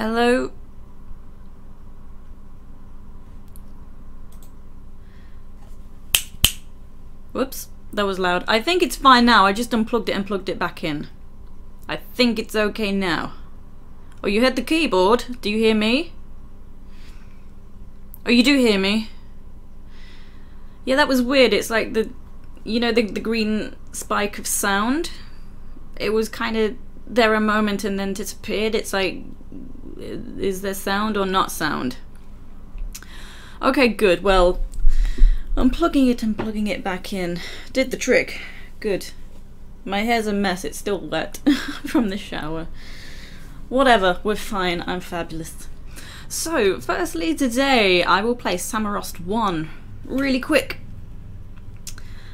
Hello? Whoops, that was loud. I think it's fine now. I just unplugged it and plugged it back in. I think it's okay now. Oh, you heard the keyboard? Do you hear me? Oh, you do hear me? Yeah, that was weird. It's like the, you know, the, the green spike of sound? It was kind of there a moment and then disappeared. It's like, is there sound or not sound? Okay, good. Well, unplugging it and plugging it back in did the trick. Good. My hair's a mess. It's still wet from the shower. Whatever, we're fine. I'm fabulous. So, firstly today I will play Samorost 1 really quick.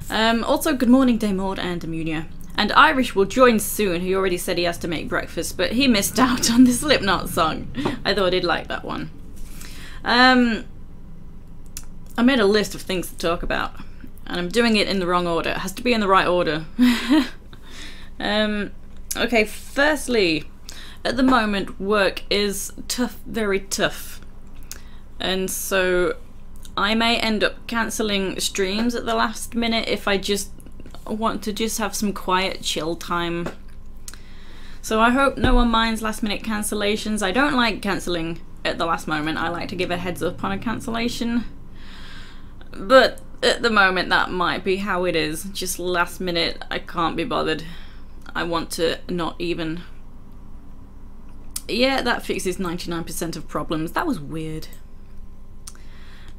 Um, also, good morning Maud and Amunia. And Irish will join soon, he already said he has to make breakfast, but he missed out on the Slipknot song. I thought he'd like that one. Um, I made a list of things to talk about, and I'm doing it in the wrong order. It has to be in the right order. um, okay, firstly, at the moment, work is tough, very tough. And so I may end up cancelling streams at the last minute if I just want to just have some quiet chill time. So I hope no one minds last minute cancellations. I don't like cancelling at the last moment. I like to give a heads up on a cancellation. But at the moment that might be how it is. Just last minute I can't be bothered. I want to not even... Yeah, that fixes 99% of problems. That was weird.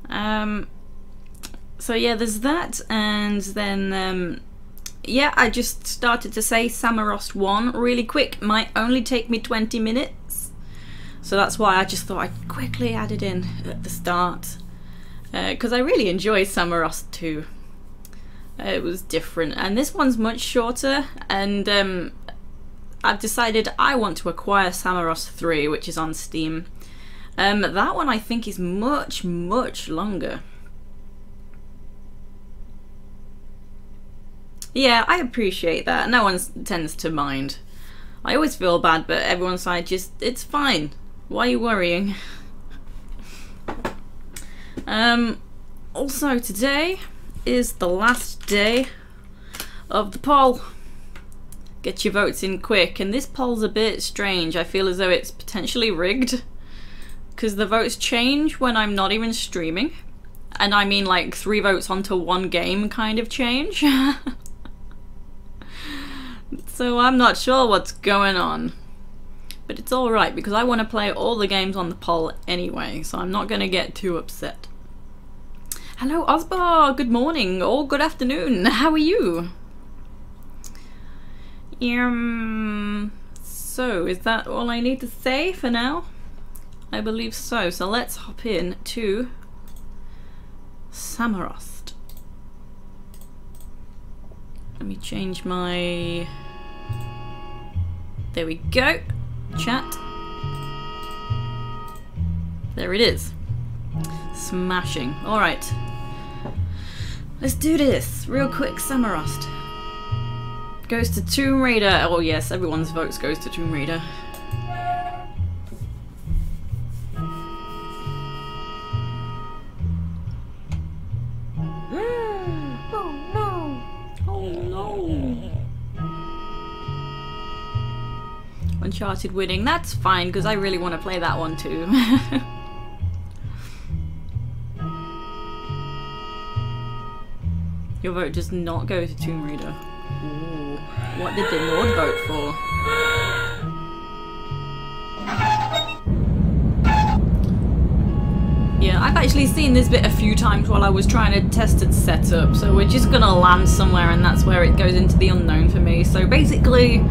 Um, so yeah, there's that, and then um, yeah, I just started to say Samorost 1 really quick. Might only take me 20 minutes. So that's why I just thought I'd quickly add it in at the start. Because uh, I really enjoy Samorost 2. Uh, it was different. And this one's much shorter. And um, I've decided I want to acquire Samorost 3, which is on Steam. Um, that one I think is much, much longer. Yeah, I appreciate that. No one tends to mind. I always feel bad, but everyone's like, just, it's fine. Why are you worrying? um, also, today is the last day of the poll. Get your votes in quick. And this poll's a bit strange. I feel as though it's potentially rigged. Because the votes change when I'm not even streaming. And I mean like three votes onto one game kind of change. So I'm not sure what's going on. But it's alright because I want to play all the games on the poll anyway, so I'm not going to get too upset. Hello Osbar, good morning or good afternoon, how are you? Um, so is that all I need to say for now? I believe so, so let's hop in to Samorost. Let me change my there we go. Chat. There it is. Smashing. Alright. Let's do this. Real quick, Samorost. Goes to Tomb Raider. Oh yes, everyone's votes goes to Tomb Raider. Mm, oh, Uncharted winning. That's fine, because I really want to play that one too. Your vote does not go to Tomb Raider. Ooh. What did the Lord vote for? Yeah, I've actually seen this bit a few times while I was trying to test its setup, so we're just gonna land somewhere and that's where it goes into the unknown for me. So basically,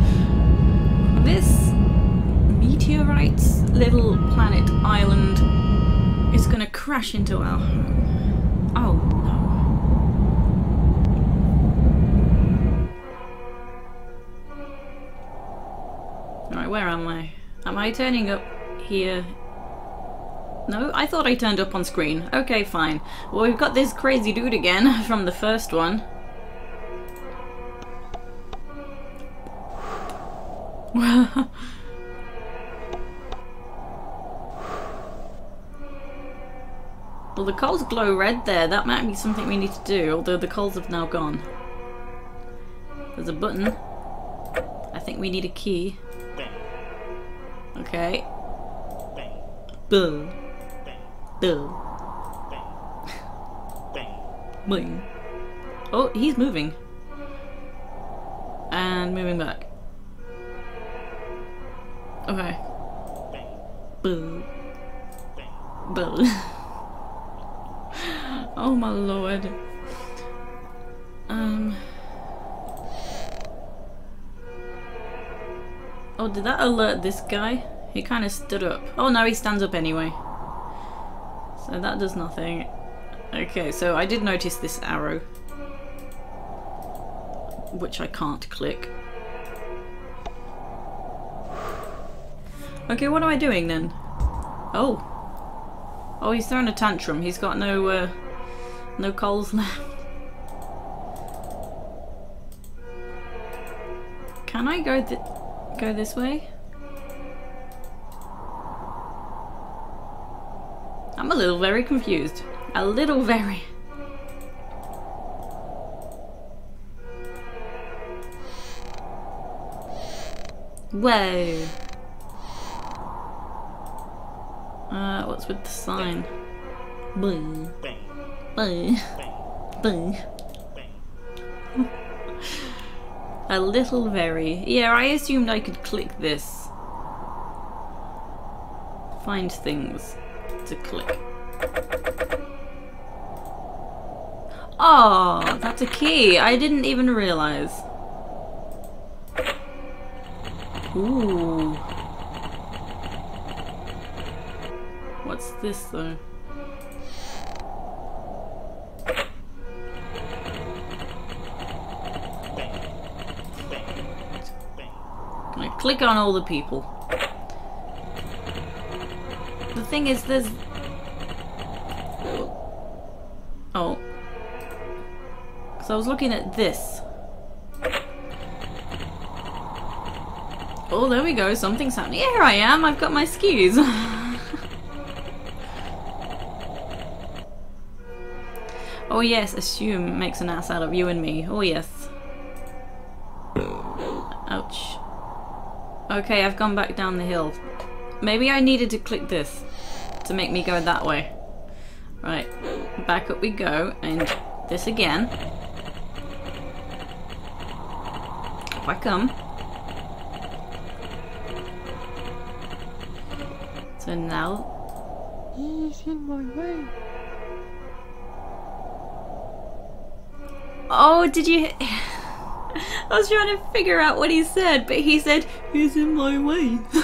this meteorite's little planet island is gonna crash into our home. Oh no. Alright, where am I? Am I turning up here? No, I thought I turned up on screen. Okay, fine. Well, we've got this crazy dude again from the first one. well, the coals glow red there. That might be something we need to do, although the coals have now gone. There's a button. I think we need a key. Okay. Boom. Boom. Boom. Oh, he's moving. And moving back. Okay. Boo. Boo. oh my lord. Um. Oh, did that alert this guy? He kind of stood up. Oh no, he stands up anyway. So that does nothing. Okay, so I did notice this arrow. Which I can't click. Okay, what am I doing then? Oh. Oh, he's throwing a tantrum. He's got no, uh, no coals left. Can I go th go this way? I'm a little very confused. A little very. Whoa. Uh, what's with the sign? Boo. Boo. Boo. A little very. Yeah, I assumed I could click this. Find things to click. Oh, that's a key. I didn't even realize. Ooh. What's this though? I click on all the people. The thing is, there's... Oh. Because I was looking at this. Oh, there we go. Something's happening. Here I am. I've got my skis. oh yes, assume makes an ass out of you and me. Oh yes. Ouch. Okay, I've gone back down the hill. Maybe I needed to click this to make me go that way. Right, back up we go, and this again. If I come. So now... He's in my way. Oh, did you... I was trying to figure out what he said, but he said, he's in my way.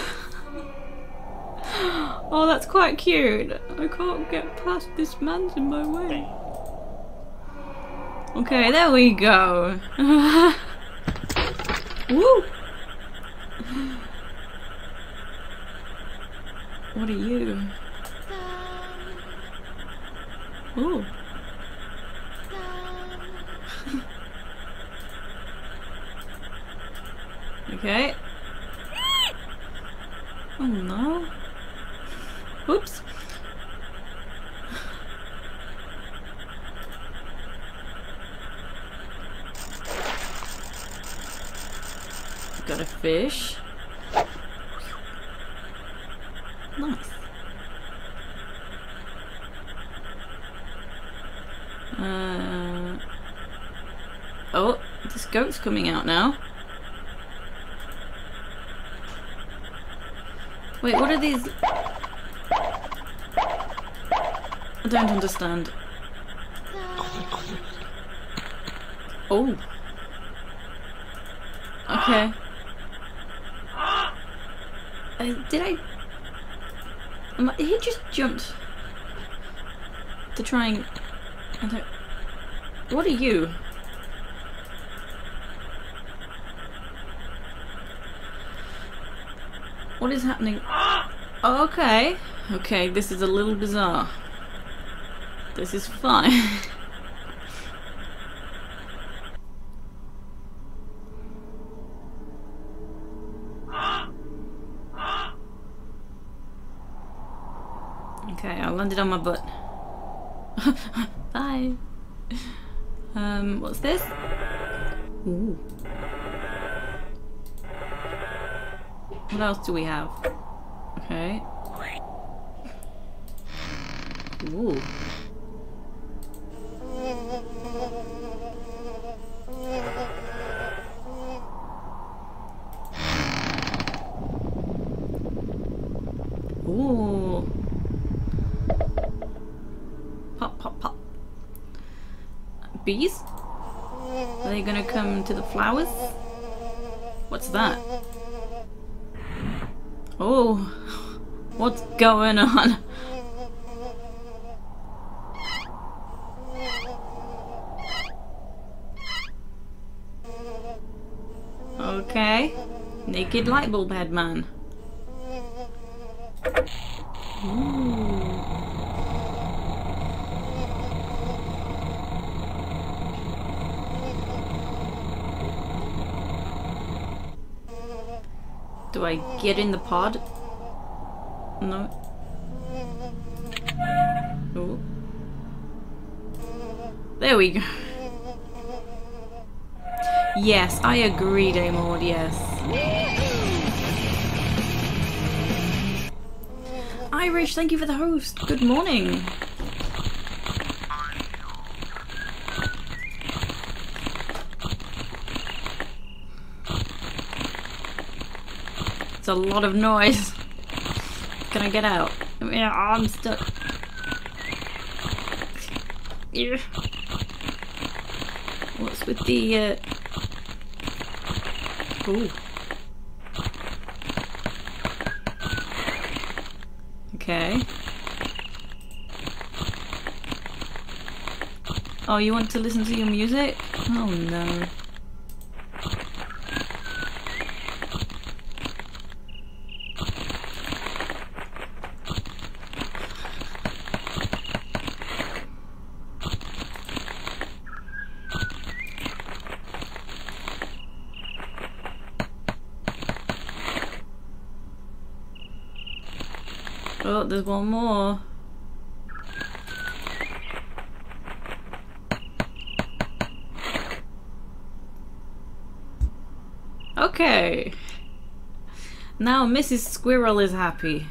oh, that's quite cute. I can't get past this man's in my way. Okay, there we go. Woo! What are you? Ooh. Okay. Oh no. Oops. Got a fish. Nice. Uh, oh, this goat's coming out now. Wait, what are these? I don't understand. Oh. Okay. Uh, did I... I... He just jumped to try and... I don't... What are you? What is happening? Oh, okay. Okay, this is a little bizarre. This is fine. okay, I landed on my butt. Bye. Um, what's this? Ooh. What else do we have? Okay. Ooh. Pop, pop, pop. Bees? Are they gonna come to the flowers? What's that? Oh, what's going on? Okay. Naked light bulb head man. Do I get in the pod? We go. Yes, I agree, Daymord, yes. Irish, thank you for the host. Good morning. It's a lot of noise. Can I get out? Yeah, I'm stuck. Yeah. With the uh Ooh. Okay. Oh, you want to listen to your music? Oh no. Oh, there's one more. Okay. Now Mrs. Squirrel is happy.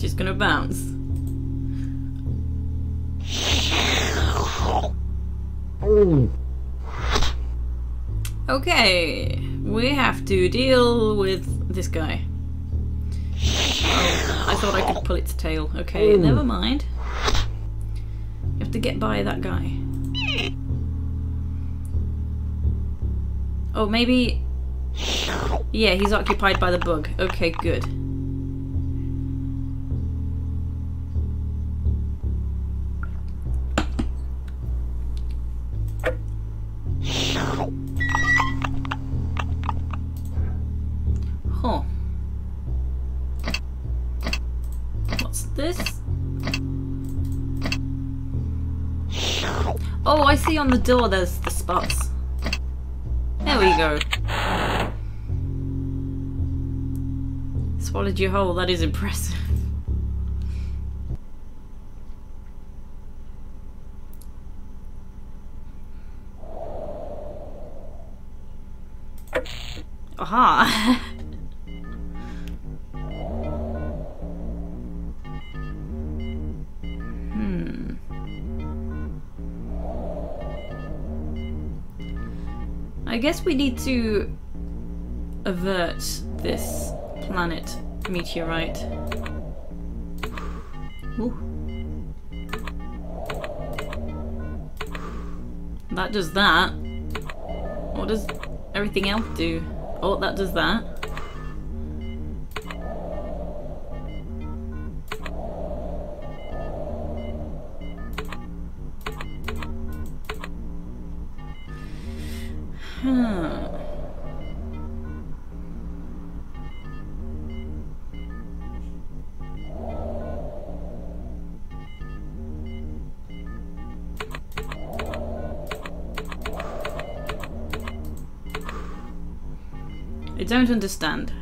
He's just gonna bounce. Okay, we have to deal with this guy. Oh, I thought I could pull its tail. Okay, never mind. You have to get by that guy. Oh, maybe... Yeah, he's occupied by the bug. Okay, good. On the door there's the spots. There we go. Swallowed you whole, that is impressive. Guess we need to avert this planet meteorite. Ooh. That does that. What does everything else do? Oh, that does that. Don't understand.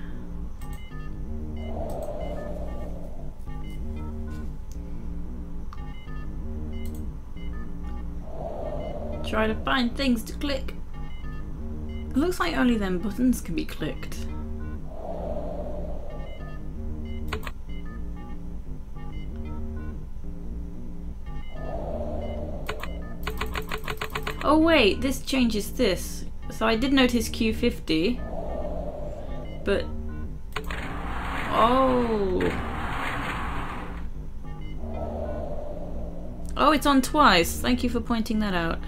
Try to find things to click. It looks like only them buttons can be clicked. Oh wait, this changes this. So I did notice Q50, but... Oh! Oh, it's on twice. Thank you for pointing that out.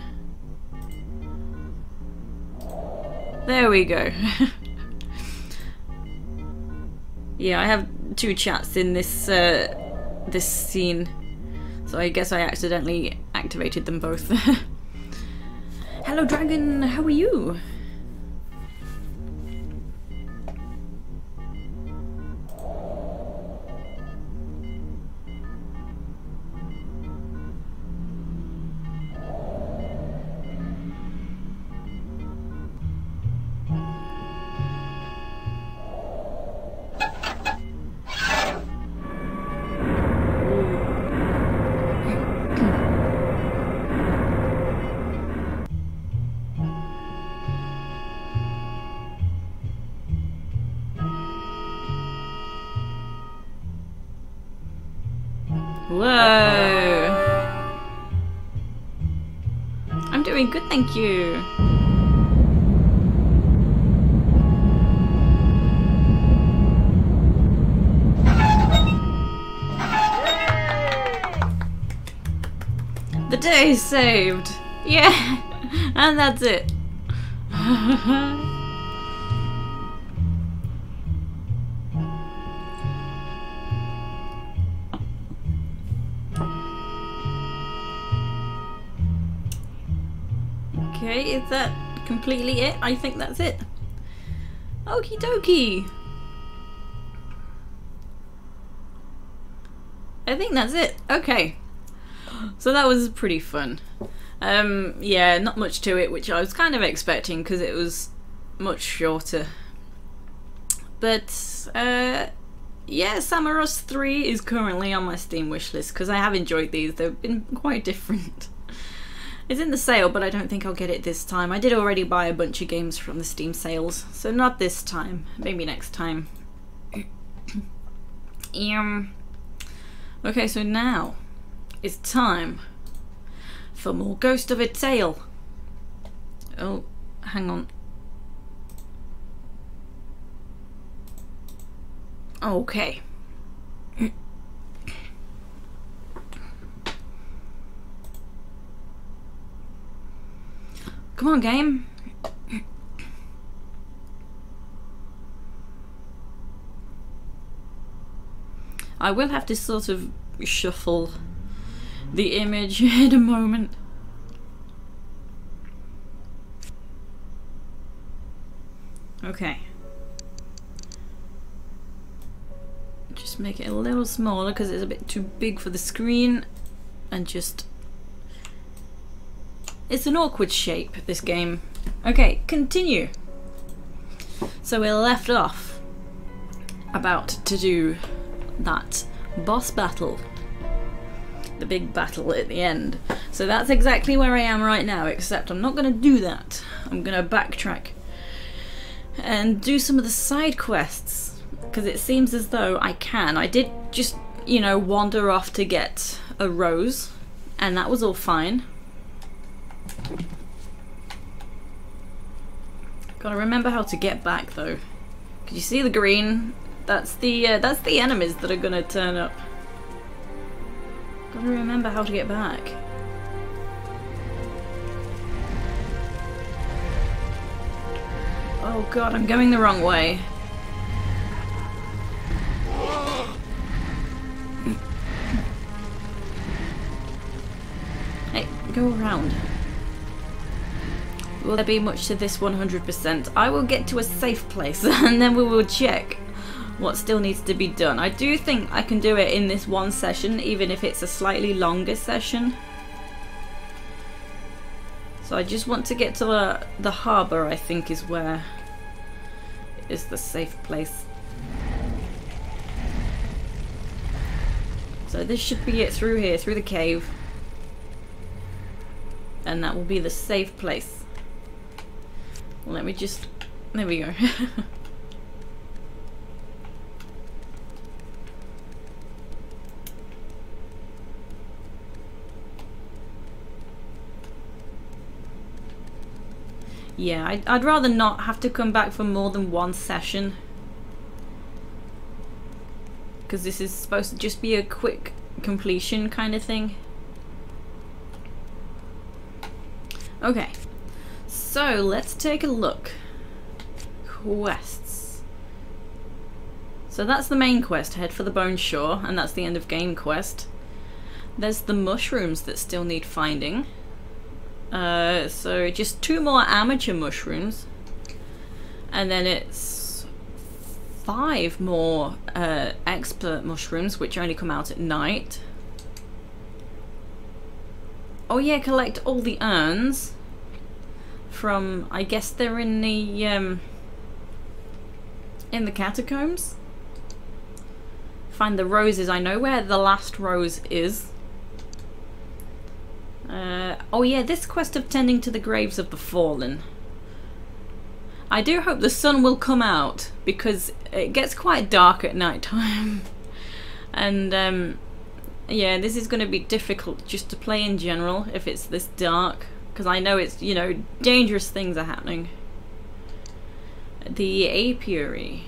There we go. yeah, I have two chats in this uh, this scene, so I guess I accidentally activated them both. Hello, dragon. How are you? Saved. Yeah, and that's it. Okay, is that completely it? I think that's it. Okie dokie. I think that's it. Okay. So that was pretty fun. Um, yeah, not much to it, which I was kind of expecting because it was much shorter. But, uh, yeah, Samorost 3 is currently on my Steam wishlist because I have enjoyed these. They've been quite different. It's in the sale, but I don't think I'll get it this time. I did already buy a bunch of games from the Steam sales, so not this time. Maybe next time. um. Okay, so now it's time for more Ghost of a Tale. Oh, hang on. Okay. Come on, game. I will have to sort of shuffle the image in a moment. Okay. Just make it a little smaller because it's a bit too big for the screen and just it's an awkward shape, this game. Okay, continue. So we left off about to do that boss battle. The big battle at the end. So that's exactly where I am right now, except I'm not going to do that. I'm going to backtrack and do some of the side quests because it seems as though I can. I did just, you know, wander off to get a rose and that was all fine. Gotta remember how to get back though. Can you see the green? That's the uh, that's the enemies that are gonna turn up. Gotta remember how to get back. Oh god, I'm going the wrong way. Hey, go around. Will there be much to this 100%? I will get to a safe place and then we will check what still needs to be done. I do think I can do it in this one session, even if it's a slightly longer session. So I just want to get to the, the harbour, I think is where is the safe place. So this should be it through here, through the cave. And that will be the safe place. Let me just... There we go. yeah, I'd, I'd rather not have to come back for more than one session. Because this is supposed to just be a quick completion kind of thing. Okay. So let's take a look. Quests. So that's the main quest, head for the Bone Shore, and that's the end of game quest. There's the mushrooms that still need finding. Uh, so just two more amateur mushrooms. And then it's five more uh, expert mushrooms, which only come out at night. Oh yeah, collect all the urns from, I guess they're in the, um, in the catacombs. Find the roses. I know where the last rose is. Uh, oh yeah, this quest of tending to the graves of the fallen. I do hope the sun will come out because it gets quite dark at night time. and um, yeah, this is going to be difficult just to play in general if it's this dark because I know it's, you know, dangerous things are happening. The apiary.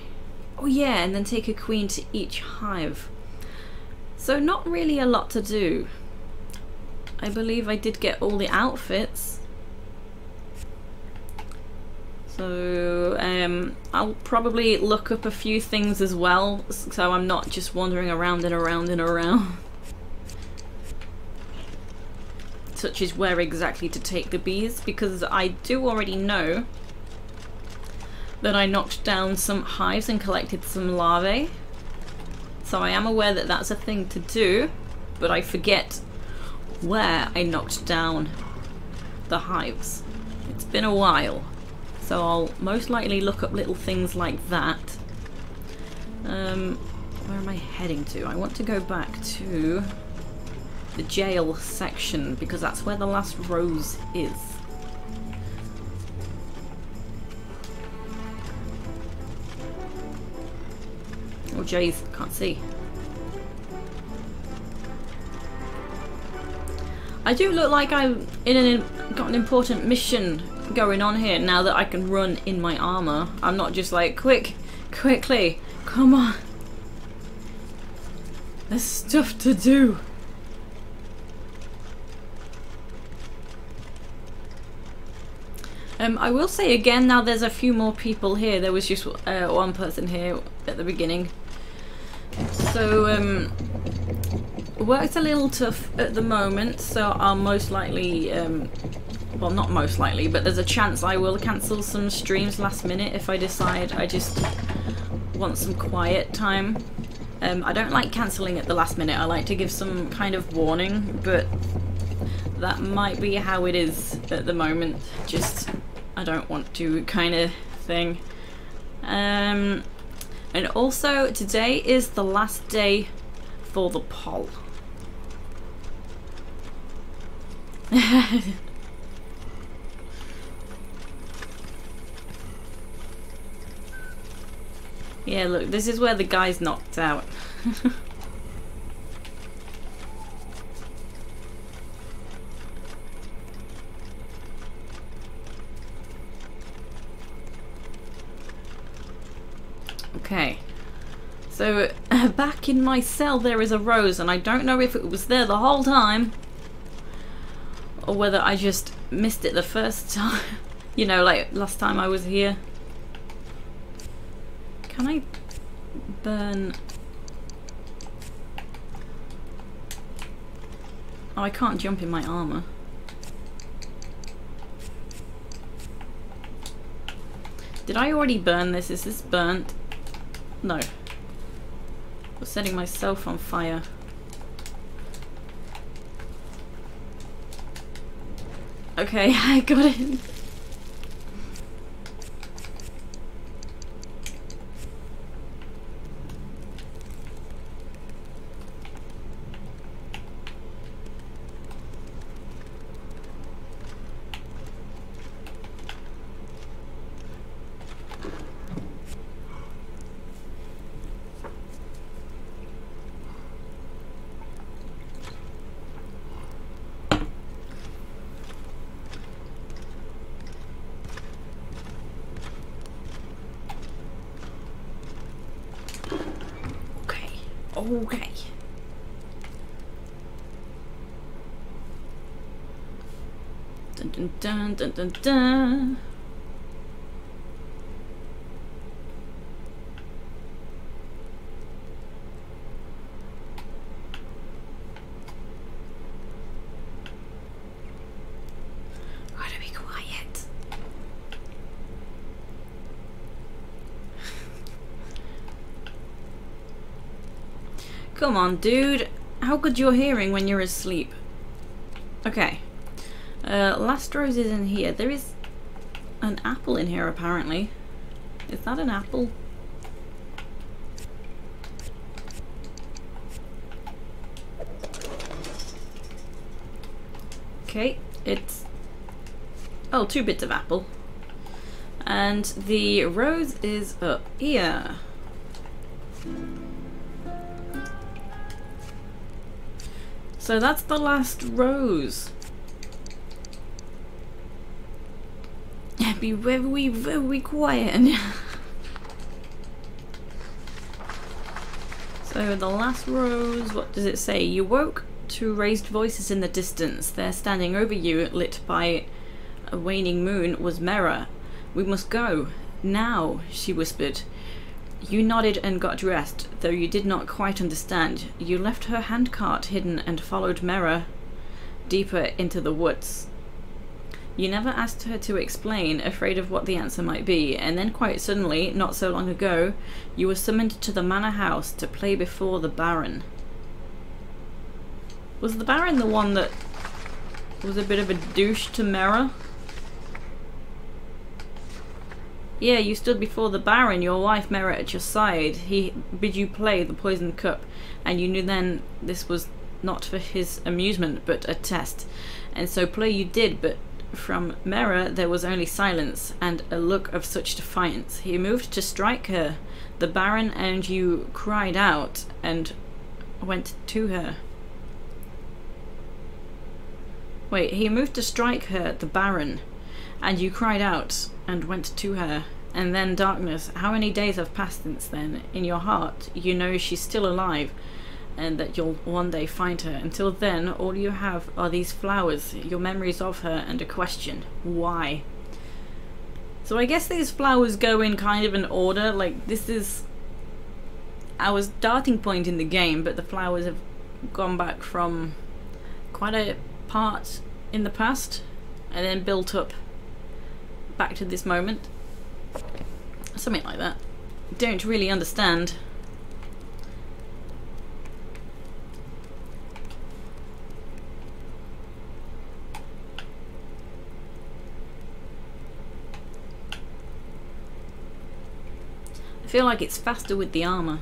Oh yeah, and then take a queen to each hive. So not really a lot to do. I believe I did get all the outfits. So um, I'll probably look up a few things as well, so I'm not just wandering around and around and around. such as where exactly to take the bees because I do already know that I knocked down some hives and collected some larvae. So I am aware that that's a thing to do, but I forget where I knocked down the hives. It's been a while, so I'll most likely look up little things like that. Um, where am I heading to? I want to go back to the jail section because that's where the last rose is. Oh jeez, can't see. I do look like I'm in an got an important mission going on here now that I can run in my armor. I'm not just like quick, quickly, come on. There's stuff to do. Um, I will say again, now there's a few more people here. There was just uh, one person here at the beginning. So, um, work's a little tough at the moment, so I'll most likely, um, well not most likely, but there's a chance I will cancel some streams last minute if I decide I just want some quiet time. Um, I don't like cancelling at the last minute, I like to give some kind of warning, but that might be how it is at the moment. Just I don't want to kind of thing. Um, and also, today is the last day for the poll. Yeah, look, this is where the guy's knocked out. okay. So, uh, back in my cell there is a rose, and I don't know if it was there the whole time, or whether I just missed it the first time. you know, like last time I was here. Can I burn... Oh, I can't jump in my armor. Did I already burn this? Is this burnt? No. I'm setting myself on fire. Okay, I got it. Okay. Dun dun dun dun dun. Come on, dude. How good you're hearing when you're asleep? Okay. Uh, last rose is in here. There is an apple in here, apparently. Is that an apple? Okay, it's... Oh, two bits of apple. And the rose is up here. So that's the last rose. Be very, very quiet. so the last rose, what does it say? You woke to raised voices in the distance. There standing over you, lit by a waning moon, was Merra. We must go. Now, she whispered. You nodded and got dressed, though you did not quite understand. You left her handcart hidden and followed Merra deeper into the woods. You never asked her to explain, afraid of what the answer might be, and then quite suddenly, not so long ago, you were summoned to the manor house to play before the Baron. Was the Baron the one that was a bit of a douche to Merra? Yeah, you stood before the Baron, your wife Merra at your side. He bid you play the poisoned cup, and you knew then this was not for his amusement, but a test. And so play you did, but from Merra there was only silence, and a look of such defiance. He moved to strike her. The Baron and you cried out, and went to her. Wait, he moved to strike her, the Baron, and you cried out, and went to her. And then darkness. How many days have passed since then? In your heart, you know she's still alive and that you'll one day find her. Until then, all you have are these flowers, your memories of her, and a question. Why? So I guess these flowers go in kind of an order. Like, this is our starting point in the game, but the flowers have gone back from quite a part in the past and then built up back to this moment. Something like that. Don't really understand. feel like it's faster with the armor.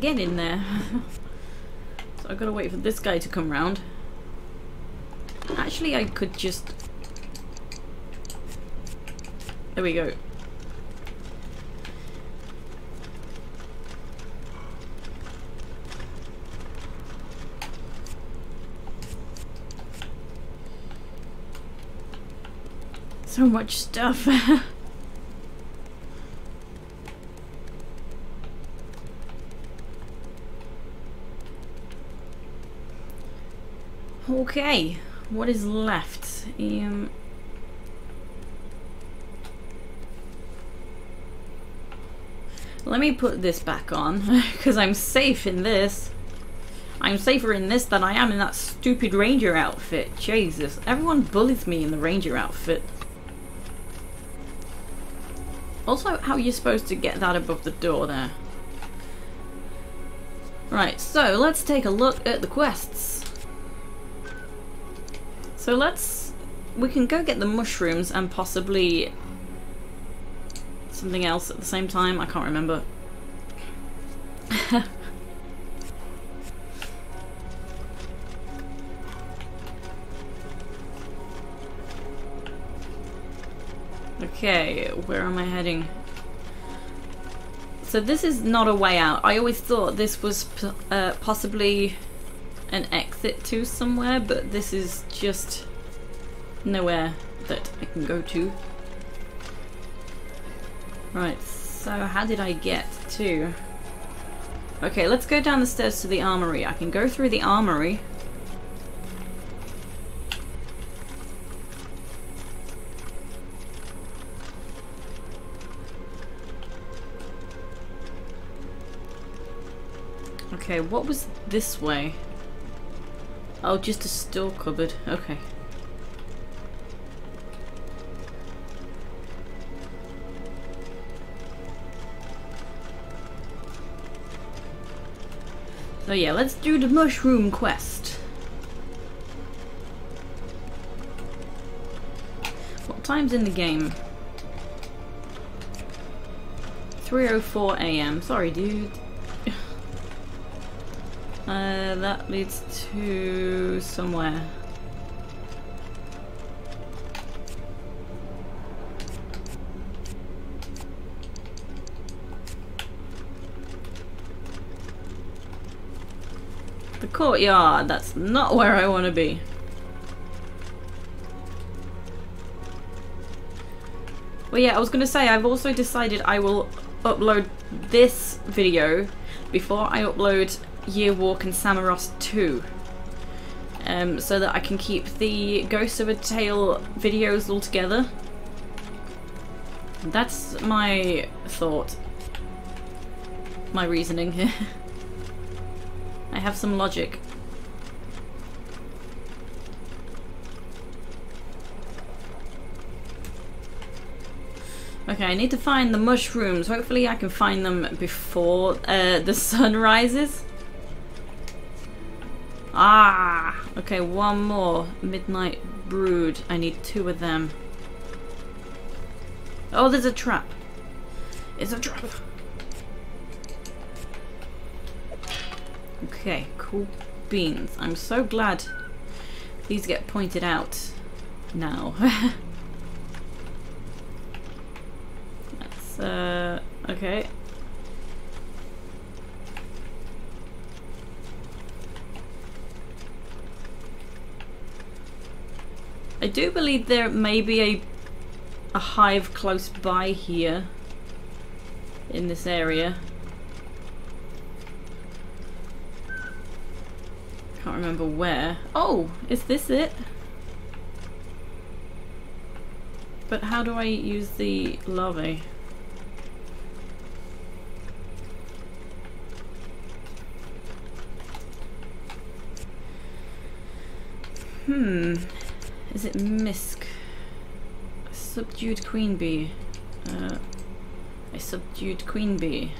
Get in there. so I've got to wait for this guy to come round. Actually, I could just... There we go. So much stuff. okay, what is left? Um, let me put this back on, because I'm safe in this. I'm safer in this than I am in that stupid ranger outfit. Jesus, everyone bullies me in the ranger outfit. Also, how are you supposed to get that above the door there? Right, so let's take a look at the quests. So let's... We can go get the mushrooms and possibly something else at the same time. I can't remember. Okay, where am I heading? So this is not a way out. I always thought this was uh, possibly an exit to somewhere, but this is just nowhere that I can go to. Right, so how did I get to? Okay, let's go down the stairs to the armory. I can go through the armory. Okay, what was this way? Oh, just a store cupboard. Okay. So yeah, let's do the mushroom quest. What time's in the game? 3.04 a.m. Sorry, dude. Uh, that leads to somewhere. The courtyard, that's not where I want to be. Well yeah, I was going to say, I've also decided I will upload this video before I upload Year Walk and Samorost 2. Um, so that I can keep the Ghost of a Tale videos all together. That's my thought. My reasoning here. I have some logic. Okay, I need to find the mushrooms. Hopefully I can find them before uh, the sun rises. Ah! Okay, one more. Midnight Brood. I need two of them. Oh, there's a trap. It's a trap. Okay, cool beans. I'm so glad these get pointed out now. That's, uh, okay. I do believe there may be a, a hive close by here in this area. Can't remember where. Oh, is this it? But how do I use the larvae? Hmm. Is it Misk? Subdued queen bee. Uh, a subdued queen bee.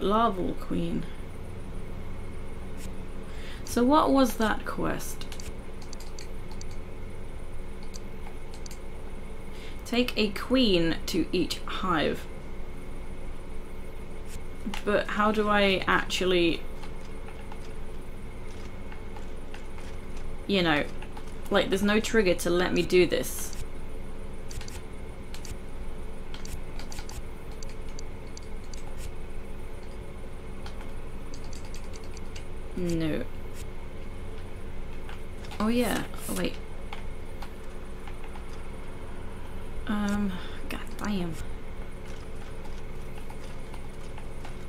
Larval queen. So what was that quest? Take a queen to each hive. But how do I actually... You know, like there's no trigger to let me do this. No. Oh yeah, oh wait. Um, god damn.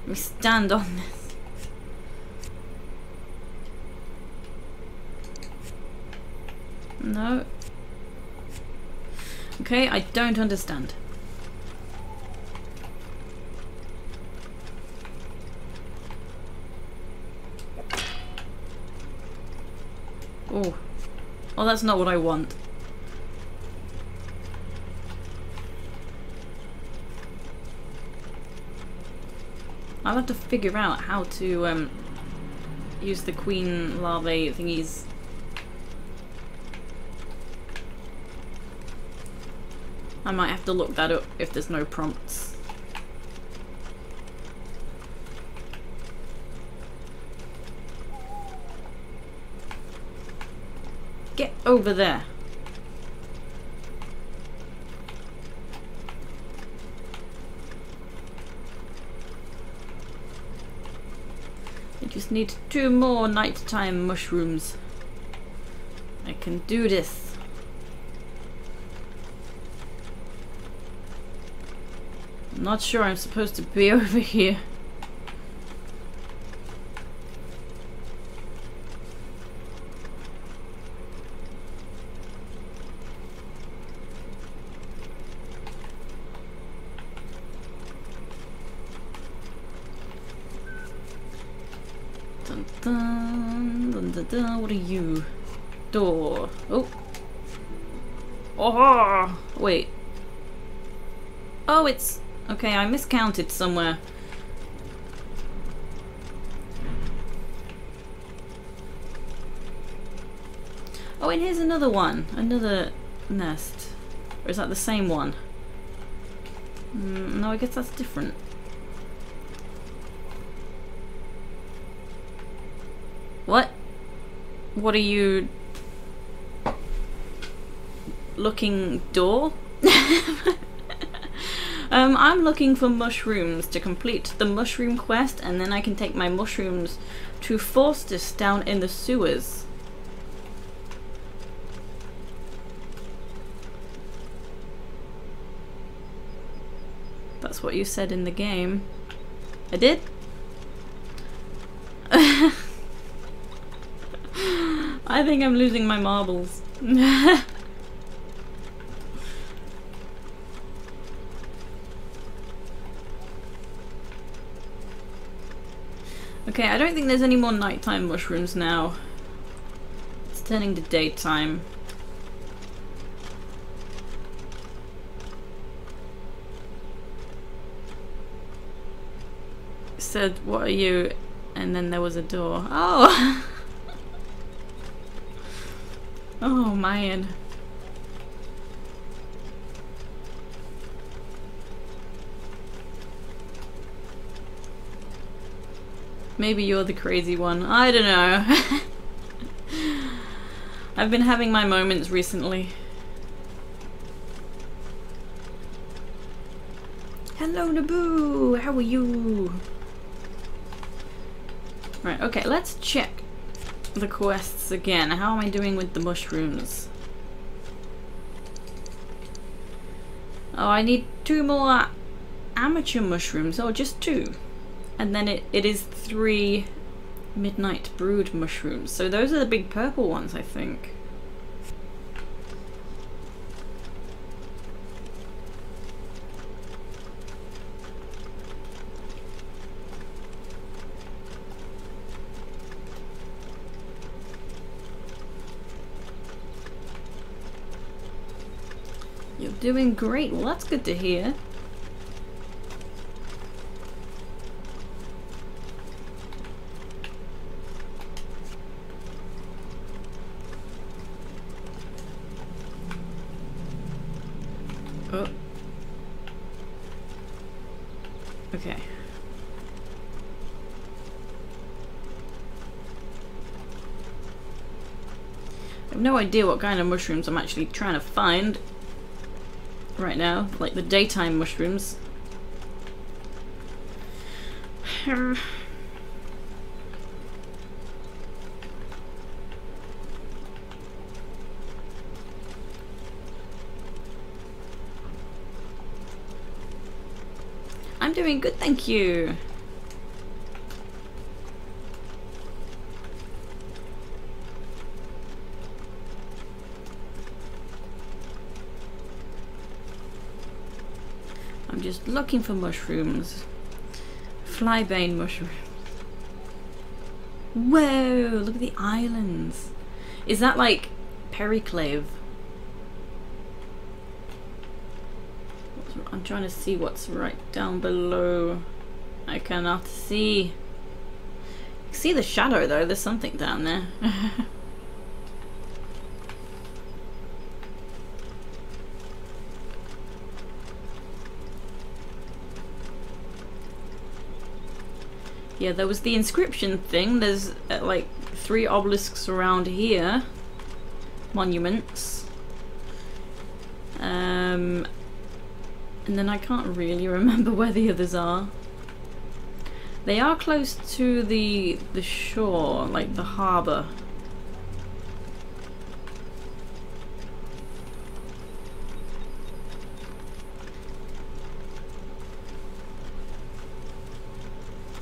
Me stand on this. No. Okay, I don't understand. Oh. Oh, that's not what I want. I'll have to figure out how to um, use the queen larvae thingies. I might have to look that up if there's no prompts. Get over there. I just need two more nighttime mushrooms. I can do this. Not sure I'm supposed to be over here. Dun dun, dun dun dun, what are you? Door. Oh. Oh, wait. Oh, it's... Miscounted somewhere. Oh, and here's another one. Another nest. Or is that the same one? Mm, no, I guess that's different. What? What are you... Looking door? um, I'm looking for mushrooms to complete the mushroom quest and then I can take my mushrooms to Faustus down in the sewers. That's what you said in the game. I did? I think I'm losing my marbles. okay, I don't think there's any more nighttime mushrooms now. It's turning to daytime. said, what are you? And then there was a door. Oh! oh man. Maybe you're the crazy one. I don't know. I've been having my moments recently. Hello Naboo! How are you? Right, okay, let's check the quests again. How am I doing with the mushrooms? Oh, I need two more amateur mushrooms. Oh, just two. And then it, it is three midnight brood mushrooms. So those are the big purple ones, I think. You're doing great. Well, that's good to hear. Oh. Okay. I have no idea what kind of mushrooms I'm actually trying to find right now, like the daytime mushrooms. I'm doing good, thank you. I'm just looking for mushrooms. Flybane mushroom. Whoa, look at the islands. Is that like periclave? I'm trying to see what's right down below. I cannot see. See the shadow though, there's something down there. yeah, there was the inscription thing. There's uh, like three obelisks around here. Monuments. Um, and then I can't really remember where the others are. They are close to the the shore, like the harbour.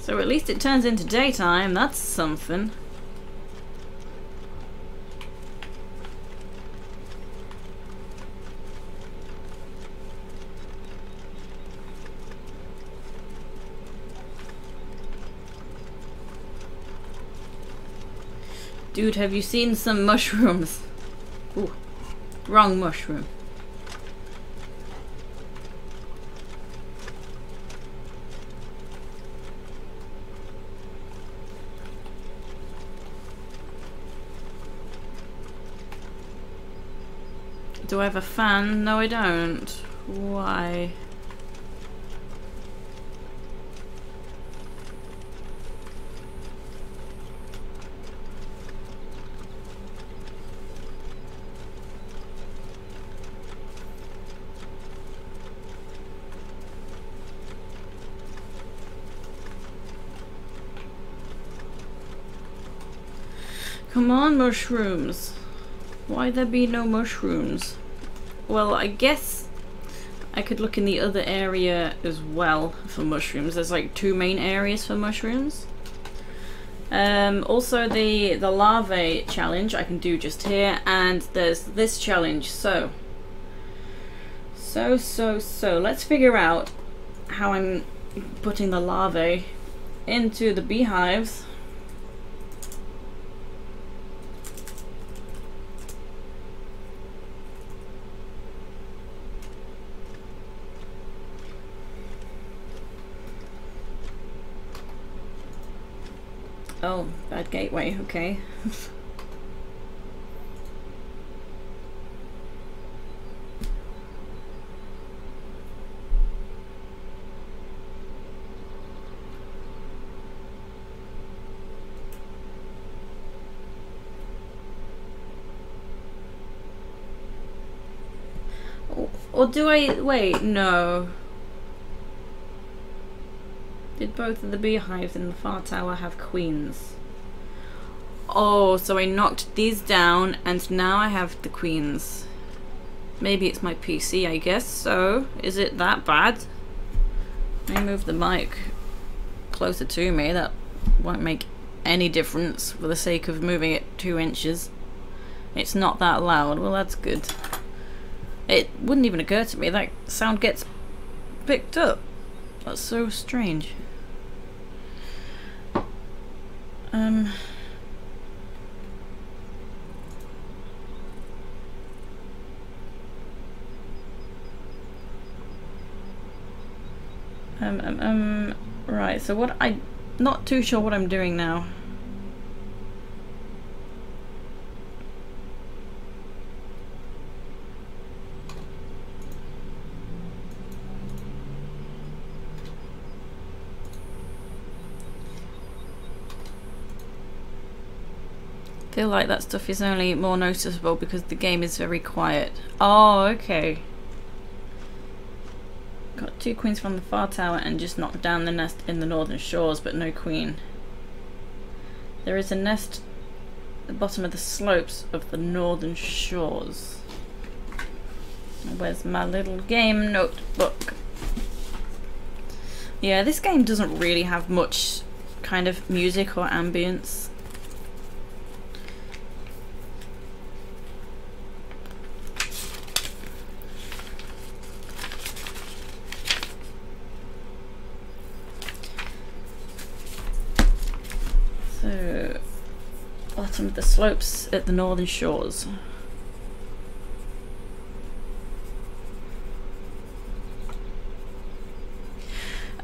So at least it turns into daytime, that's something. Dude, have you seen some mushrooms? Ooh, wrong mushroom. Do I have a fan? No, I don't. Why? Come on, mushrooms. Why there be no mushrooms? Well, I guess I could look in the other area as well for mushrooms. There's like two main areas for mushrooms. Um, also the, the larvae challenge I can do just here and there's this challenge. So, so, so, so let's figure out how I'm putting the larvae into the beehives Gateway, okay. or do I... wait, no. Did both of the beehives in the far tower have queens? Oh, so I knocked these down and now I have the queens. Maybe it's my PC, I guess. So, is it that bad? Me move the mic closer to me. That won't make any difference for the sake of moving it two inches. It's not that loud. Well, that's good. It wouldn't even occur to me that sound gets picked up. That's so strange. Um. Um, um, um, right, so what I, not too sure what I'm doing now. feel like that stuff is only more noticeable because the game is very quiet. Oh, okay. Two queens from the far tower and just knocked down the nest in the northern shores, but no queen. There is a nest at the bottom of the slopes of the northern shores. Where's my little game notebook? Yeah, this game doesn't really have much kind of music or ambience. So, bottom of the slopes at the northern shores.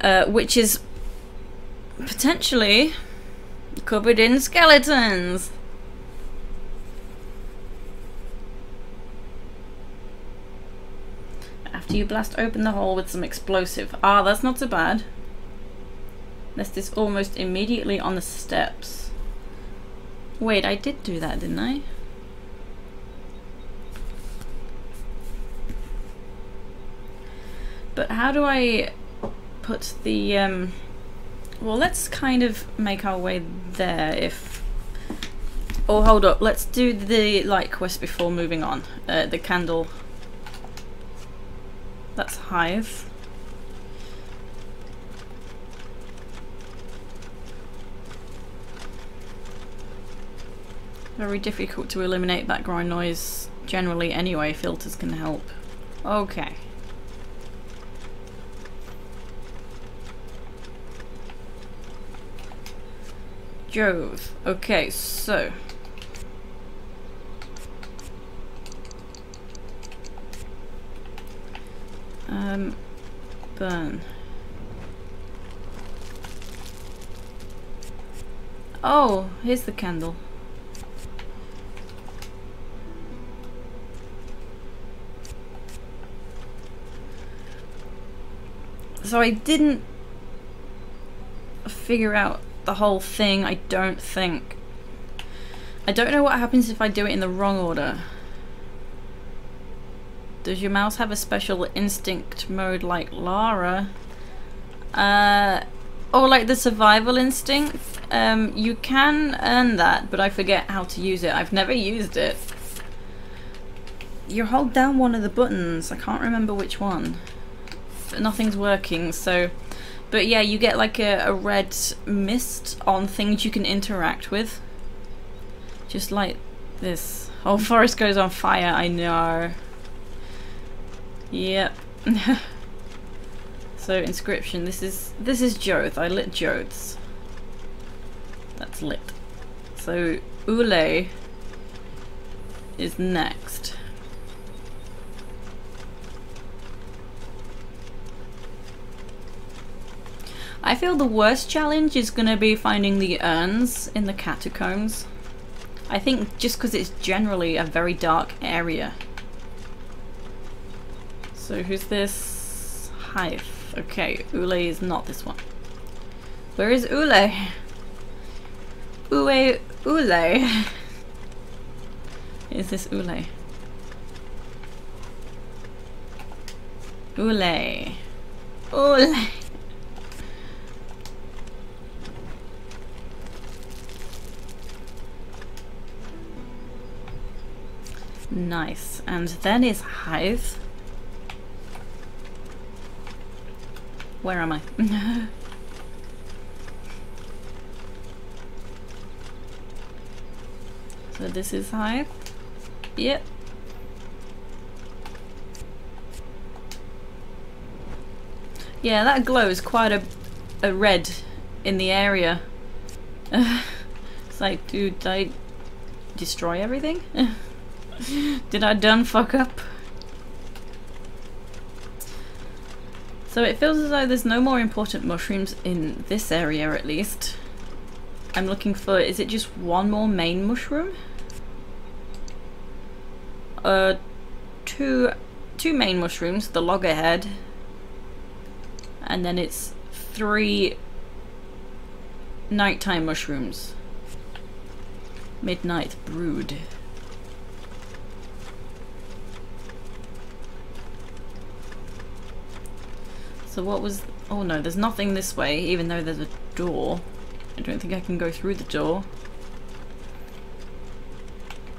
Uh, which is potentially covered in skeletons. After you blast open the hole with some explosive. Ah, that's not so bad. Nest is almost immediately on the steps. Wait, I did do that, didn't I? But how do I put the... Um, well, let's kind of make our way there if... Oh, hold up. Let's do the light quest before moving on. Uh, the candle. That's Hive. Very difficult to eliminate background noise generally anyway, filters can help. Okay. Jove. Okay, so... Um, burn. Oh, here's the candle. So I didn't figure out the whole thing, I don't think. I don't know what happens if I do it in the wrong order. Does your mouse have a special instinct mode like Lara? Uh, or like the survival instinct? Um, you can earn that, but I forget how to use it. I've never used it. You hold down one of the buttons. I can't remember which one. Nothing's working, so but yeah, you get like a, a red mist on things you can interact with. Just like this. Oh, forest goes on fire, I know. Yep. so inscription, this is this is Joth. I lit Joth's. That's lit. So Ule is next. I feel the worst challenge is going to be finding the urns in the catacombs. I think just because it's generally a very dark area. So who's this? Hive. Okay, Ule is not this one. Where is Ule? Ule, Ule. Is this Ule? Ule. Ule. Nice. And then is Hive. Where am I? so this is Hive. Yep. Yeah, that glow is quite a, a red in the area. it's like, dude, I destroy everything? Did I done fuck up? So it feels as though there's no more important mushrooms in this area at least. I'm looking for, is it just one more main mushroom? Uh, two, two main mushrooms, the loggerhead, and then it's three nighttime mushrooms. Midnight Brood. So what was... Oh no, there's nothing this way, even though there's a door. I don't think I can go through the door.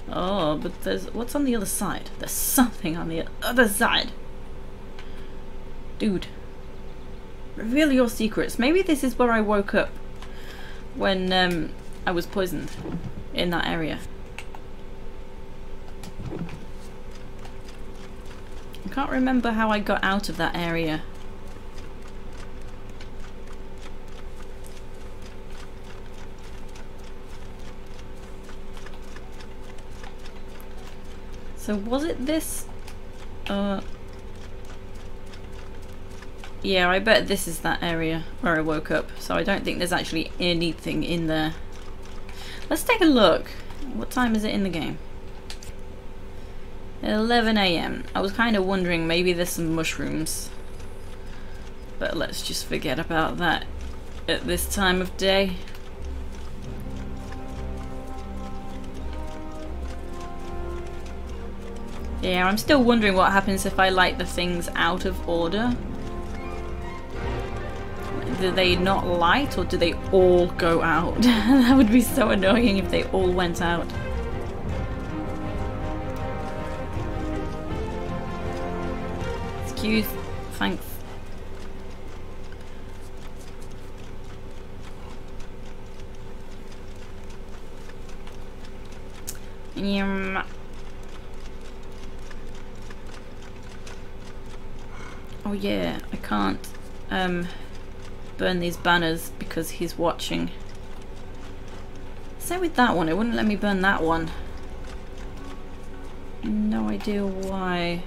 Oh, but there's... What's on the other side? There's something on the other side! Dude. Reveal your secrets. Maybe this is where I woke up when um, I was poisoned in that area. I can't remember how I got out of that area. So was it this? Uh, yeah, I bet this is that area where I woke up. So I don't think there's actually anything in there. Let's take a look. What time is it in the game? 11 a.m. I was kind of wondering maybe there's some mushrooms. But let's just forget about that at this time of day. Yeah, I'm still wondering what happens if I light the things out of order. Do they not light or do they all go out? that would be so annoying if they all went out. Excuse, thanks. Um, Oh yeah, I can't um, burn these banners because he's watching. Same with that one, it wouldn't let me burn that one. No idea why.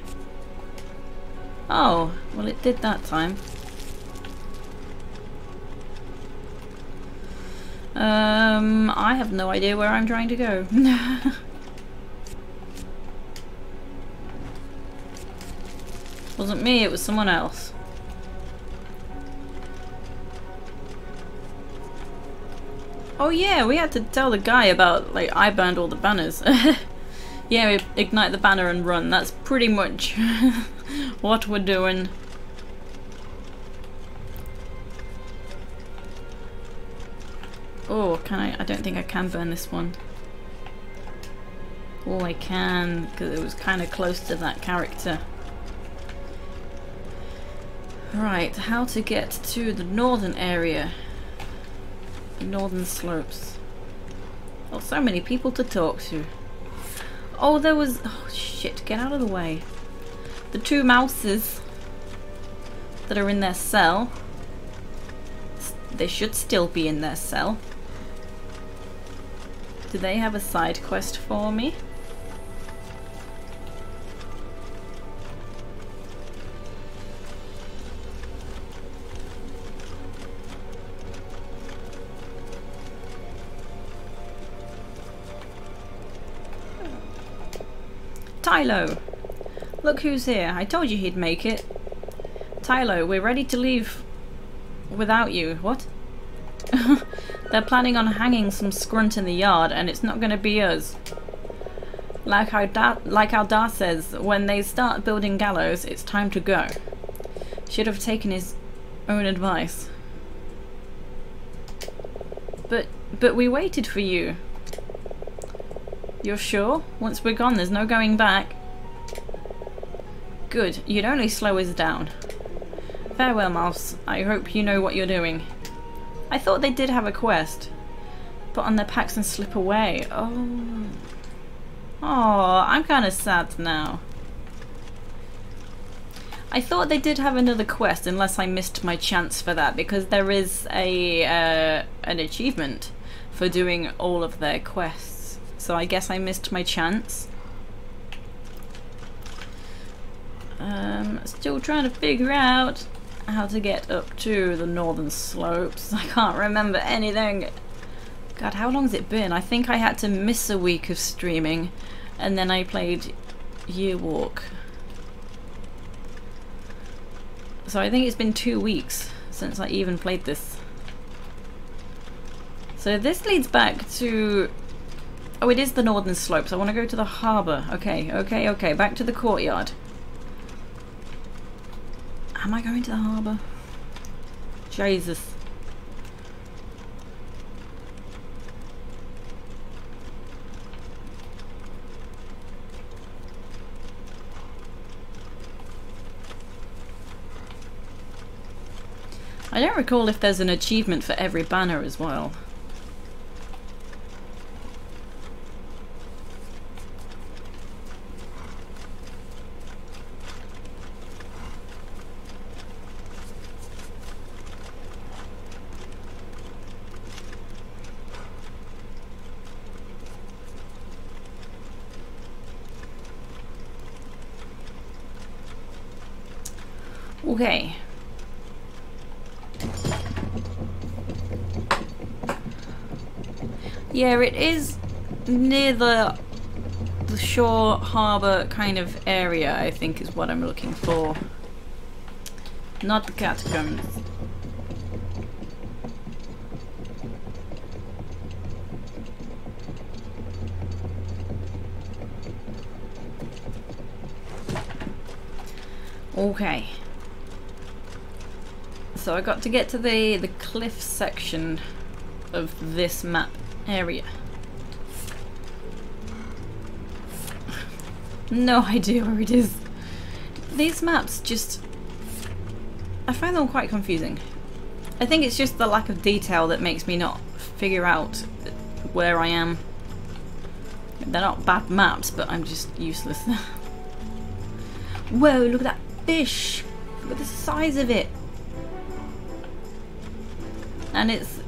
Oh, well it did that time. Um, I have no idea where I'm trying to go. Wasn't me, it was someone else. Oh yeah, we had to tell the guy about, like, I burned all the banners. yeah, ignite the banner and run. That's pretty much what we're doing. Oh, can I? I don't think I can burn this one. Oh, I can, because it was kind of close to that character. Right, how to get to the northern area. Northern slopes. Oh, so many people to talk to. Oh, there was... Oh, shit, get out of the way. The two mouses that are in their cell. They should still be in their cell. Do they have a side quest for me? Tilo! Look who's here. I told you he'd make it. Tilo, we're ready to leave without you. What? They're planning on hanging some scrunt in the yard and it's not going to be us. Like how, da like how Dar says, when they start building gallows, it's time to go. Should have taken his own advice. But, but we waited for you. You're sure? Once we're gone, there's no going back. Good. You'd only slow us down. Farewell, Mouse. I hope you know what you're doing. I thought they did have a quest. Put on their packs and slip away. Oh. Oh, I'm kind of sad now. I thought they did have another quest, unless I missed my chance for that, because there is a uh, an achievement for doing all of their quests so I guess I missed my chance. Um, still trying to figure out how to get up to the northern slopes. I can't remember anything. God, how long has it been? I think I had to miss a week of streaming and then I played Year Walk. So I think it's been two weeks since I even played this. So this leads back to Oh, it is the northern slopes. I want to go to the harbour. Okay, okay, okay. Back to the courtyard. Am I going to the harbour? Jesus. I don't recall if there's an achievement for every banner as well. Okay. Yeah, it is near the the shore harbour kind of area, I think is what I'm looking for. Not the catacombs. Okay. So I got to get to the, the cliff section of this map area. No idea where it is. These maps just... I find them quite confusing. I think it's just the lack of detail that makes me not figure out where I am. They're not bad maps, but I'm just useless. Whoa, look at that fish! Look at the size of it! And it's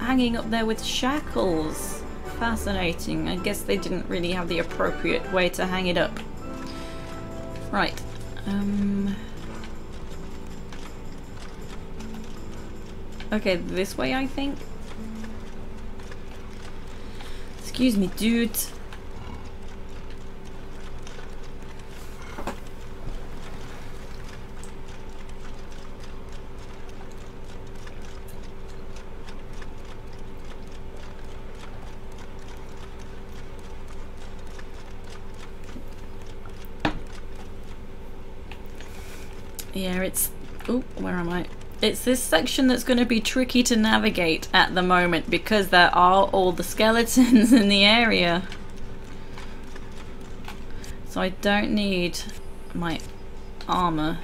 hanging up there with shackles. Fascinating. I guess they didn't really have the appropriate way to hang it up. Right. Um... Okay, this way I think. Excuse me, dude. Yeah, it's... Oh, where am I? It's this section that's going to be tricky to navigate at the moment because there are all the skeletons in the area. So I don't need my armor.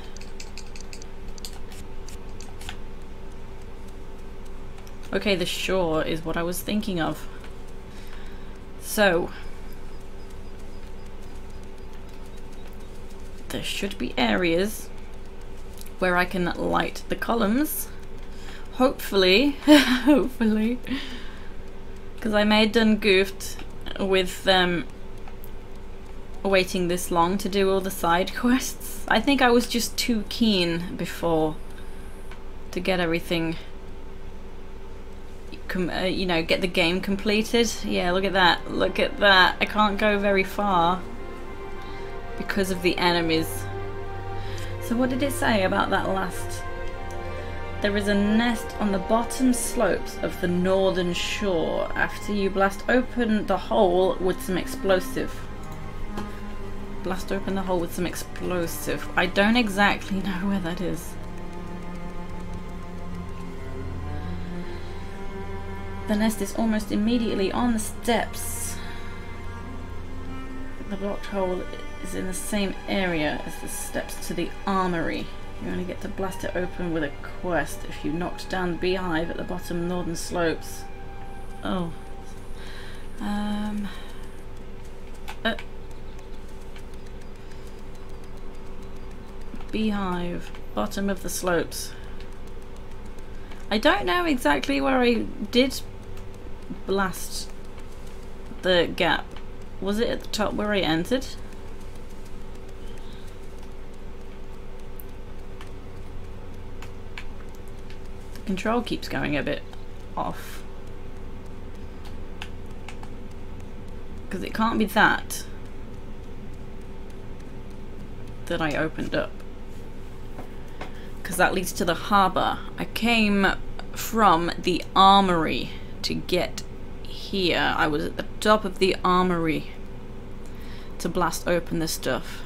Okay, the shore is what I was thinking of. So, there should be areas where I can light the columns. Hopefully, hopefully. Because I may have done goofed with um, waiting this long to do all the side quests. I think I was just too keen before to get everything, uh, you know, get the game completed. Yeah, look at that. Look at that. I can't go very far because of the enemies. So what did it say about that last? There is a nest on the bottom slopes of the northern shore after you blast open the hole with some explosive. Blast open the hole with some explosive. I don't exactly know where that is. The nest is almost immediately on the steps. The blocked hole is in the same area as the steps to the armory. You only get to blast it open with a quest if you knocked down the beehive at the bottom northern slopes. Oh. Um. Uh. Beehive, bottom of the slopes. I don't know exactly where I did blast the gap. Was it at the top where I entered? Control keeps going a bit off. Because it can't be that that I opened up. Because that leads to the harbour. I came from the armory to get here, I was at the top of the armory to blast open this stuff.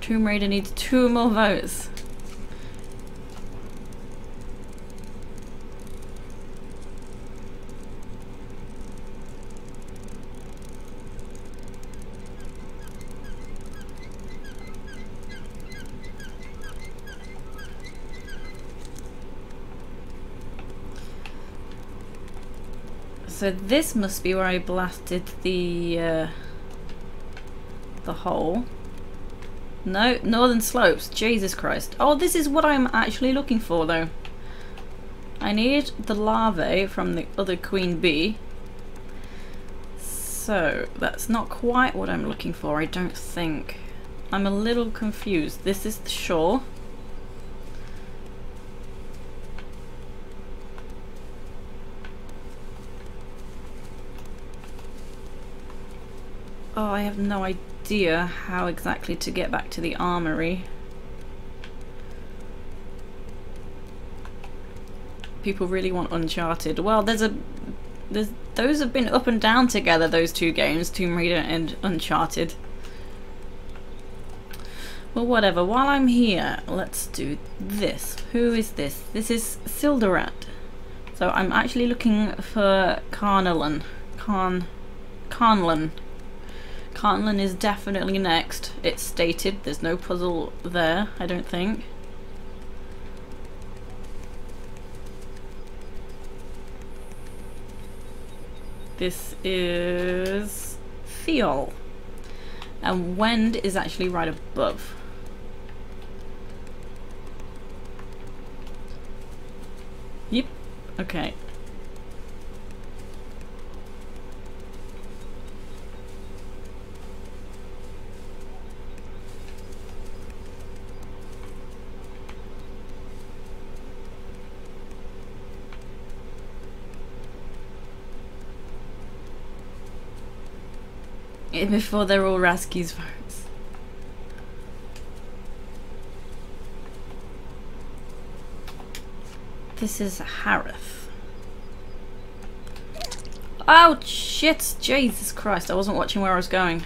Tomb Raider needs two more votes. So this must be where I blasted the uh, the hole. No, Northern Slopes. Jesus Christ. Oh, this is what I'm actually looking for, though. I need the larvae from the other queen bee. So, that's not quite what I'm looking for, I don't think. I'm a little confused. This is the shore. Oh, I have no idea how exactly to get back to the armory. People really want Uncharted. Well, there's a... There's, those have been up and down together, those two games, Tomb Raider and Uncharted. Well, whatever. While I'm here, let's do this. Who is this? This is Silderat. So I'm actually looking for Carnarvon. Carn... Carnlan. Carnlan is definitely next. It's stated. There's no puzzle there, I don't think. This is Theol. And Wend is actually right above. Yep. Okay. Eh, before they're all Raski's votes. This is Harith. Oh shit! Jesus Christ, I wasn't watching where I was going.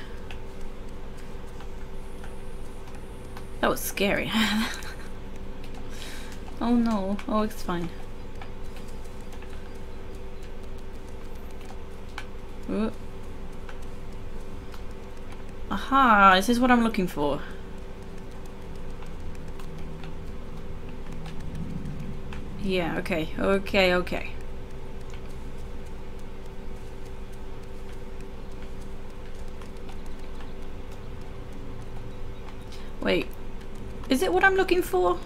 That was scary. oh no. Oh, it's fine. Ooh. Aha, this is what I'm looking for. Yeah, okay, okay, okay. Wait, is it what I'm looking for?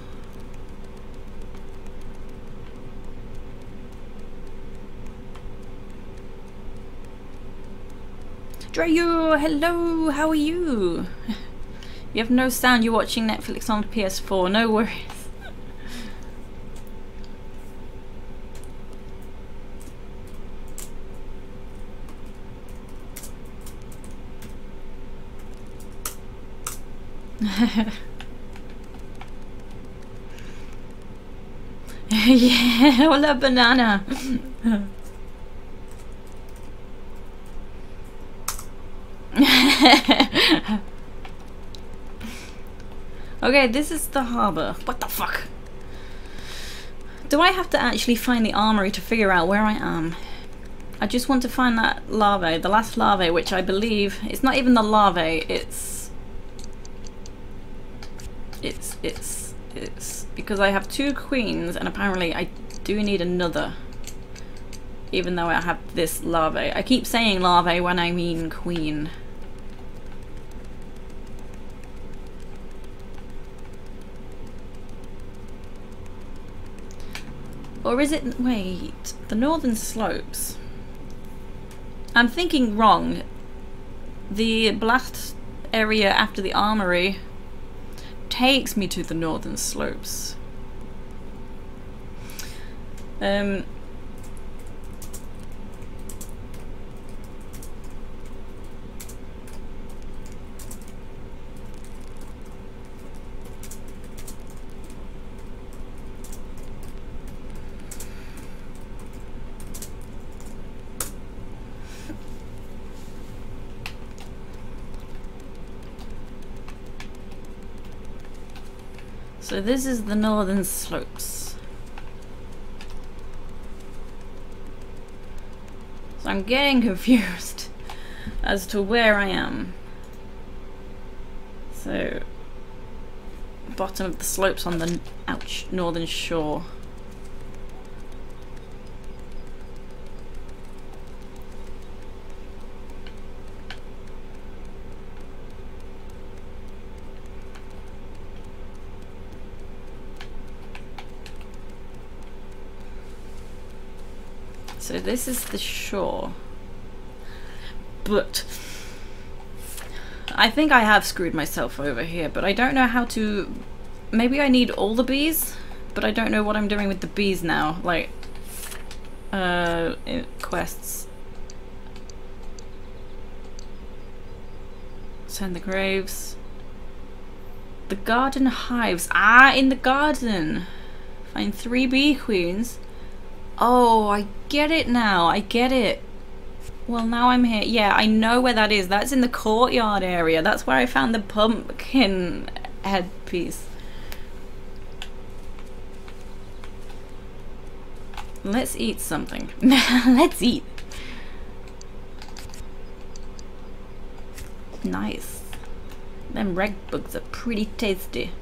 Hello, how are you? You have no sound, you're watching Netflix on PS4, no worries. yeah, hola banana. okay, this is the harbour. What the fuck? Do I have to actually find the armory to figure out where I am? I just want to find that larvae, the last larvae, which I believe... It's not even the larvae, it's... It's... It's... It's... Because I have two queens, and apparently I do need another. Even though I have this larvae. I keep saying larvae when I mean queen. Or is it... Wait. The northern slopes. I'm thinking wrong. The blast area after the armory takes me to the northern slopes. Um, So this is the northern slopes. So I'm getting confused as to where I am. So, bottom of the slopes on the ouch, northern shore. So this is the shore. But I think I have screwed myself over here, but I don't know how to... Maybe I need all the bees, but I don't know what I'm doing with the bees now. Like, uh, quests. Send the graves. The garden hives. Ah, in the garden. Find three bee queens. Oh, I get it now. I get it. Well, now I'm here. Yeah, I know where that is. That's in the courtyard area. That's where I found the pumpkin headpiece. Let's eat something. Let's eat. Nice. Them reg bugs are pretty tasty.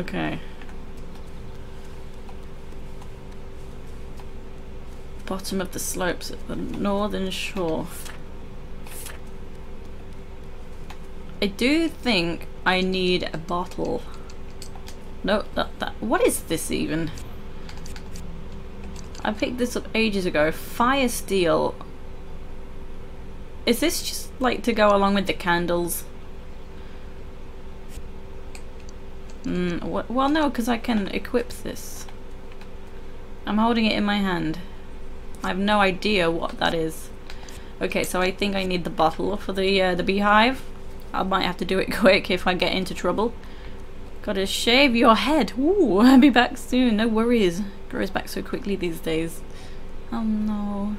Okay. Bottom of the slopes at the northern shore. I do think I need a bottle. No, that, that, what is this even? I picked this up ages ago. Fire steel. Is this just like to go along with the candles? Mm, well, no, because I can equip this. I'm holding it in my hand. I have no idea what that is. Okay, so I think I need the bottle for the uh, the beehive. I might have to do it quick if I get into trouble. Gotta shave your head. Ooh, I'll be back soon. No worries. Grows back so quickly these days. Oh no.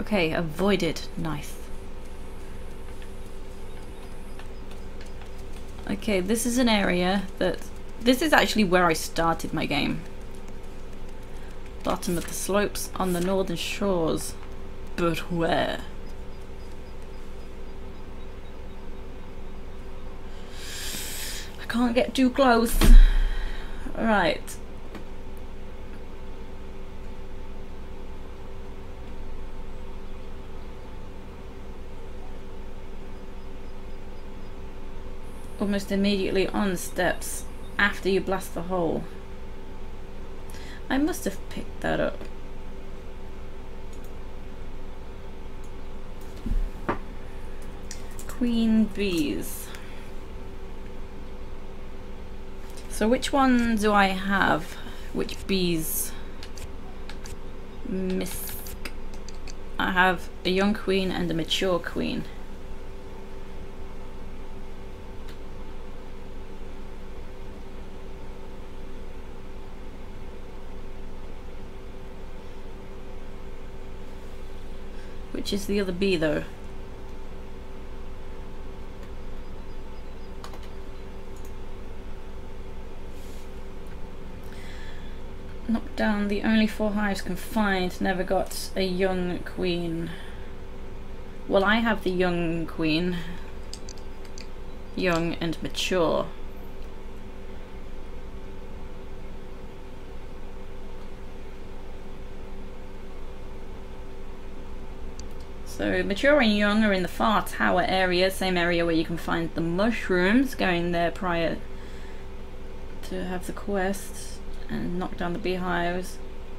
Okay, avoided. knife. Okay, this is an area that... This is actually where I started my game. Bottom of the slopes on the northern shores. But where? I can't get too close. Right. Almost immediately on steps after you blast the hole. I must have picked that up. Queen bees. So which one do I have? Which bees? Misk. I have a young queen and a mature queen. Which is the other bee though? Knocked down the only four hives confined, never got a young queen. Well, I have the young queen. Young and mature. So mature and young are in the far tower area, same area where you can find the mushrooms, going there prior to have the quest and knock down the beehives.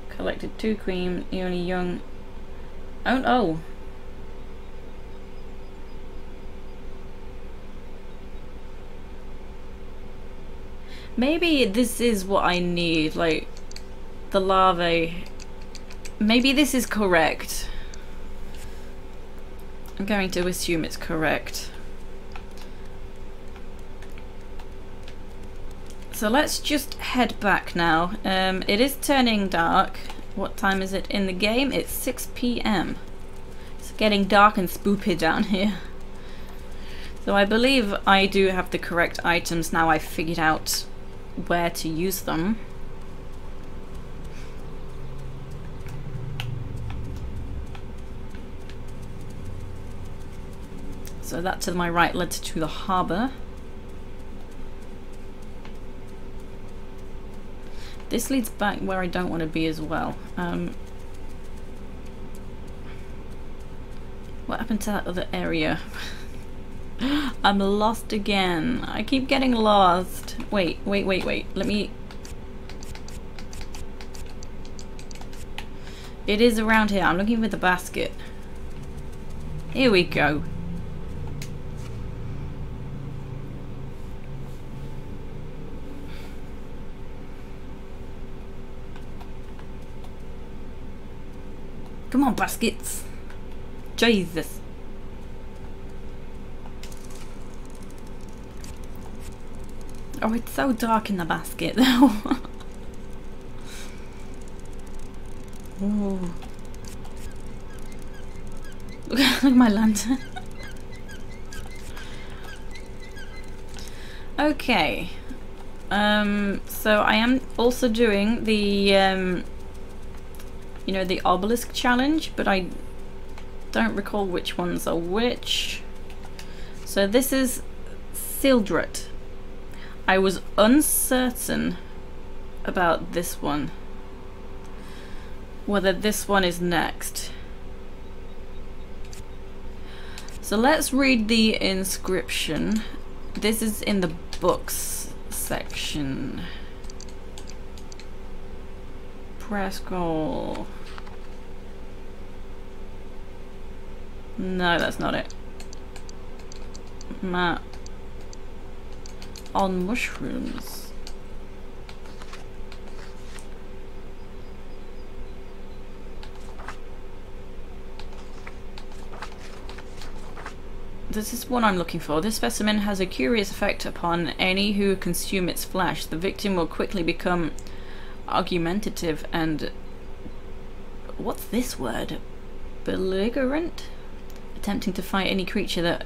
Collected two cream, the only young. Oh, oh. Maybe this is what I need, like the larvae. Maybe this is correct. I'm going to assume it's correct. So let's just head back now. Um, it is turning dark. What time is it in the game? It's 6 p.m. It's getting dark and spoopy down here. So I believe I do have the correct items now I've figured out where to use them. So that to my right led to the harbour. This leads back where I don't want to be as well. Um, what happened to that other area? I'm lost again. I keep getting lost. Wait, wait, wait, wait. Let me... It is around here. I'm looking for the basket. Here we go. Come on, baskets. Jesus. Oh, it's so dark in the basket though. oh. Look at my lantern. okay. Um, so I am also doing the um, you know, the obelisk challenge, but I don't recall which ones are which. So this is Sildret. I was uncertain about this one. Whether this one is next. So let's read the inscription. This is in the books section. Prescol. No, that's not it. On mushrooms. This is what I'm looking for. This specimen has a curious effect upon any who consume its flesh. The victim will quickly become argumentative and what's this word? Belligerent? Attempting to fight any creature that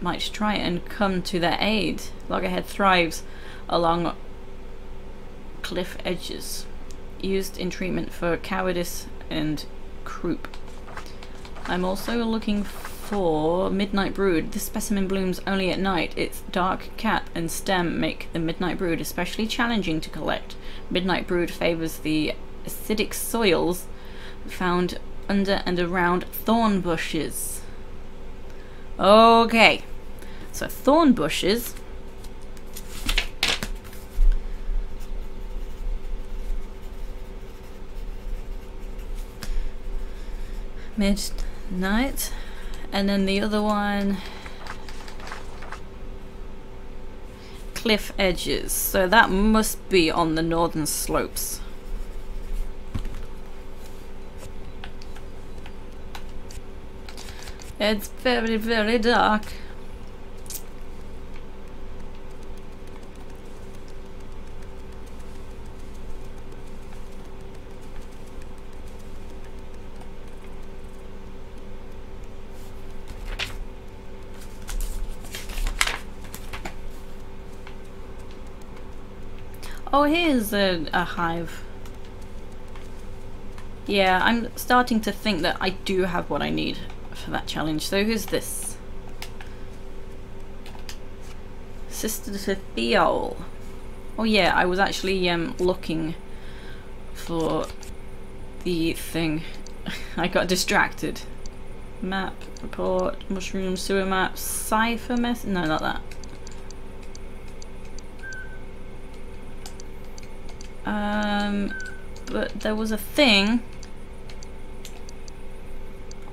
might try and come to their aid. Loggerhead thrives along cliff edges, used in treatment for cowardice and croup. I'm also looking for Midnight Brood. This specimen blooms only at night. Its dark cap and stem make the Midnight Brood especially challenging to collect. Midnight Brood favors the acidic soils found under and around thorn bushes. Okay, so thorn bushes. Midnight. And then the other one cliff edges, so that must be on the northern slopes. It's very, very dark. Oh, here's a, a hive. Yeah, I'm starting to think that I do have what I need for that challenge. So who's this? Sister to Theol. Oh yeah, I was actually um, looking for the thing. I got distracted. Map, report, mushroom, sewer map, cipher mess. No, not that. Um, but there was a thing.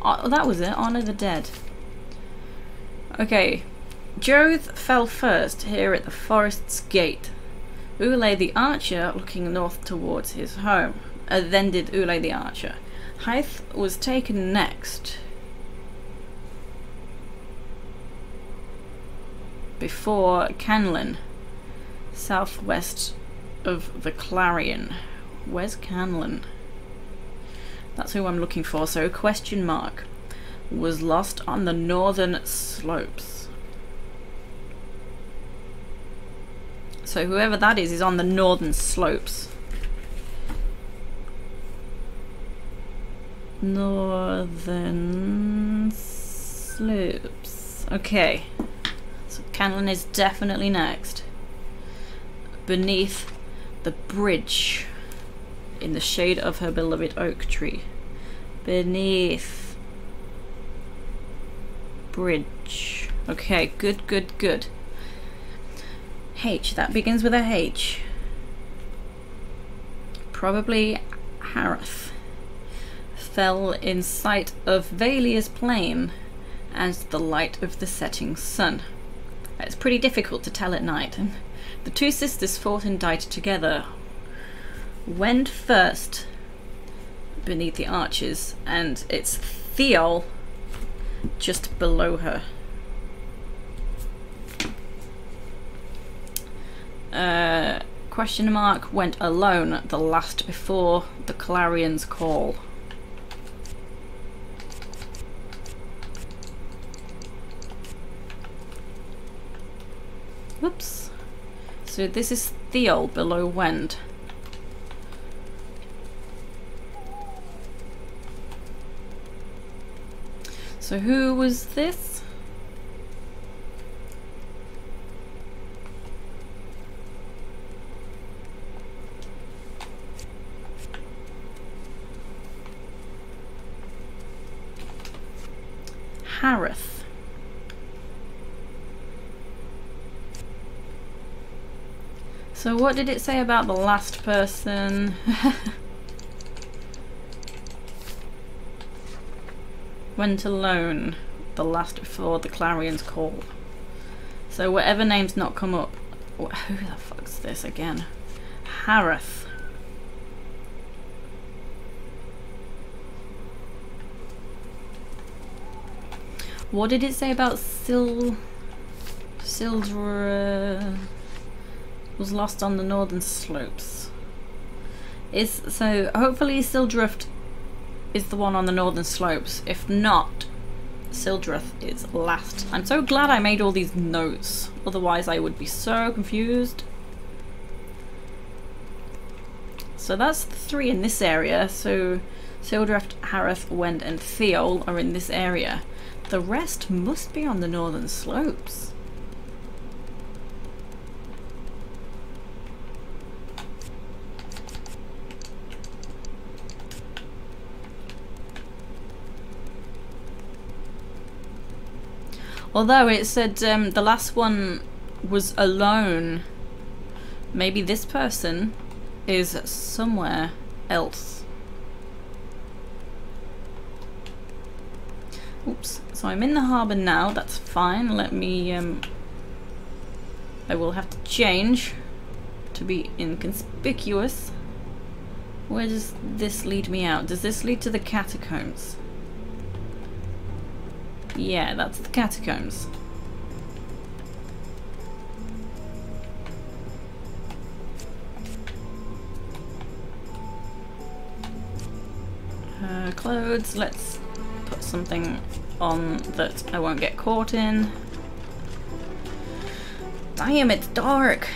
Oh, that was it. Honor the dead. Okay. Joth fell first here at the forest's gate. Ule the archer looking north towards his home. Uh, then did Ule the archer. Hythe was taken next. Before Canlin, southwest of the Clarion. Where's Canlin? That's who I'm looking for. So question mark was lost on the northern slopes. So whoever that is is on the northern slopes. Northern slopes. Okay. So Canlin is definitely next. Beneath the bridge in the shade of her beloved oak tree. Beneath bridge. Okay, good, good, good. H, that begins with a H. Probably Hareth. Fell in sight of Valia's plain as the light of the setting sun. It's pretty difficult to tell at night. The two sisters fought and died together. Went first beneath the arches, and it's Theol just below her. Uh, question mark went alone the last before the Clarion's call. Whoops. So this is Theol below Wend. So who was this? Hareth. So what did it say about the last person? Went alone, the last before the Clarion's call. So whatever name's not come up, who the fuck's this again? Hareth. What did it say about Sil... Sildra... was lost on the northern slopes? Is so hopefully Sildrift is the one on the northern slopes. If not, Sildreth is last. I'm so glad I made all these notes. Otherwise I would be so confused. So that's three in this area. So Sildreth, Hareth, Wend and Theol are in this area. The rest must be on the northern slopes. Although it said um, the last one was alone. Maybe this person is somewhere else. Oops. So I'm in the harbour now. That's fine. Let me... Um, I will have to change to be inconspicuous. Where does this lead me out? Does this lead to the catacombs? Yeah, that's the catacombs. Uh, clothes, let's put something on that I won't get caught in. Damn, it's dark!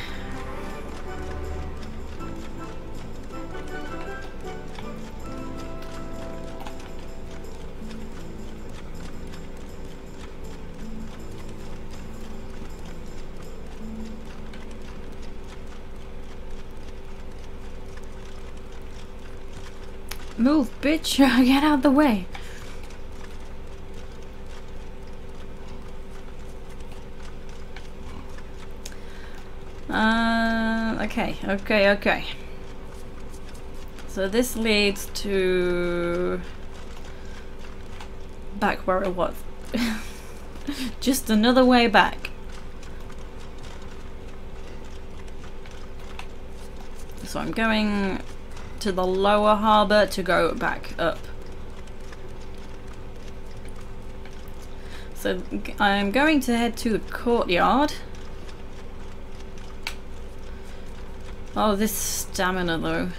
Move, bitch! Get out of the way! Uh, okay, okay, okay. So this leads to... Back where it was. Just another way back. So I'm going to the lower harbour to go back up. So I'm going to head to the courtyard. Oh, this stamina though.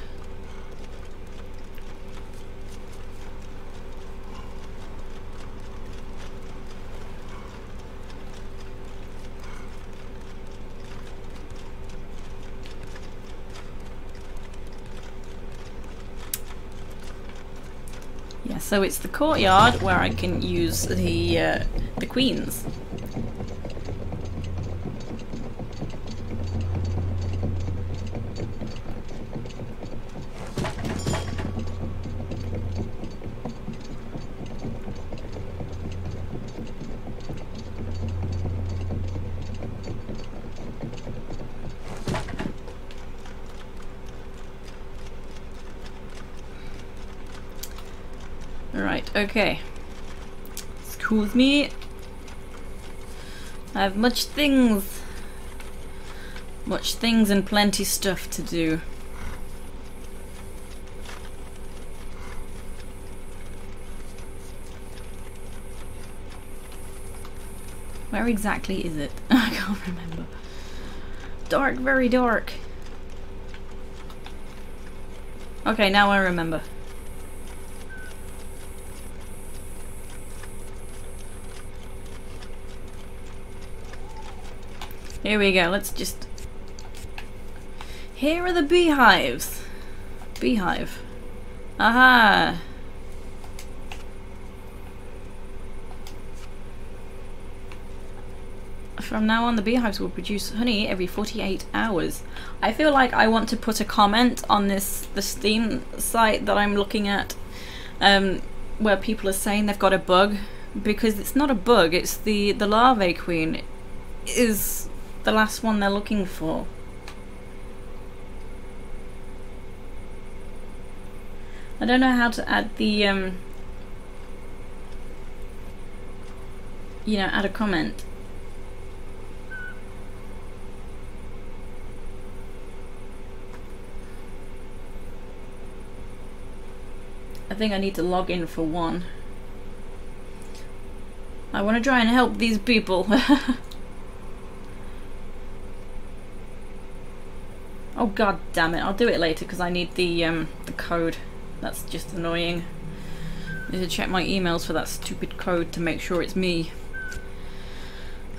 Yeah, so it's the courtyard where I can use the uh, the queens. Okay. Excuse me. I have much things. Much things and plenty stuff to do. Where exactly is it? I can't remember. Dark, very dark. Okay, now I remember. Here we go, let's just... Here are the beehives. Beehive. Aha! From now on, the beehives will produce honey every 48 hours. I feel like I want to put a comment on this the Steam site that I'm looking at, um, where people are saying they've got a bug, because it's not a bug. It's the the larvae queen is the last one they're looking for. I don't know how to add the um, you know, add a comment. I think I need to log in for one. I want to try and help these people. oh god damn it, I'll do it later because I need the um, the code. That's just annoying. I need to check my emails for that stupid code to make sure it's me.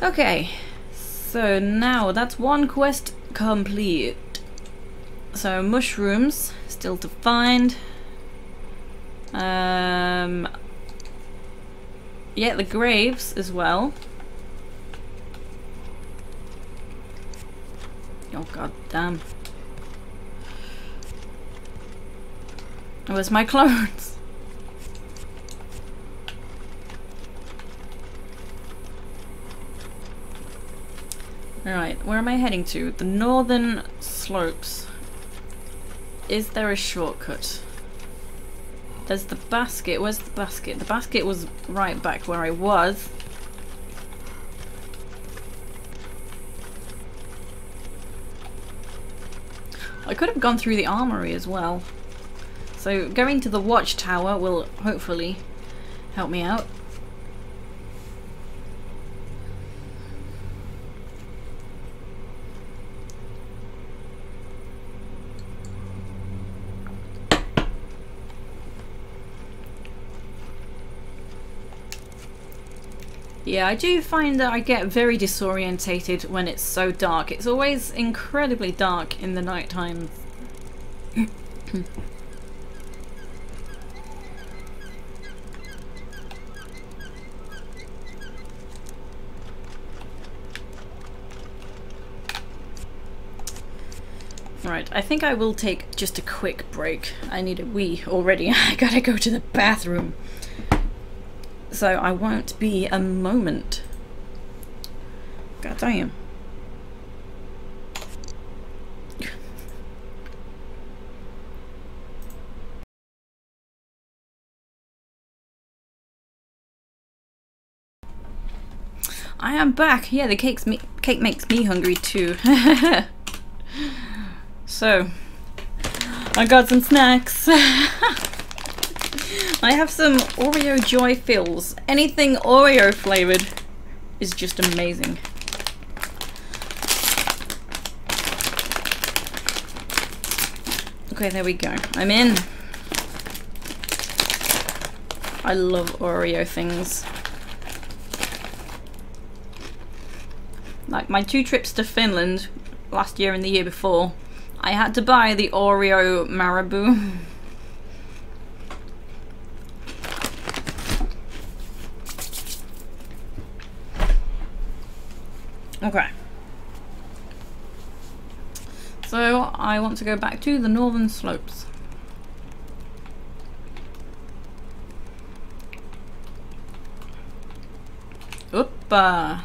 Okay, so now that's one quest complete. So mushrooms, still to find. Um, yeah, the graves as well. Oh god damn. Where's my clones? Alright, where am I heading to? The northern slopes. Is there a shortcut? There's the basket. Where's the basket? The basket was right back where I was. I could have gone through the armory as well. So going to the watchtower will hopefully help me out. Yeah, I do find that I get very disorientated when it's so dark. It's always incredibly dark in the night times. Right, I think I will take just a quick break. I need a wee already. I gotta go to the bathroom. So I won't be a moment. God damn. I am back. Yeah, the cake's me cake makes me hungry too. so, I got some snacks. I have some Oreo Joy Fills. Anything Oreo flavored is just amazing. Okay, there we go. I'm in. I love Oreo things. Like my two trips to Finland last year and the year before, I had to buy the Oreo Marabou. Okay. So I want to go back to the northern slopes. Oopa.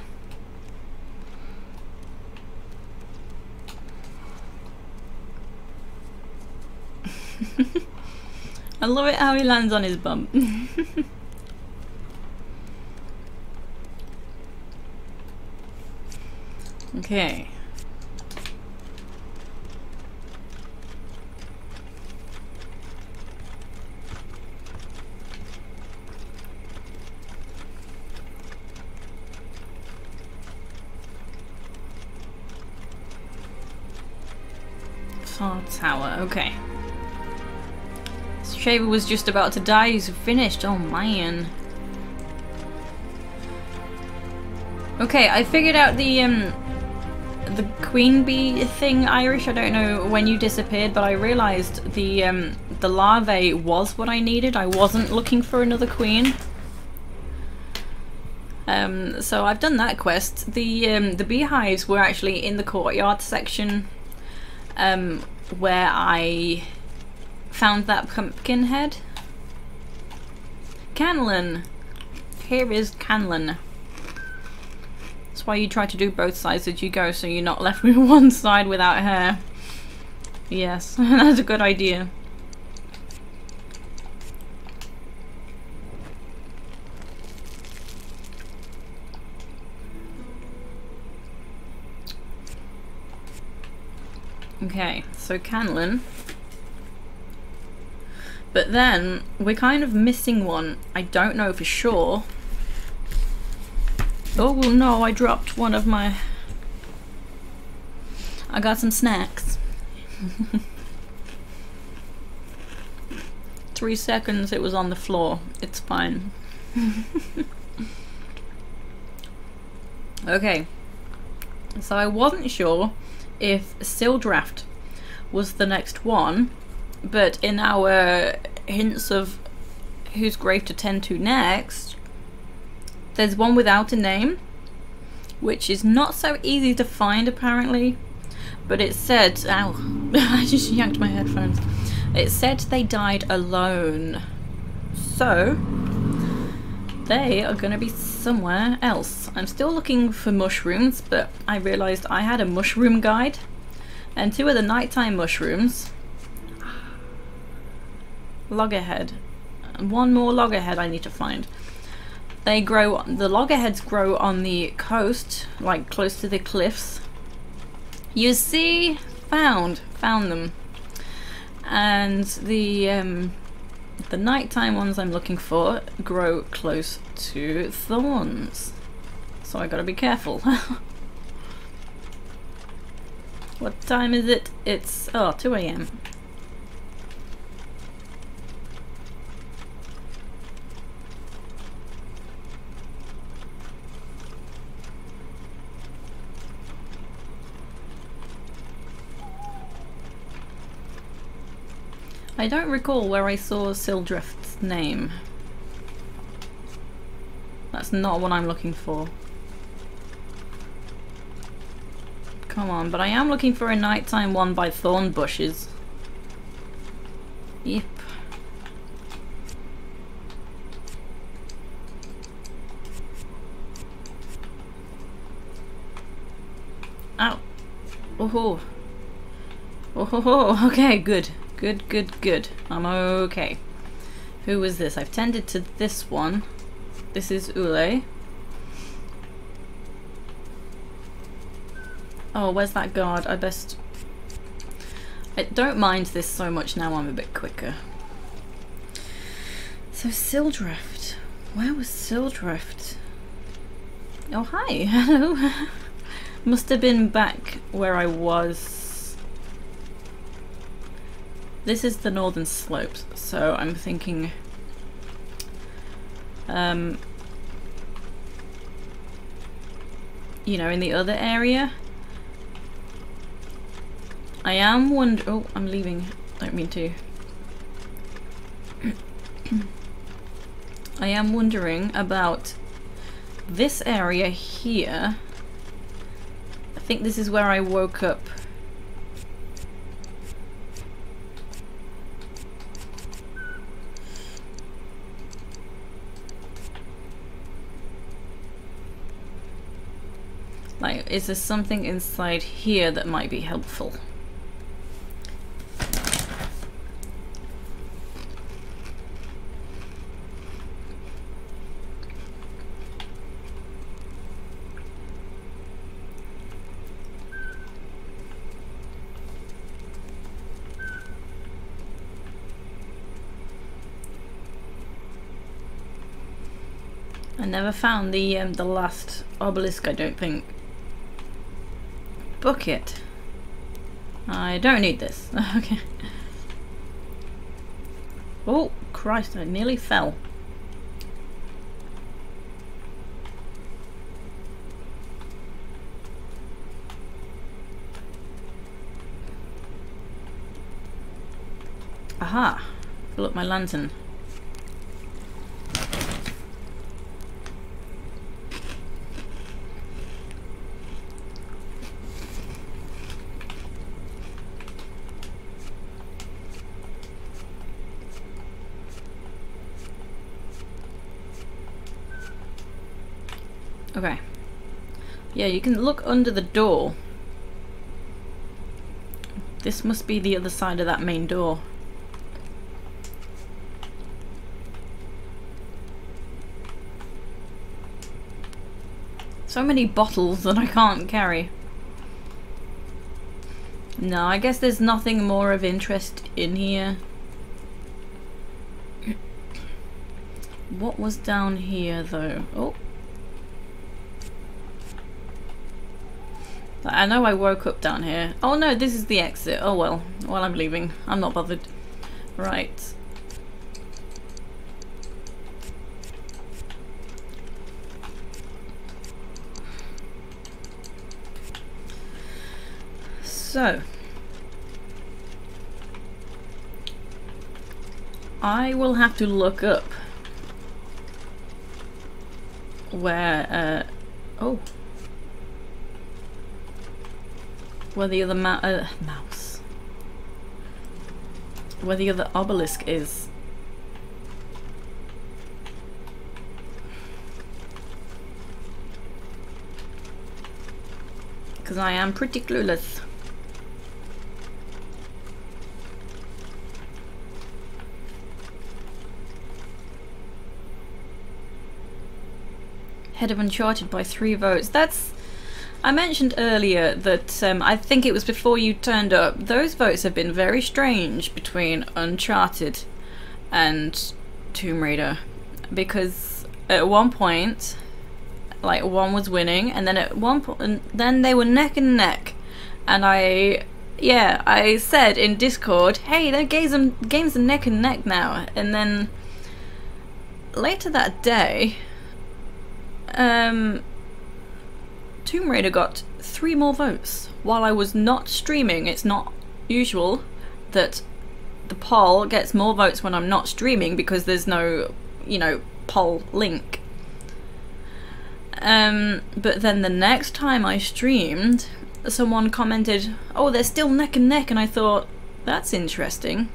I love it how he lands on his bum. okay. Far tower, okay. Shaver was just about to die, he's finished. Oh man. Okay, I figured out the um the queen bee thing, Irish. I don't know when you disappeared, but I realized the um the larvae was what I needed. I wasn't looking for another queen. Um, so I've done that quest. The um, the beehives were actually in the courtyard section, um, where I found that pumpkin head. Canlin! Here is Canlin. That's why you try to do both sides as you go, so you're not left with one side without hair. Yes, that's a good idea. Okay, so Canlin but then we're kind of missing one. I don't know for sure. Oh no, I dropped one of my... I got some snacks. Three seconds it was on the floor. It's fine. okay. So I wasn't sure if Sildraft was the next one but in our hints of whose grave to tend to next, there's one without a name, which is not so easy to find apparently. But it said, ow, I just yanked my headphones. It said they died alone. So, they are going to be somewhere else. I'm still looking for mushrooms, but I realised I had a mushroom guide. And two of the nighttime mushrooms loggerhead. One more loggerhead I need to find. They grow, the loggerheads grow on the coast, like close to the cliffs. You see? Found. Found them. And the, um, the nighttime ones I'm looking for grow close to thorns. So I gotta be careful. what time is it? It's, oh, 2 a.m. I don't recall where I saw Sildrift's name. That's not what I'm looking for. Come on, but I am looking for a nighttime one by thorn bushes. Yep. Ow. Oh ho. Oh ho ho. Okay, good. Good, good, good. I'm okay. Who was this? I've tended to this one. This is Ule. Oh, where's that guard? I best... I don't mind this so much now I'm a bit quicker. So Sildrift. Where was Sildrift? Oh, hi. Hello. Must have been back where I was this is the northern slopes, so I'm thinking um, you know, in the other area. I am wonder- oh, I'm leaving. Don't mean to. I am wondering about this area here. I think this is where I woke up Like, is there something inside here that might be helpful? I never found the um, the last obelisk, I don't think. Bucket. I don't need this. okay. Oh, Christ, I nearly fell. Aha! Fill up my lantern. Okay. Yeah, you can look under the door. This must be the other side of that main door. So many bottles that I can't carry. No, I guess there's nothing more of interest in here. What was down here though? Oh. I know I woke up down here. Oh no, this is the exit. Oh well. Well, I'm leaving. I'm not bothered. Right. So. I will have to look up where, uh, oh, where the other uh, mouse, where the other obelisk is. Because I am pretty clueless. Head of Uncharted by three votes. That's I mentioned earlier that um, I think it was before you turned up. Those votes have been very strange between Uncharted and Tomb Raider because at one point, like one was winning, and then at one point, then they were neck and neck, and I, yeah, I said in Discord, hey, their games games are neck and neck now, and then later that day, um, Tomb Raider got three more votes. While I was not streaming, it's not usual that the poll gets more votes when I'm not streaming because there's no, you know, poll link. Um, but then the next time I streamed, someone commented, oh, they're still neck and neck, and I thought, that's interesting.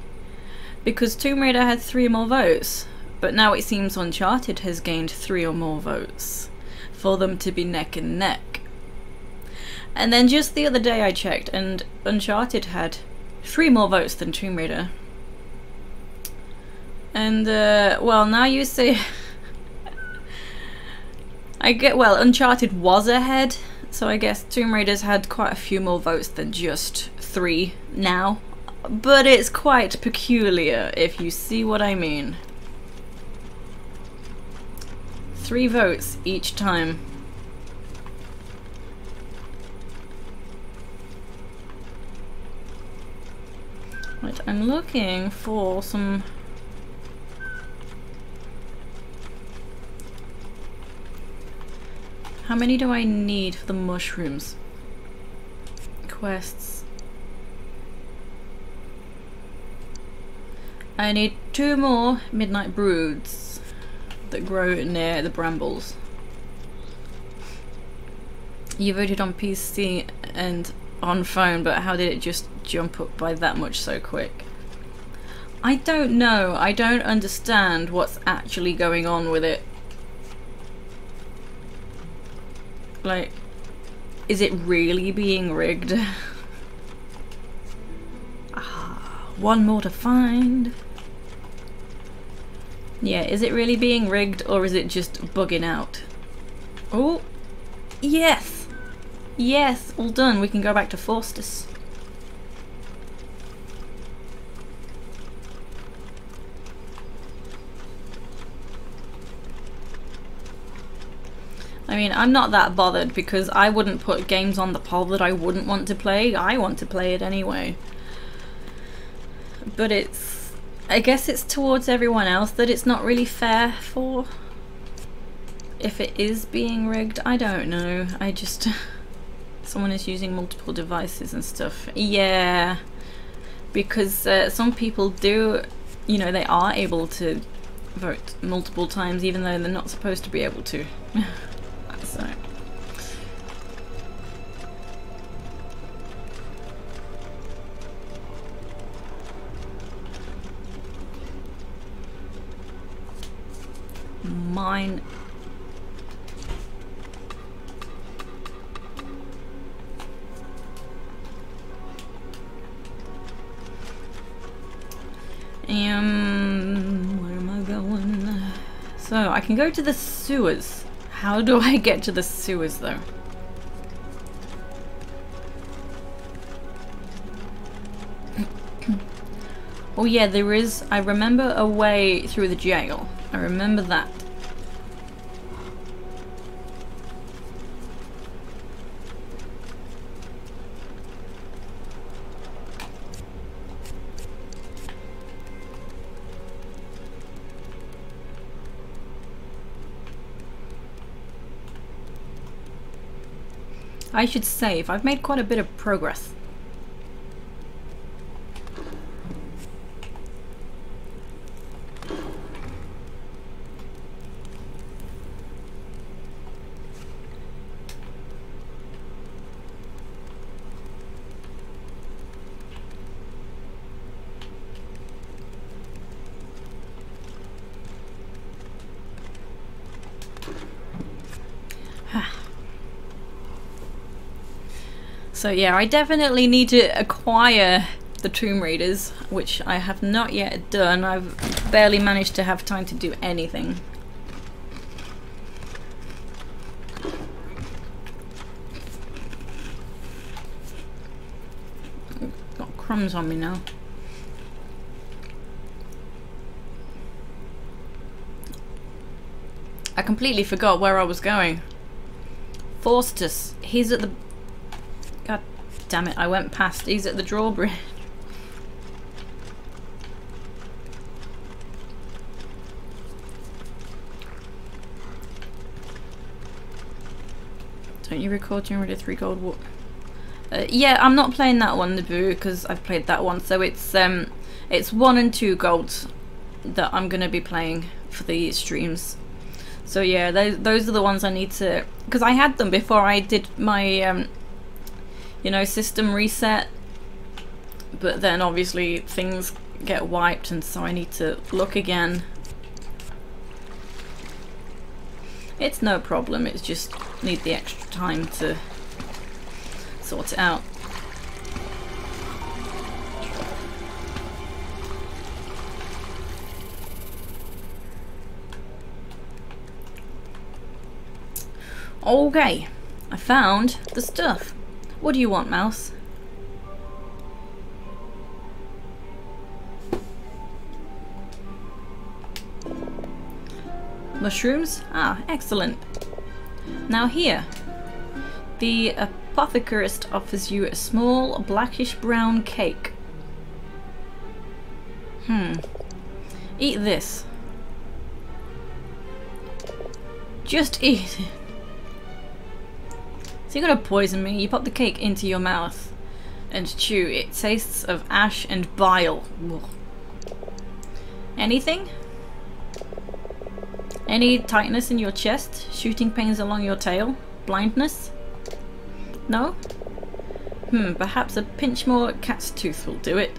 Because Tomb Raider had three more votes, but now it seems Uncharted has gained three or more votes for them to be neck and neck. And then just the other day I checked and Uncharted had three more votes than Tomb Raider. And, uh, well, now you say... I get, well, Uncharted was ahead, so I guess Tomb Raider's had quite a few more votes than just three now. But it's quite peculiar, if you see what I mean. Three votes each time. Right, I'm looking for some... How many do I need for the mushrooms? Quests. I need two more midnight broods that grow near the brambles. You voted on PC and on phone, but how did it just jump up by that much so quick? I don't know. I don't understand what's actually going on with it. Like, is it really being rigged? ah, one more to find. Yeah, is it really being rigged or is it just bugging out? Oh, yes! Yes, all done. We can go back to Faustus. I mean, I'm not that bothered because I wouldn't put games on the poll that I wouldn't want to play. I want to play it anyway. But it's... I guess it's towards everyone else that it's not really fair for. If it is being rigged, I don't know. I just... Someone is using multiple devices and stuff. Yeah. Because uh, some people do, you know, they are able to vote multiple times even though they're not supposed to be able to. so. Mine Um, where am I going? So, I can go to the sewers. How do I get to the sewers, though? oh yeah, there is... I remember a way through the jail. I remember that. I should save. I've made quite a bit of progress. So yeah, I definitely need to acquire the Tomb Raiders, which I have not yet done. I've barely managed to have time to do anything. Got crumbs on me now. I completely forgot where I was going. Faustus, he's at the damn it, I went past. He's at the drawbridge. Don't you record Tomb Raider 3 Gold War? Uh, yeah, I'm not playing that one, Naboo, because I've played that one. So it's um, it's one and two golds that I'm gonna be playing for the streams. So yeah, those those are the ones I need to, because I had them before I did my um, you know, system reset. But then obviously things get wiped and so I need to look again. It's no problem, it's just need the extra time to sort it out. Okay, I found the stuff. What do you want, Mouse? Mushrooms? Ah, excellent. Now here. The apothecarist offers you a small blackish brown cake. Hmm. Eat this. Just eat it. So you're gonna poison me. You pop the cake into your mouth and chew. It tastes of ash and bile. Ugh. Anything? Any tightness in your chest? Shooting pains along your tail? Blindness? No? Hmm, perhaps a pinch more cat's tooth will do it.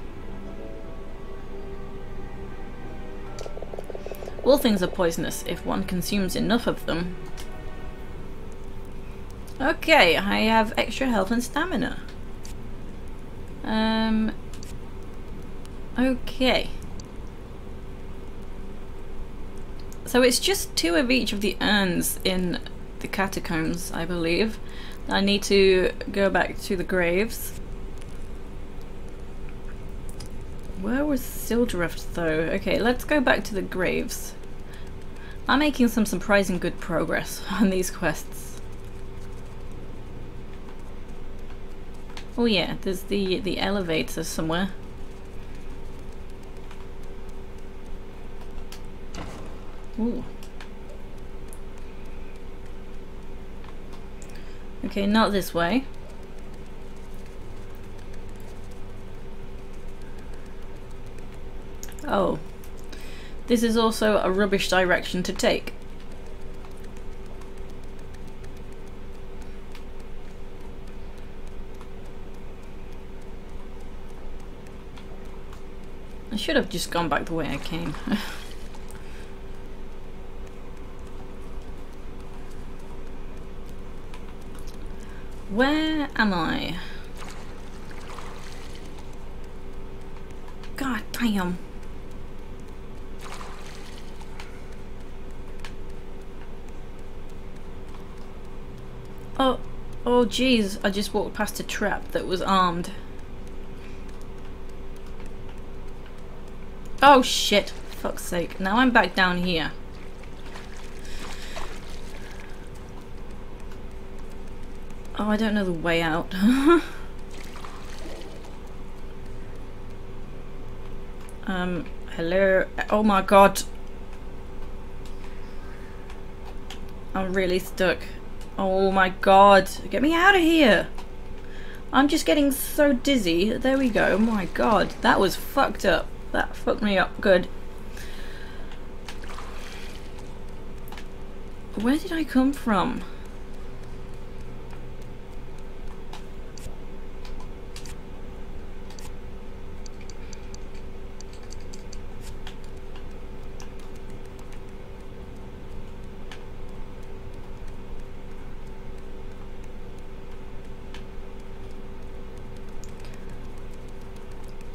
All things are poisonous if one consumes enough of them. Okay, I have extra health and stamina. Um. Okay. So it's just two of each of the urns in the catacombs, I believe. I need to go back to the graves. Where was Sildrift though? Okay, let's go back to the graves. I'm making some surprising good progress on these quests. Oh yeah, there's the the elevator somewhere. Ooh. Okay, not this way. Oh. This is also a rubbish direction to take. I should have just gone back the way I came. Where am I? God damn. Oh, oh jeez, I just walked past a trap that was armed. Oh shit, fuck's sake. Now I'm back down here. Oh, I don't know the way out. um, hello? Oh my god. I'm really stuck. Oh my god. Get me out of here. I'm just getting so dizzy. There we go. Oh my god. That was fucked up. That fucked me up good. Where did I come from?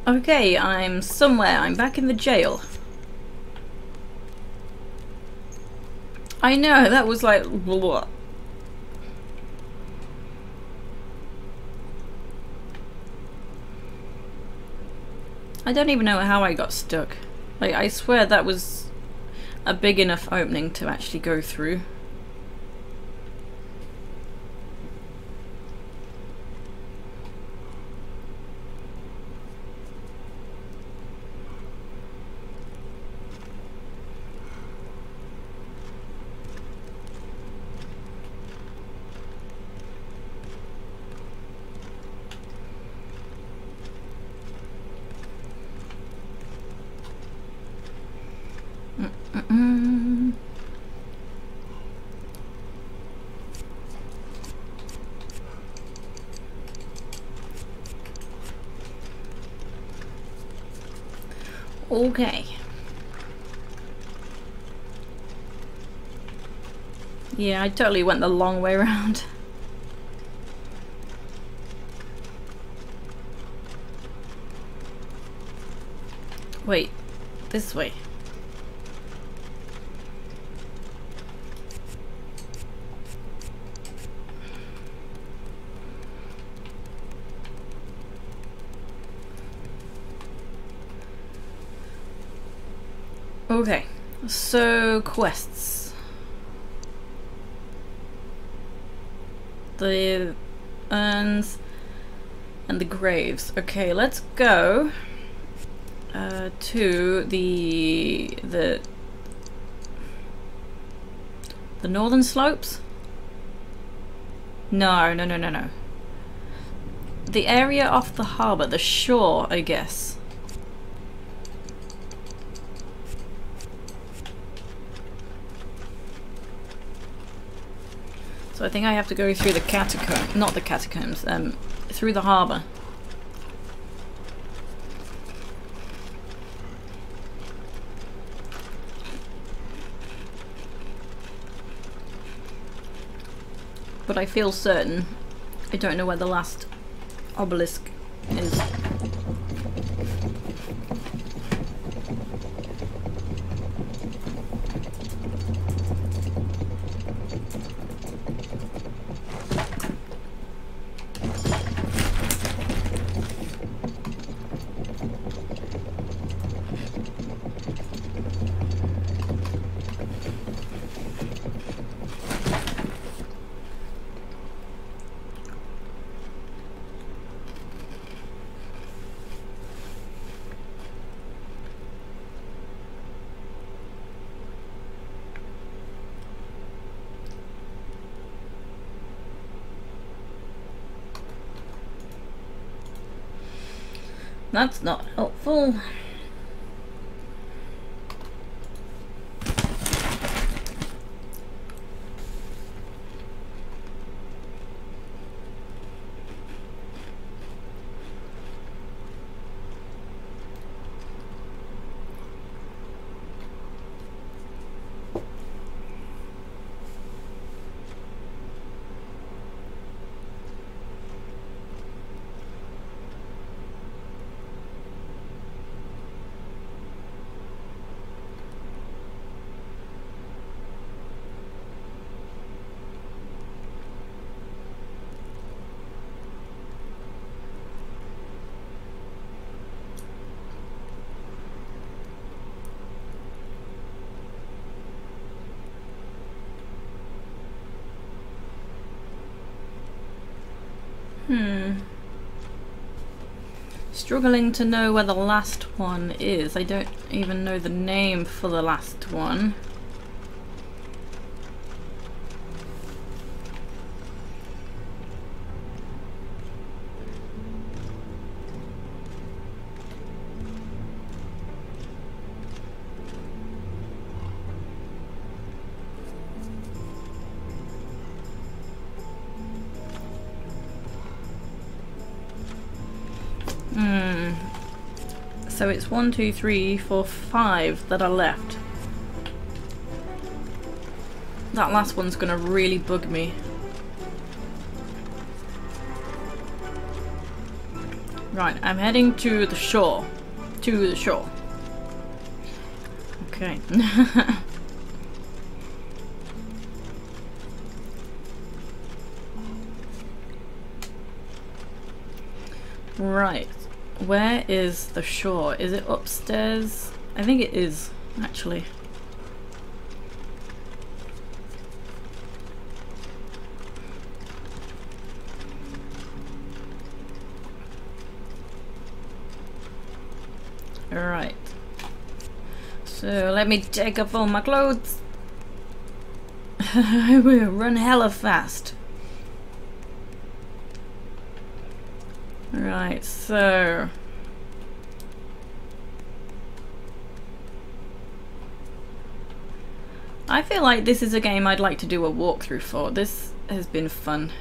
Okay, I'm somewhere. I'm back in the jail. I know, that was like... Blah. I don't even know how I got stuck. Like, I swear that was a big enough opening to actually go through. Okay. Yeah, I totally went the long way around. Wait, this way. Okay, so quests. The urns and the graves. Okay, let's go uh, to the the the northern slopes. No, no, no, no, no. The area off the harbour, the shore, I guess. I think I have to go through the catacombs, not the catacombs, um, through the harbour. But I feel certain I don't know where the last obelisk is. That's not helpful. Hmm. Struggling to know where the last one is. I don't even know the name for the last one. So it's one, two, three, four, five that are left. That last one's gonna really bug me. Right, I'm heading to the shore. To the shore. Okay. Is the shore? Is it upstairs? I think it is, actually. Alright. So let me take off all my clothes. I will run hella fast. Right, so... I feel like this is a game I'd like to do a walkthrough for. This has been fun.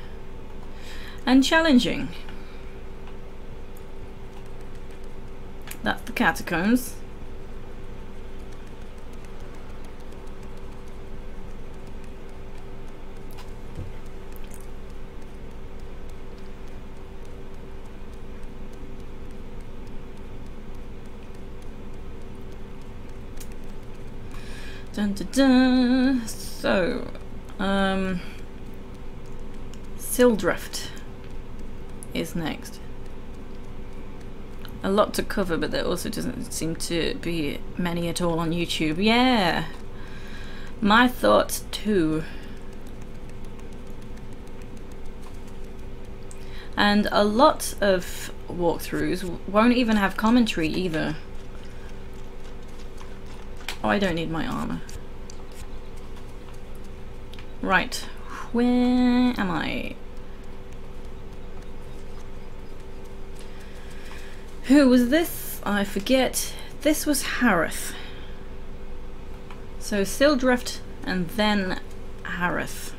And challenging. That's the catacombs. So, um, Sildrift is next. A lot to cover, but there also doesn't seem to be many at all on YouTube. Yeah, my thoughts too. And a lot of walkthroughs won't even have commentary either. Oh, I don't need my armor. Right. Where am I? Who was this? I forget. This was Harith. So Sildrift and then Harith.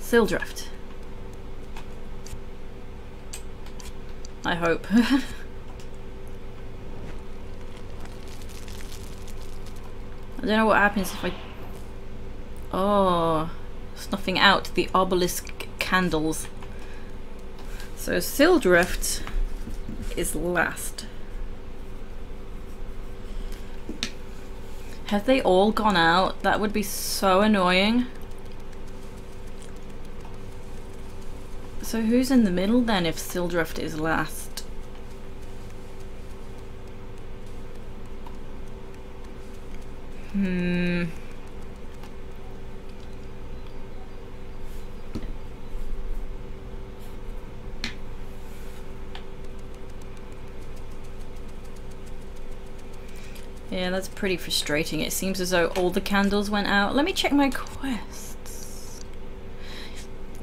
Sildrift. I hope. don't know what happens if I... Oh, snuffing out the obelisk candles. So Sildrift is last. Have they all gone out? That would be so annoying. So who's in the middle then if Sildrift is last? Hmm. Yeah, that's pretty frustrating. It seems as though all the candles went out. Let me check my quests.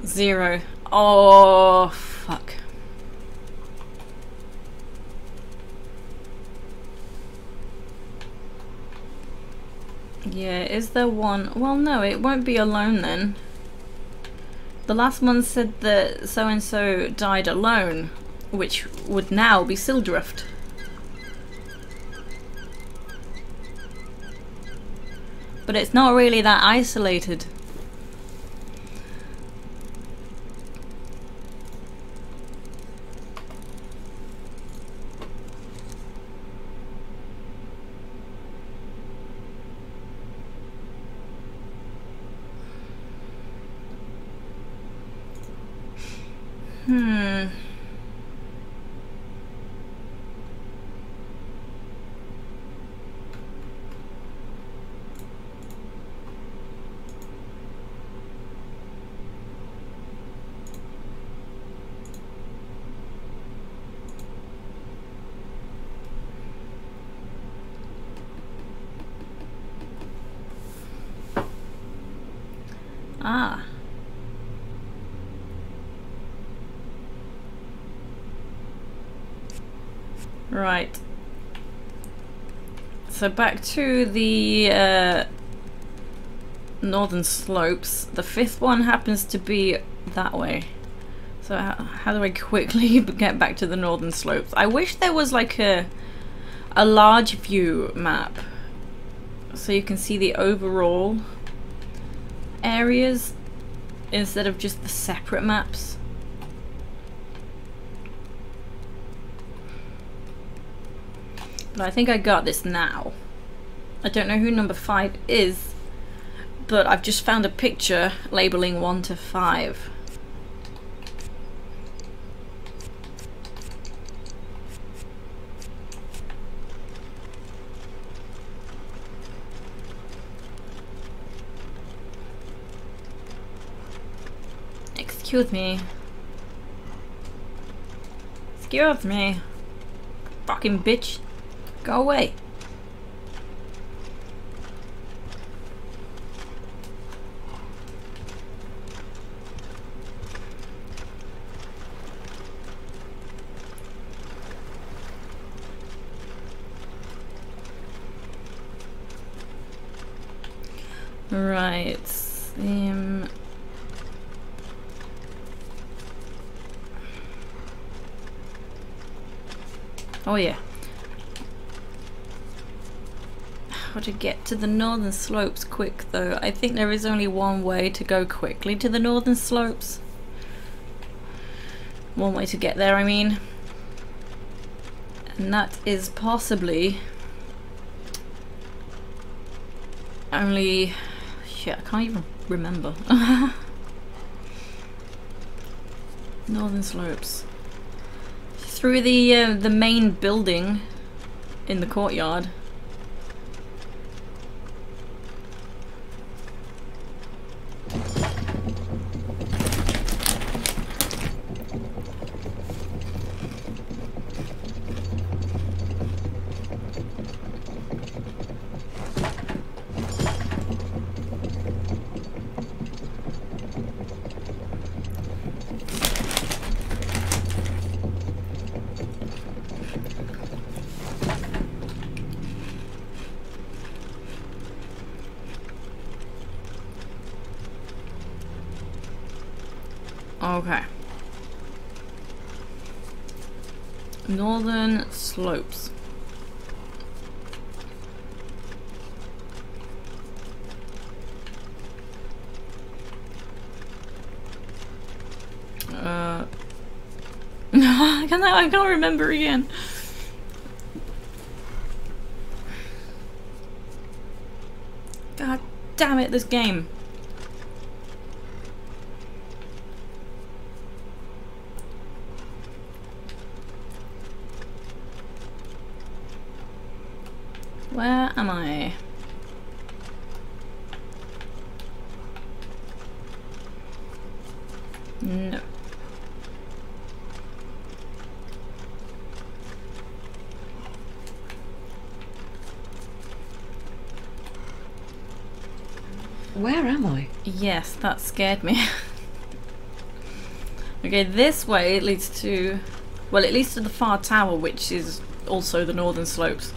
Zero. Oh, fuck. Yeah, is there one? Well, no, it won't be alone then. The last one said that so-and-so died alone, which would now be Sildrift. But it's not really that isolated. Hmm. Ah. Right. So back to the uh, northern slopes. The fifth one happens to be that way. So how, how do I quickly get back to the northern slopes? I wish there was like a a large view map so you can see the overall areas instead of just the separate maps. But I think I got this now. I don't know who number 5 is, but I've just found a picture labeling 1 to 5. Excuse me. Excuse me. Fucking bitch. Go away. Right. Um, oh yeah. How to get to the northern slopes quick though. I think there is only one way to go quickly to the northern slopes. One way to get there, I mean. And that is possibly only shit, I can't even remember. Northern slopes. Through the uh, the main building in the courtyard. Okay. Northern slopes. Uh, I can't. I can't remember again. God damn it! This game. Where am I? No. Where am I? Yes, that scared me. okay, this way it leads to... Well, it leads to the far tower, which is also the northern slopes.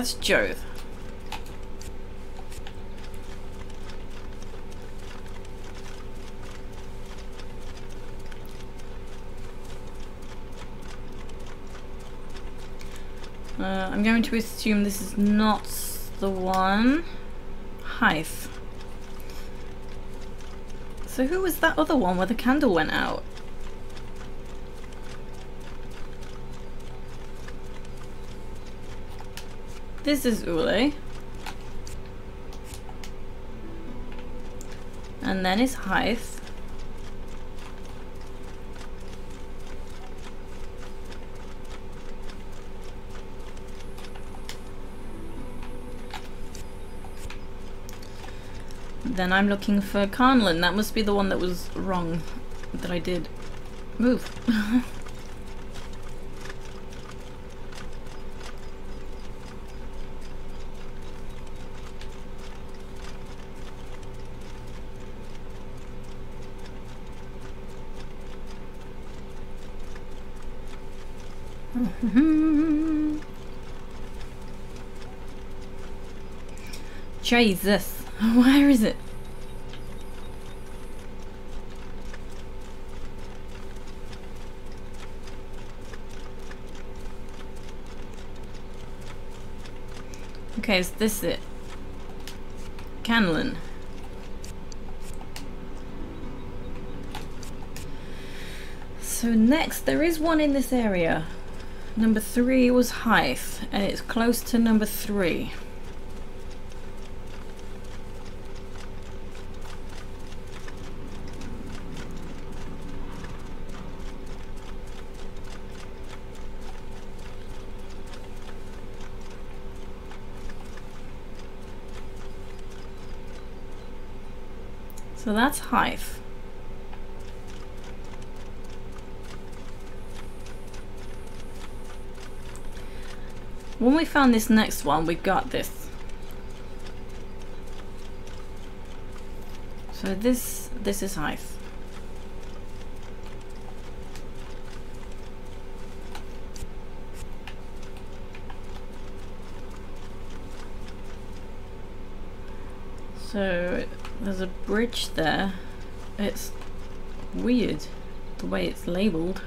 That's Joth. Uh, I'm going to assume this is not the one. Hythe. So who was that other one where the candle went out? This is Ule. And then is Hythe. Then I'm looking for Carnlin. That must be the one that was wrong that I did. Move. Jesus, where is it? Okay, is this it? Canlin. So next, there is one in this area. Number three was Hythe, and it's close to number three. So that's Hythe. When we found this next one, we got this. So this this is Hythe. So there's a bridge there. It's weird the way it's labelled.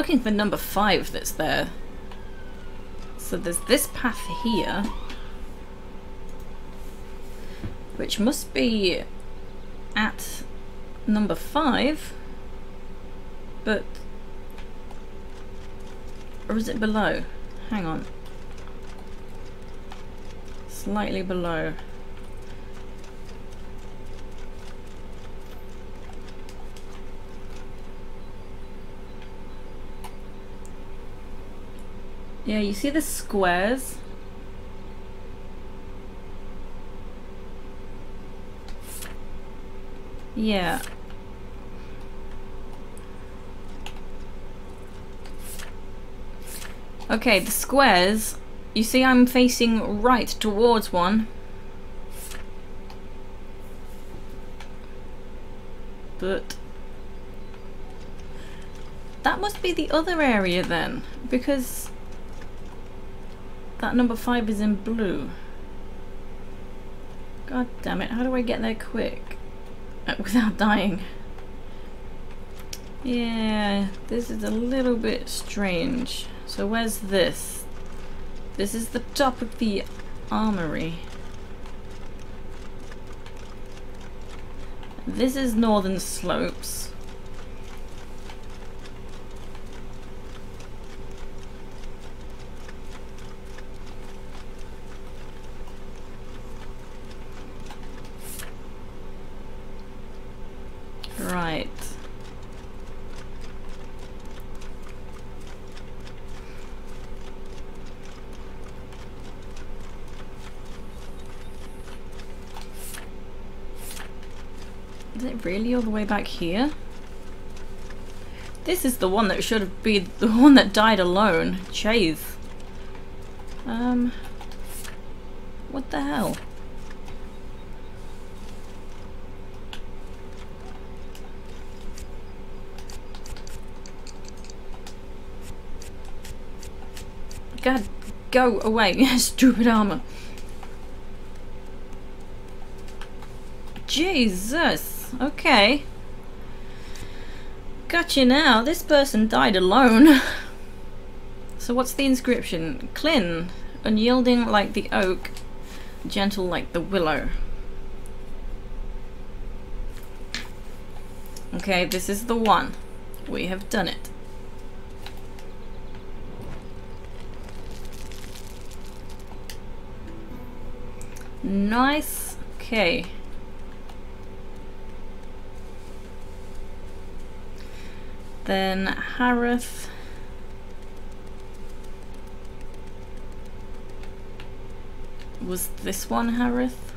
Looking for number five that's there. So there's this path here. Which must be at number five, but or is it below? Hang on. Slightly below. Yeah, you see the squares? Yeah. Okay, the squares, you see I'm facing right towards one. But that must be the other area then, because that number five is in blue. God damn it, how do I get there quick? Uh, without dying. Yeah, this is a little bit strange. So where's this? This is the top of the armory. This is Northern Slopes. Right. Is it really all the way back here? This is the one that should have been the one that died alone. Chase. Um. What the hell? God, go away, stupid armor. Jesus, okay. Gotcha now, this person died alone. so what's the inscription? Clin, unyielding like the oak, gentle like the willow. Okay, this is the one. We have done it. Nice. Okay. Then Harith. Was this one Harith?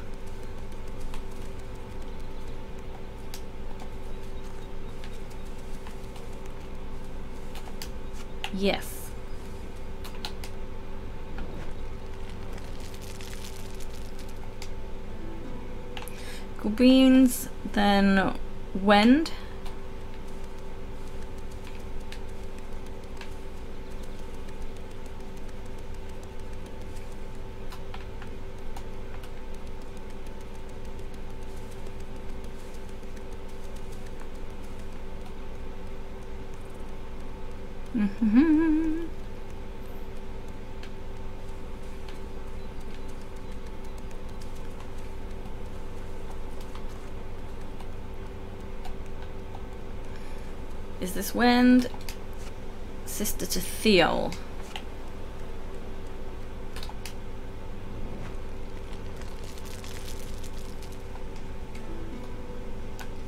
Yes. Beans, then Wend. Is this Wend? Sister to Theo.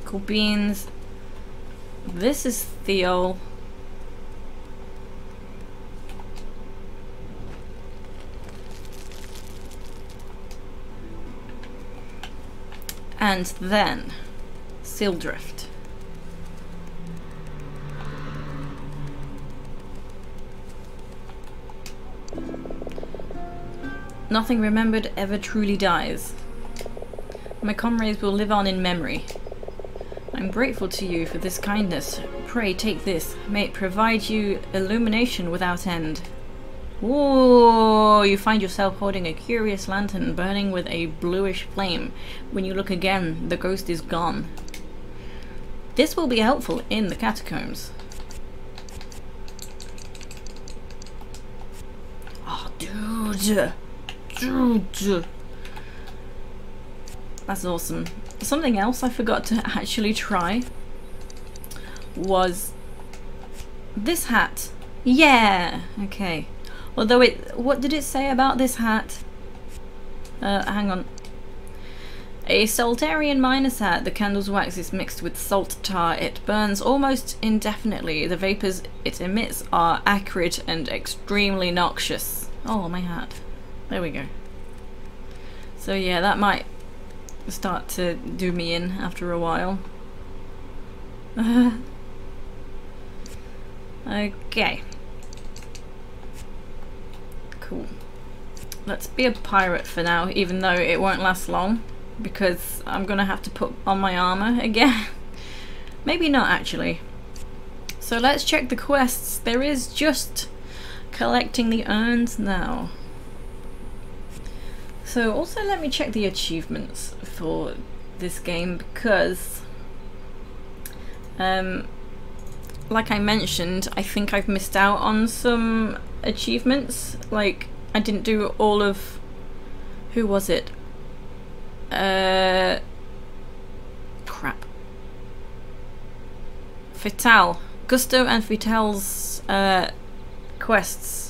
Cool beans. This is Theo. And then Sildrift. Nothing remembered ever truly dies. My comrades will live on in memory. I'm grateful to you for this kindness. Pray take this. May it provide you illumination without end. Whoa! You find yourself holding a curious lantern burning with a bluish flame. When you look again, the ghost is gone. This will be helpful in the catacombs. Oh, dude! Dude! That's awesome. something else I forgot to actually try was this hat. Yeah, okay. Although it, what did it say about this hat? Uh, hang on. A Saltarian miner's hat. The candle's wax is mixed with salt tar. It burns almost indefinitely. The vapors it emits are acrid and extremely noxious. Oh, my hat. There we go. So yeah, that might start to do me in after a while. okay. Cool. Let's be a pirate for now, even though it won't last long, because I'm gonna have to put on my armor again. Maybe not, actually. So let's check the quests. There is just collecting the urns now. So also let me check the achievements for this game because um, like I mentioned, I think I've missed out on some achievements. Like I didn't do all of who was it? Uh crap. Vital. Gusto and Vital's uh, quests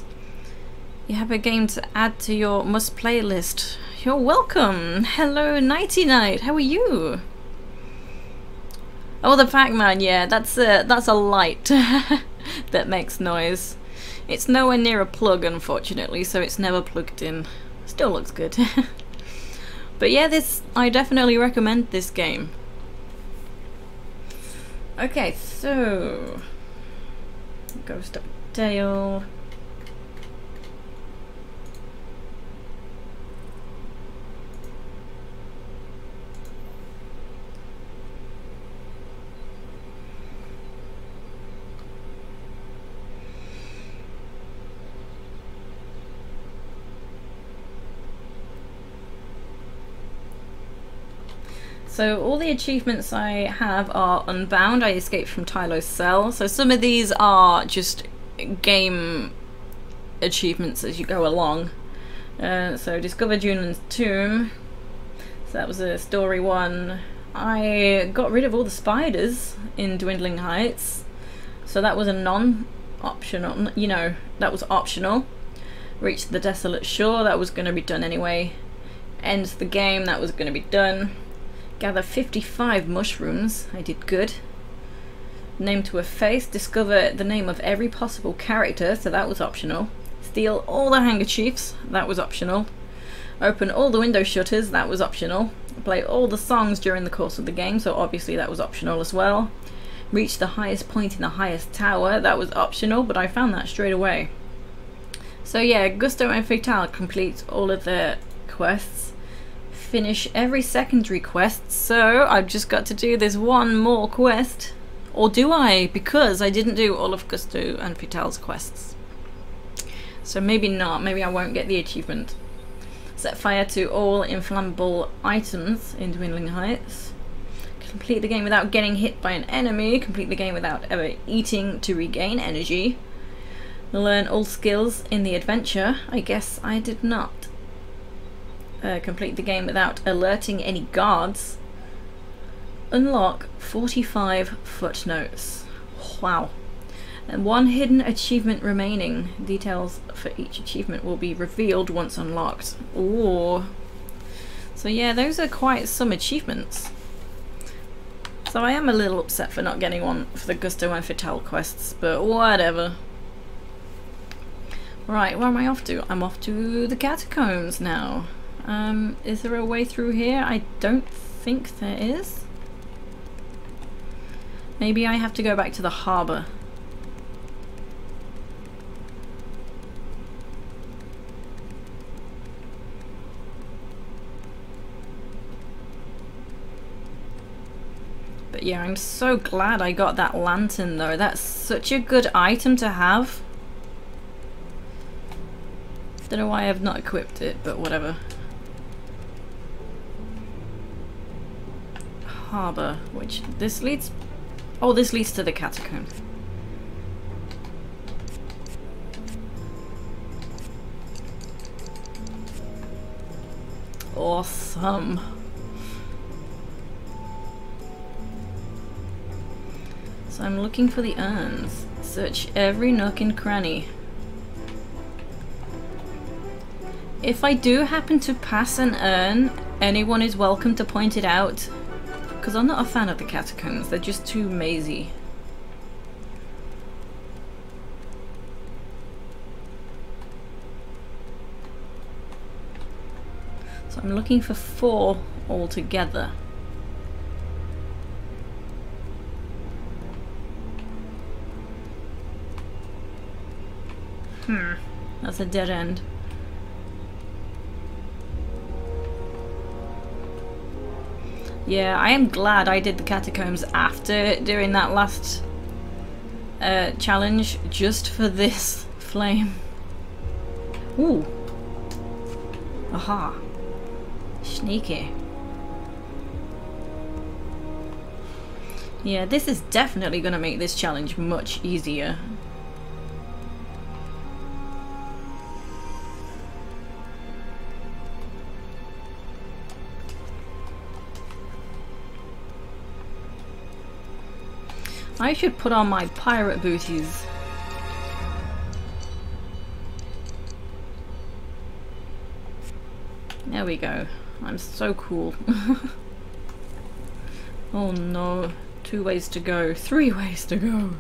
you have a game to add to your must play list. You're welcome. Hello, Nighty Night. How are you? Oh, the Pac-Man. Yeah, that's a that's a light that makes noise. It's nowhere near a plug, unfortunately, so it's never plugged in. Still looks good. but yeah, this I definitely recommend this game. Okay, so Ghost of a Tale. So all the achievements I have are Unbound, I escaped from Tilo's cell. So some of these are just game achievements as you go along. Uh, so Discover Junelin's Tomb. So that was a story one. I got rid of all the spiders in Dwindling Heights. So that was a non-optional, you know, that was optional. Reach the Desolate Shore, that was going to be done anyway. End the game, that was going to be done. Gather 55 mushrooms. I did good. Name to a face. Discover the name of every possible character, so that was optional. Steal all the handkerchiefs, that was optional. Open all the window shutters, that was optional. Play all the songs during the course of the game, so obviously that was optional as well. Reach the highest point in the highest tower, that was optional, but I found that straight away. So yeah, Gusto and Vital complete all of the quests finish every secondary quest, so I've just got to do this one more quest. Or do I? Because I didn't do all of Gusto and Vital's quests. So maybe not, maybe I won't get the achievement. Set fire to all inflammable items in Dwindling Heights. Complete the game without getting hit by an enemy. Complete the game without ever eating to regain energy. Learn all skills in the adventure. I guess I did not uh, complete the game without alerting any guards. Unlock 45 footnotes. Wow. And one hidden achievement remaining. Details for each achievement will be revealed once unlocked. Ooh. So yeah, those are quite some achievements. So I am a little upset for not getting one for the Gusto and Vital quests, but whatever. Right, where am I off to? I'm off to the catacombs now. Um, is there a way through here? I don't think there is. Maybe I have to go back to the harbour. But yeah, I'm so glad I got that lantern though. That's such a good item to have. Don't know why I've not equipped it, but whatever. harbour, which this leads... Oh, this leads to the catacomb. Awesome. So I'm looking for the urns. Search every nook and cranny. If I do happen to pass an urn, anyone is welcome to point it out. Because I'm not a fan of the catacombs, they're just too mazy. So I'm looking for four altogether. Hmm, that's a dead end. Yeah, I am glad I did the catacombs after doing that last uh, challenge, just for this flame. Ooh. Aha. Sneaky. Yeah, this is definitely going to make this challenge much easier. I should put on my pirate booties. There we go. I'm so cool. oh no. Two ways to go. Three ways to go.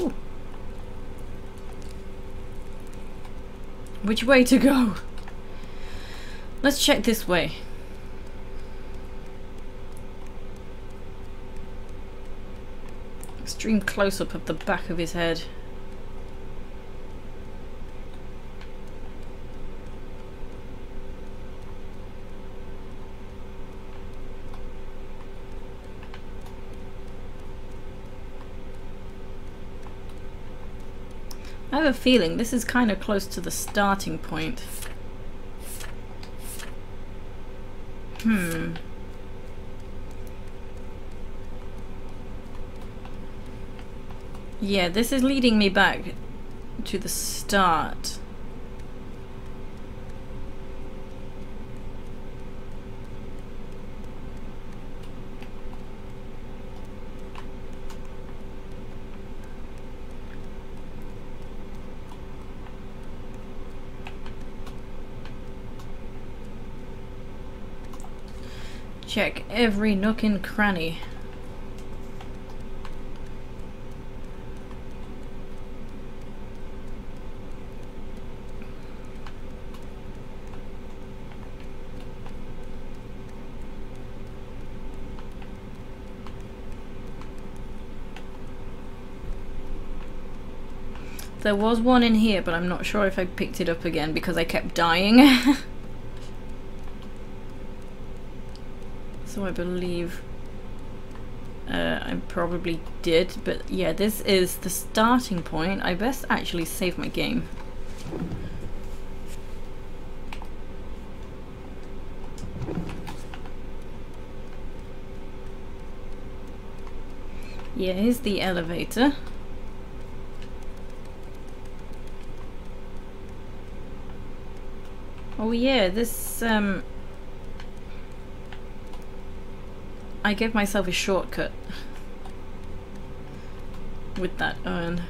Ooh. Which way to go? Let's check this way. Extreme close-up of the back of his head. I have a feeling this is kind of close to the starting point. Hmm. Yeah, this is leading me back to the start. Check every nook and cranny. There was one in here, but I'm not sure if I picked it up again because I kept dying. so I believe uh, I probably did, but yeah, this is the starting point. I best actually save my game. Yeah, here's the elevator. Oh yeah, this, um... I gave myself a shortcut. With that urn.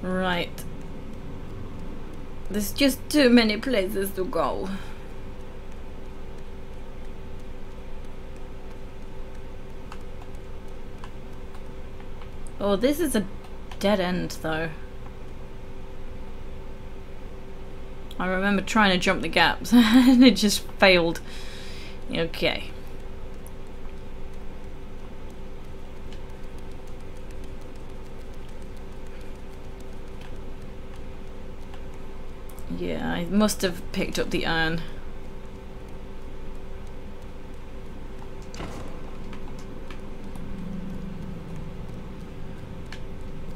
Right. There's just too many places to go. Oh, this is a dead end, though. I remember trying to jump the gaps, and it just failed. Okay. Yeah, I must have picked up the urn.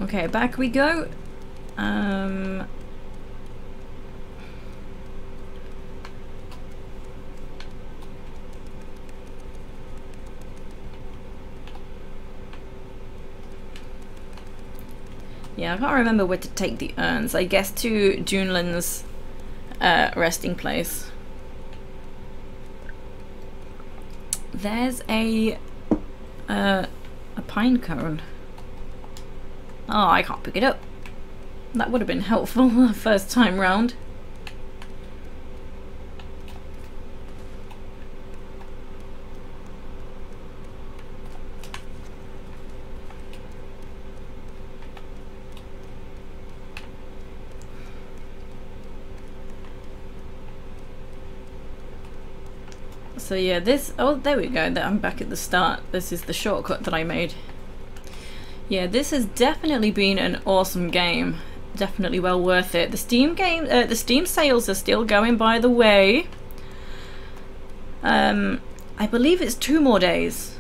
Okay, back we go. Um, Yeah, I can't remember where to take the urns. I guess to Junelin's uh, resting place. There's a uh, a pine cone. Oh, I can't pick it up. That would have been helpful the first time round. So yeah, this, oh there we go, that I'm back at the start. This is the shortcut that I made. Yeah, this has definitely been an awesome game. Definitely well worth it. The Steam game, uh, the Steam sales are still going by the way. Um, I believe it's two more days.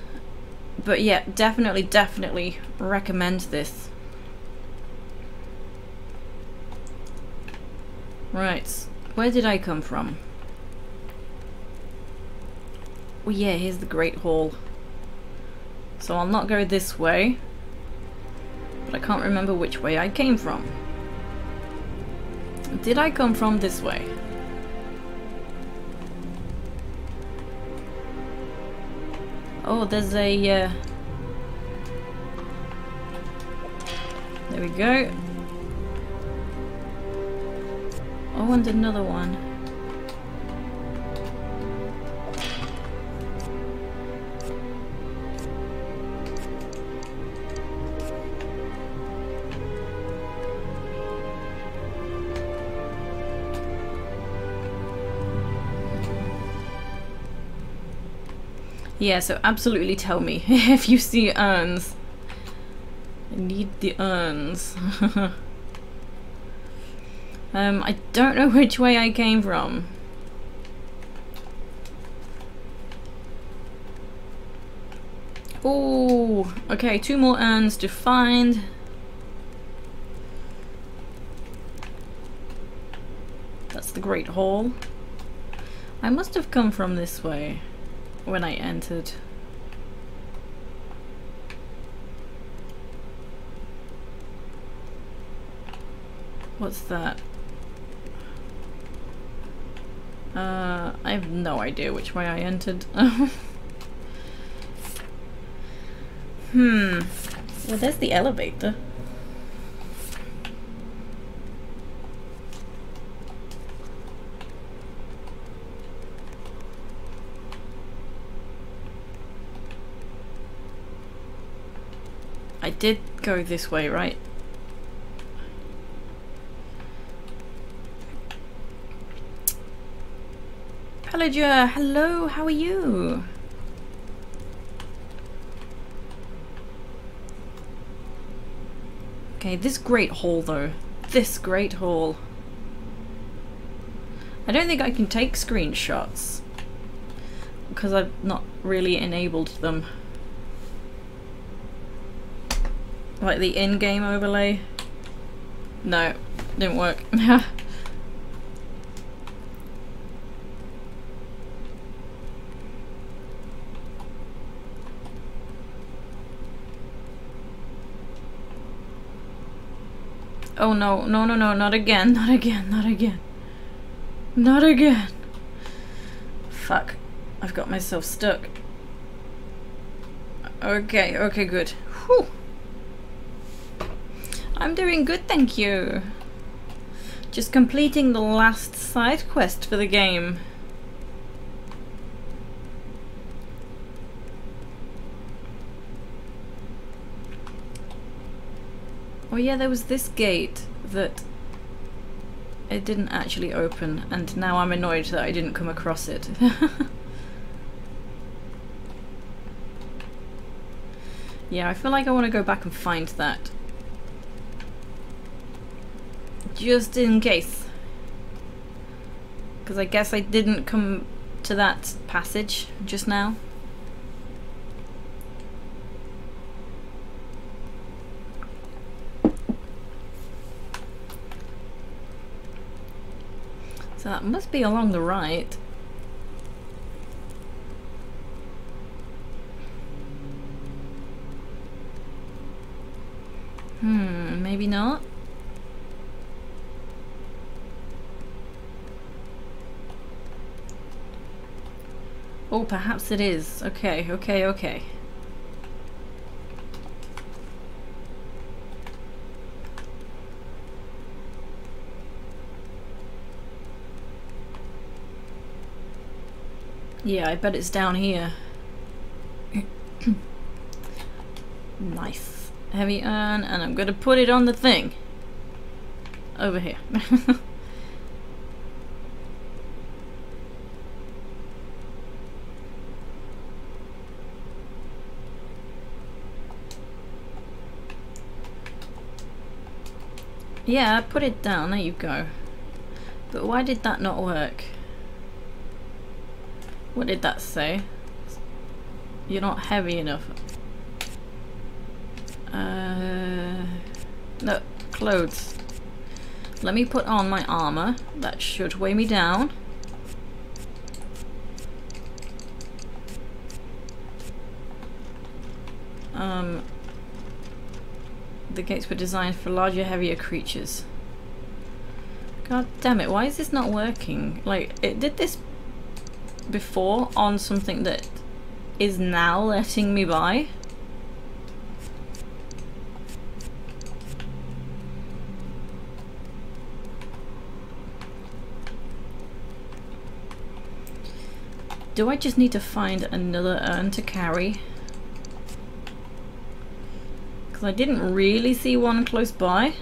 But yeah, definitely, definitely recommend this. Right, where did I come from? Well, yeah, here's the Great Hall. So I'll not go this way. Can't remember which way I came from. Did I come from this way? Oh, there's a... Uh... There we go. Oh, and another one. Yeah, so absolutely tell me if you see urns. I need the urns. um, I don't know which way I came from. Oh, okay, two more urns to find. That's the Great Hall. I must have come from this way when I entered. What's that? Uh, I have no idea which way I entered. hmm. Well, there's the elevator. Did go this way, right? Pelagia, hello, how are you? Okay, this great hall though. This great hall. I don't think I can take screenshots because I've not really enabled them. Like the in-game overlay? No, didn't work. Oh no, no, no, no, not again, not again, not again. Not again. Fuck. I've got myself stuck. Okay, okay, good. Doing good, thank you. Just completing the last side quest for the game. Oh yeah, there was this gate that it didn't actually open and now I'm annoyed that I didn't come across it. yeah, I feel like I want to go back and find that just in case. Because I guess I didn't come to that passage just now. So that must be along the right. Hmm, maybe not. Oh, perhaps it is. Okay, okay, okay. Yeah, I bet it's down here. nice. Heavy urn, and I'm gonna put it on the thing. Over here. yeah, put it down, there you go. But why did that not work? What did that say? You're not heavy enough. Uh, no, clothes. Let me put on my armor. That should weigh me down. Um, the gates were designed for larger, heavier creatures. God damn it, why is this not working? Like, it did this before on something that is now letting me buy. Do I just need to find another urn to carry? Because I didn't really see one close by.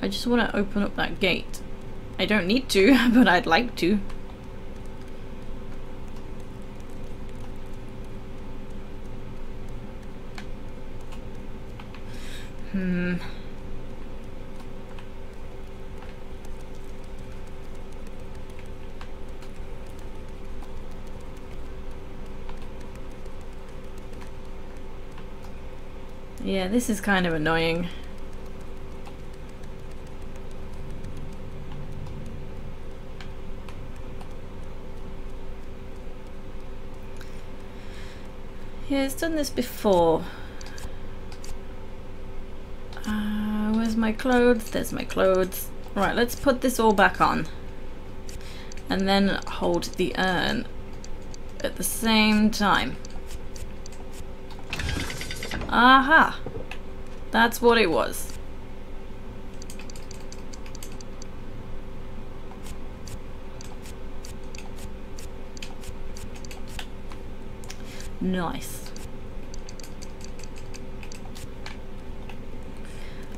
I just want to open up that gate. I don't need to, but I'd like to. Yeah, this is kind of annoying. Yeah, it's done this before. Uh, where's my clothes? There's my clothes. Right, let's put this all back on. And then hold the urn at the same time. Aha! That's what it was. Nice.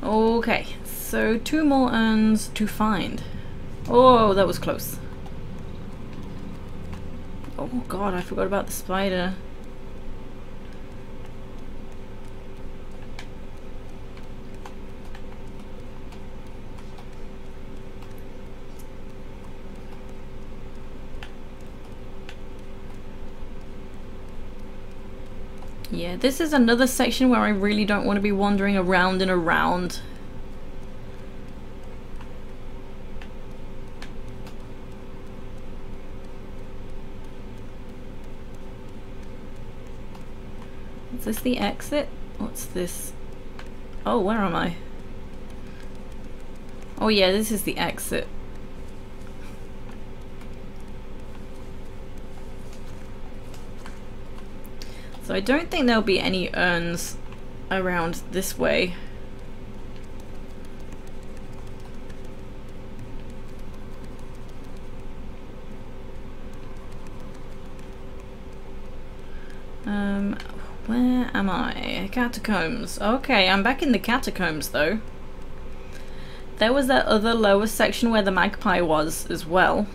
Okay, so two more urns to find. Oh, that was close. Oh god, I forgot about the spider. Yeah, this is another section where I really don't want to be wandering around and around. Is this the exit? What's this? Oh, where am I? Oh yeah, this is the exit. So I don't think there'll be any urns around this way. Um, where am I? Catacombs. Okay, I'm back in the catacombs though. There was that other lower section where the magpie was as well.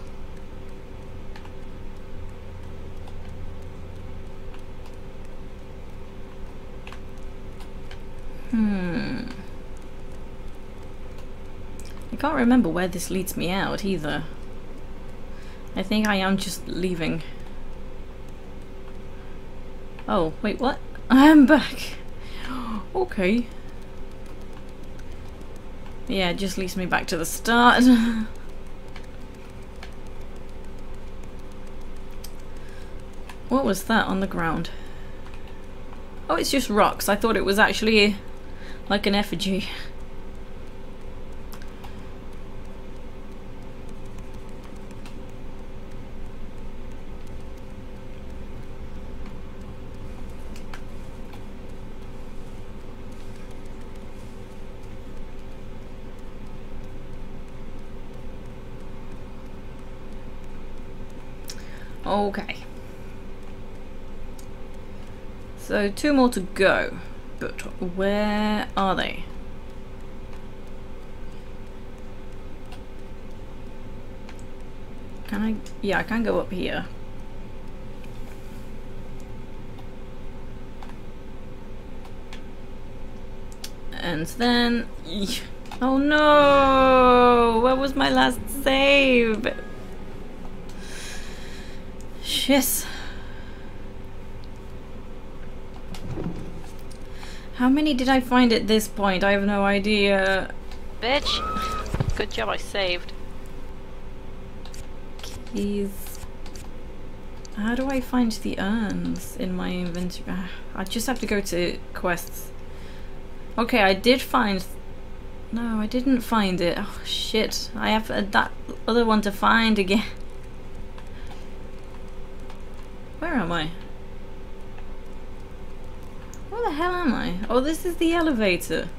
Remember where this leads me out either. I think I am just leaving. Oh, wait, what? I am back. okay. Yeah, it just leads me back to the start. what was that on the ground? Oh, it's just rocks. I thought it was actually like an effigy. Okay. Two more to go. But where are they? Can I? Yeah, I can go up here. And then... Oh no! Where was my last save? Shiz. How many did I find at this point? I have no idea. Bitch! Good job I saved. Keys. How do I find the urns in my inventory? Ah, I just have to go to quests. Okay, I did find... No, I didn't find it. Oh, shit. I have uh, that other one to find again. Where am I? Hell am I? Oh, this is the elevator.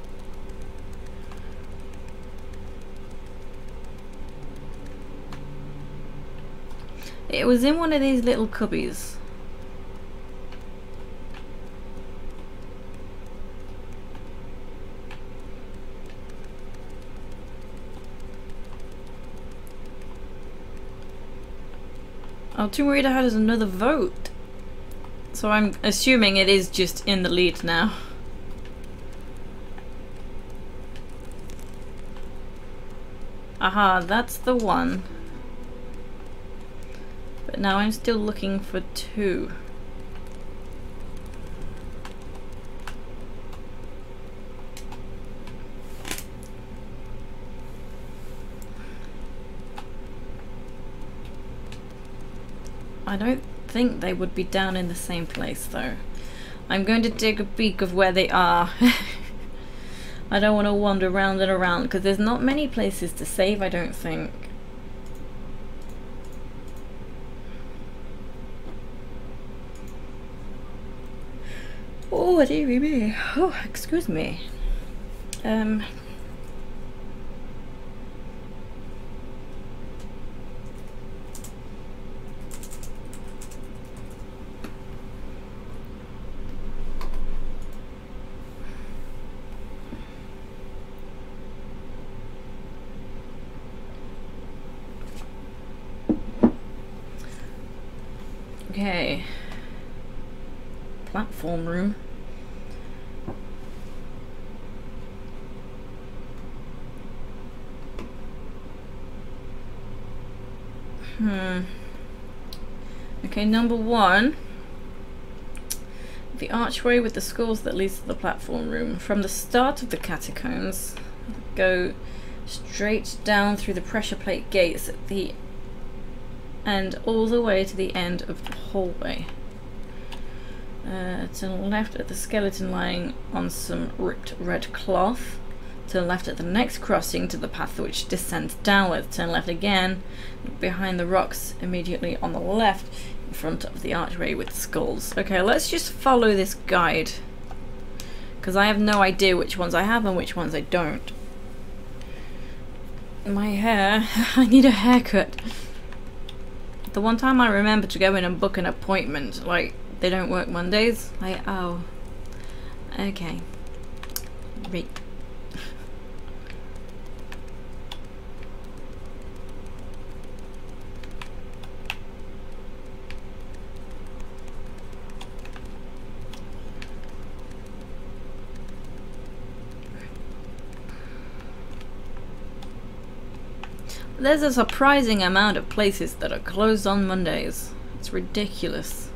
It was in one of these little cubbies. Oh, Tomb Raider has another vote. So I'm assuming it is just in the lead now. Aha, that's the one. But now I'm still looking for two. I don't think they would be down in the same place though. I'm going to take a peek of where they are. I don't want to wander around and around because there's not many places to save I don't think. Oh, dear me. Oh, excuse me. Um, Okay. Room. Hmm. Okay, number one. The archway with the skulls that leads to the platform room. From the start of the catacombs, go straight down through the pressure plate gates at the and all the way to the end of the hallway. Uh, the left at the skeleton lying on some ripped red cloth. The left at the next crossing to the path which descends downwards. Turn left again, behind the rocks immediately on the left, in front of the archway with skulls. Okay, let's just follow this guide. Because I have no idea which ones I have and which ones I don't. My hair, I need a haircut. The one time I remember to go in and book an appointment, like, they don't work Mondays. Like, oh. Okay. Right. There's a surprising amount of places that are closed on Mondays. It's ridiculous.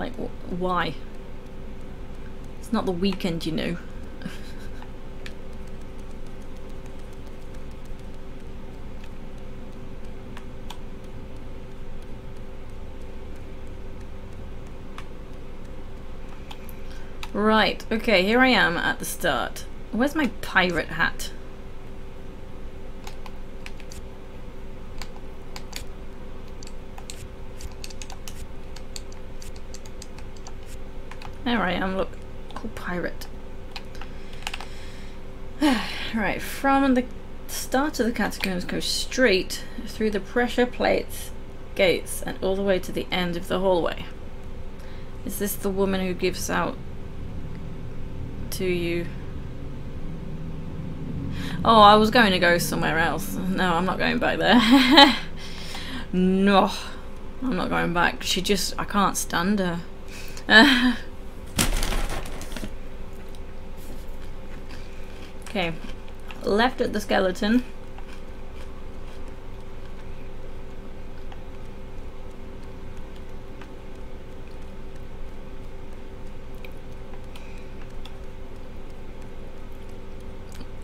Like, why? It's not the weekend, you know. right, okay, here I am at the start. Where's my pirate hat? There I am, look. Cool pirate. right, from the start of the catacombs go straight through the pressure plates gates and all the way to the end of the hallway. Is this the woman who gives out to you? Oh, I was going to go somewhere else. No, I'm not going back there. no, I'm not going back. She just, I can't stand her. okay, left at the skeleton.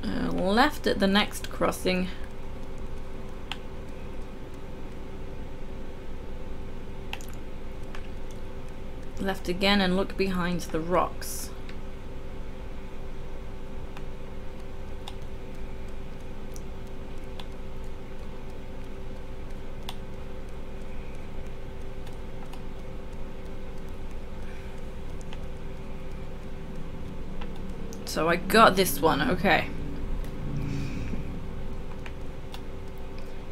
Uh, left at the next crossing. Left again and look behind the rocks. So I got this one, okay.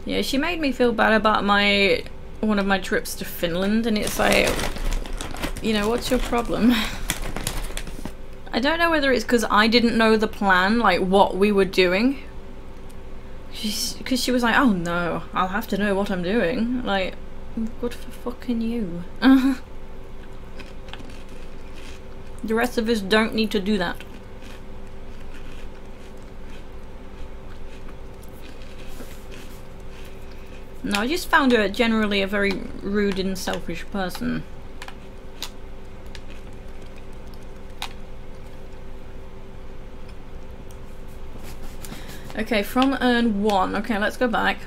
Yeah, she made me feel bad about my one of my trips to Finland and it's like you know, what's your problem? I don't know whether it's because I didn't know the plan, like what we were doing. Because she was like, oh no, I'll have to know what I'm doing. Like, good for fucking you. the rest of us don't need to do that. No, I just found her generally a very rude and selfish person. Okay, from urn one. Okay, let's go back.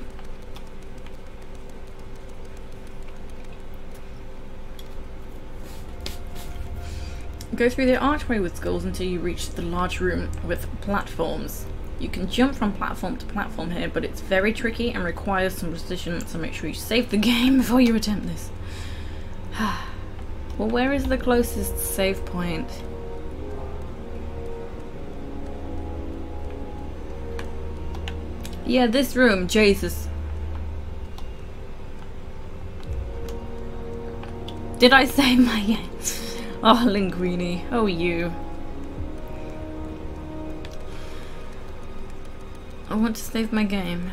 Go through the archway with skulls until you reach the large room with platforms. You can jump from platform to platform here, but it's very tricky and requires some precision, so make sure you save the game before you attempt this. well, where is the closest save point? Yeah, this room, Jesus. Did I say my... Game? Oh, Linguini. Oh, you. I want to save my game.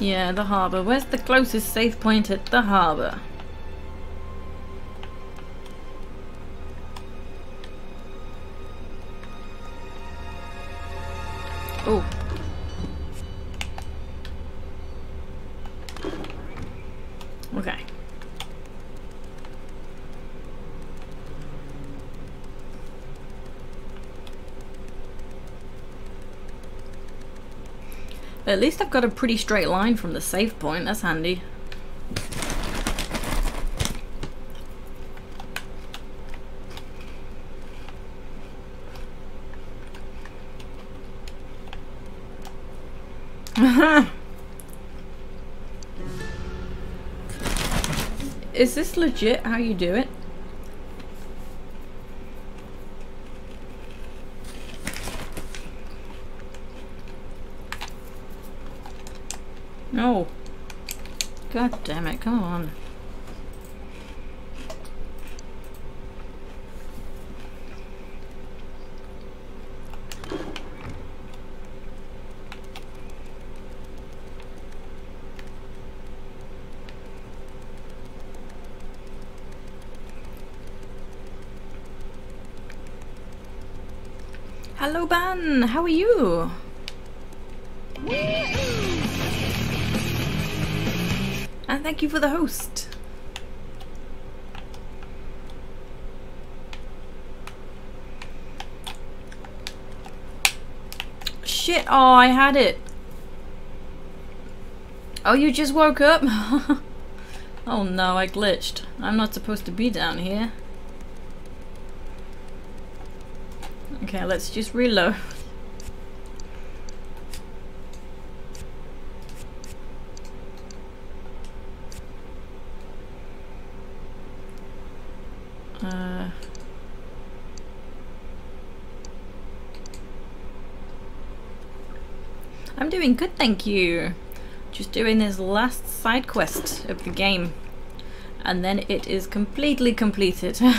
Yeah, the harbour. Where's the closest safe point at the harbour? Oh. Okay. At least I've got a pretty straight line from the save point, that's handy. Is this legit how you do it? No. God damn it, come on. Hello, Ban. How are you? And thank you for the host. Shit, oh, I had it. Oh, you just woke up? Oh no, I glitched. I'm not supposed to be down here. Okay, let's just reload. Uh, I'm doing good, thank you. Just doing this last side quest of the game. And then it is completely completed.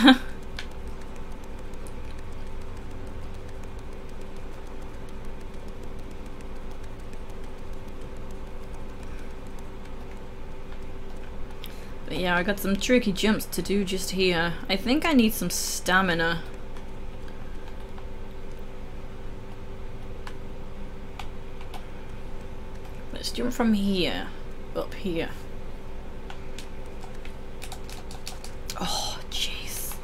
But yeah, I got some tricky jumps to do just here. I think I need some stamina. Let's jump from here. Up here. Oh, jeez.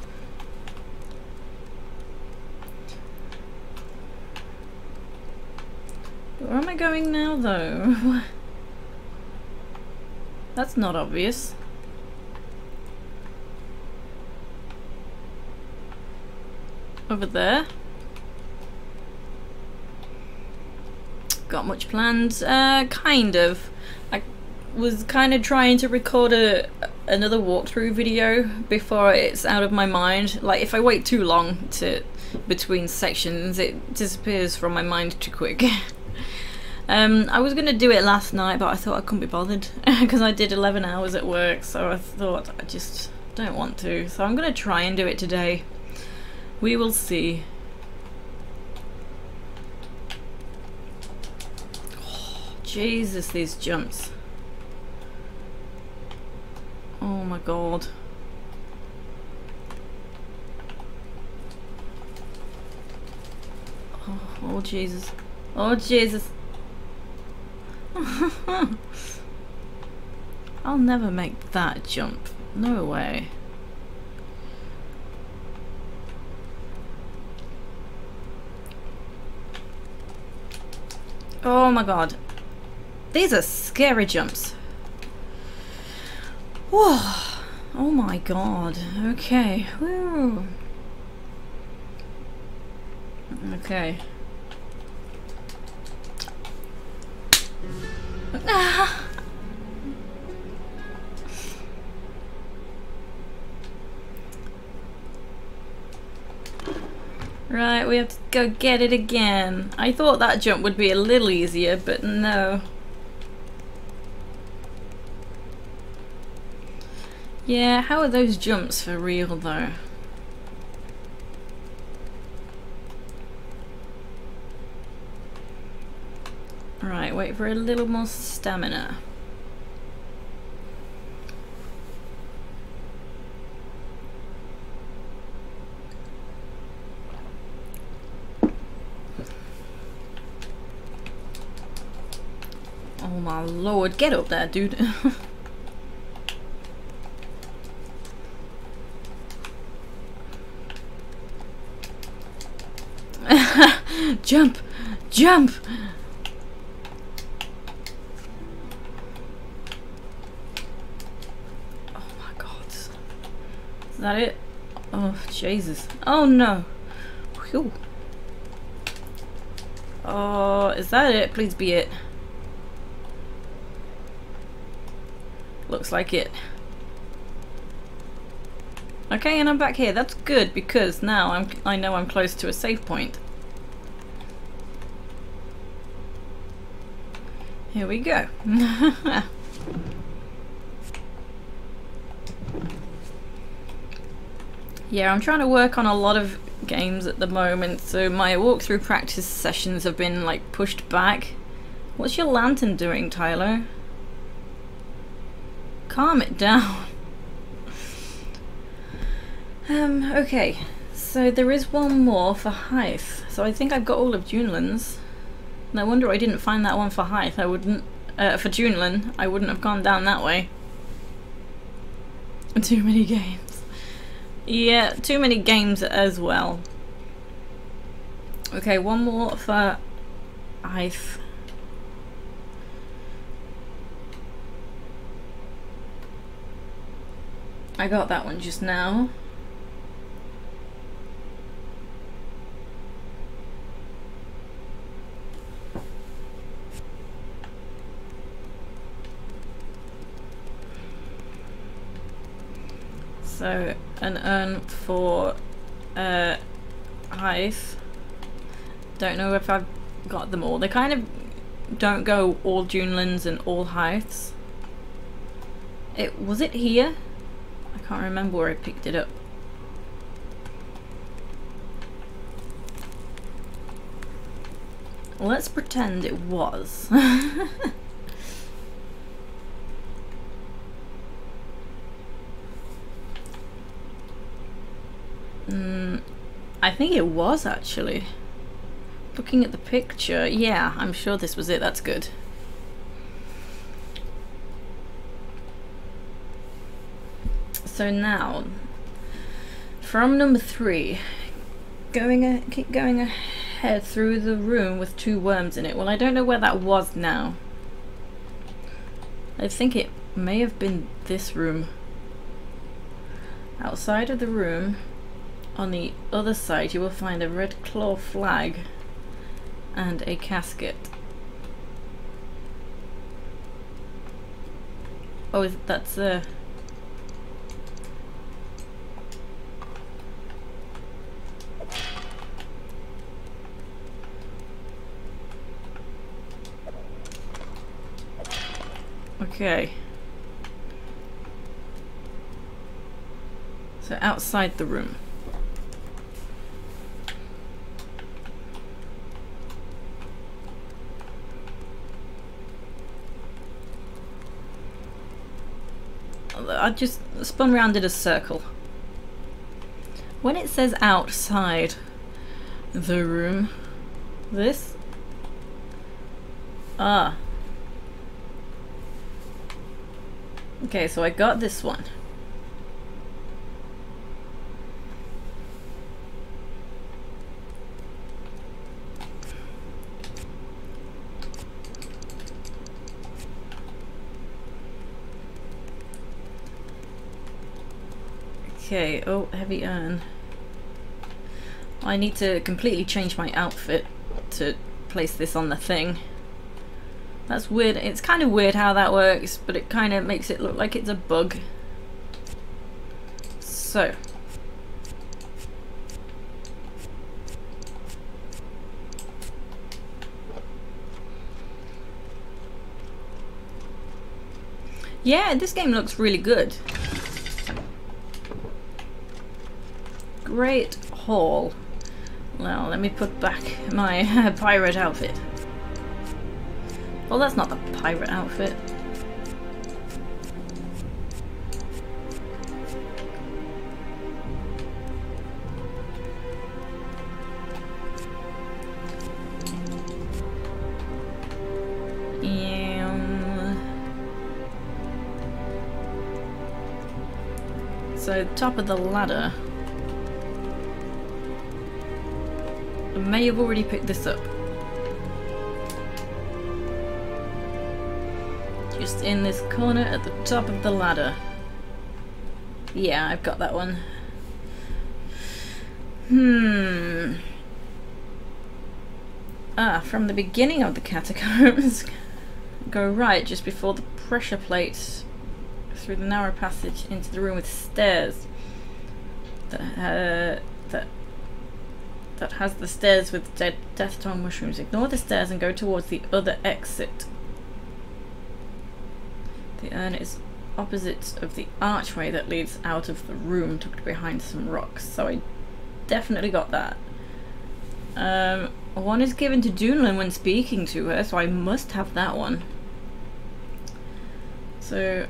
Where am I going now, though? That's not obvious. Over there. Much planned? Uh, kind of. I was kind of trying to record a another walkthrough video before it's out of my mind. Like, if I wait too long to between sections, it disappears from my mind too quick. um, I was gonna do it last night, but I thought I couldn't be bothered because I did 11 hours at work, so I thought I just don't want to. So I'm gonna try and do it today. We will see. Oh, Jesus, these jumps. Oh my god. Oh, oh Jesus. Oh Jesus. I'll never make that jump. No way. Oh my god. These are scary jumps. Whoa. Oh my god. Okay. Woo. Okay. Ah. Right, we have to go get it again. I thought that jump would be a little easier, but no. Yeah, how are those jumps for real though? Right, wait for a little more stamina. Oh my lord, get up there, dude. jump! Jump! Oh my god. Is that it? Oh, Jesus. Oh no. Whew. Oh, is that it? Please be it. Looks like it. Okay, and I'm back here. That's good because now I'm I know I'm close to a save point. Here we go. yeah, I'm trying to work on a lot of games at the moment, so my walkthrough practice sessions have been like pushed back. What's your lantern doing, Tilo? Calm it down. Um, okay. So there is one more for Hythe. So I think I've got all of Junelin's. No wonder I didn't find that one for Hythe. I wouldn't... Uh, for Junelin, I wouldn't have gone down that way. Too many games. Yeah, too many games as well. Okay, one more for Hythe. I got that one just now. So, an urn for uh, Hythe. Don't know if I've got them all. They kind of don't go all Dunelands and all Hythes. It was it here? I can't remember where I picked it up. Let's pretend it was. mm, I think it was actually. Looking at the picture, yeah, I'm sure this was it. That's good. So now, from number three, going keep going ahead through the room with two worms in it. Well, I don't know where that was now. I think it may have been this room. Outside of the room, on the other side, you will find a red claw flag and a casket. Oh, that's a... Okay. So outside the room. I just spun around in a circle. When it says outside the room, this? Ah. Okay, so I got this one. Okay, oh, heavy urn. I need to completely change my outfit to place this on the thing. That's weird. It's kind of weird how that works, but it kind of makes it look like it's a bug. So. Yeah, this game looks really good. Great haul. Well, let me put back my pirate outfit. Well, that's not the pirate outfit. So, top of the ladder. May have already picked this up. Just in this corner at the top of the ladder. Yeah, I've got that one. Hmm. Ah, from the beginning of the catacombs. Go right just before the pressure plates through the narrow passage into the room with stairs that, uh, that that has the stairs with dead death tongue mushrooms. Ignore the stairs and go towards the other exit. The urn is opposite of the archway that leads out of the room, tucked behind some rocks. So I definitely got that. Um, one is given to Dunlin when speaking to her, so I must have that one. So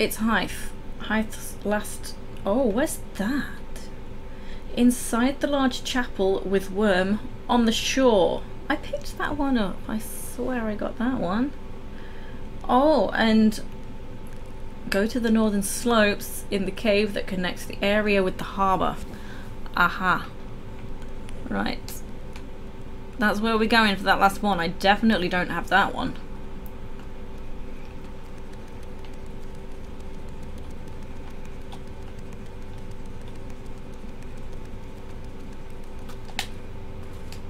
it's Hythe. Hythe's last... Oh, where's that? Inside the large chapel with Worm on the shore. I picked that one up. I swear I got that one. Oh, and go to the northern slopes in the cave that connects the area with the harbour. Aha. Right. That's where we're going for that last one. I definitely don't have that one.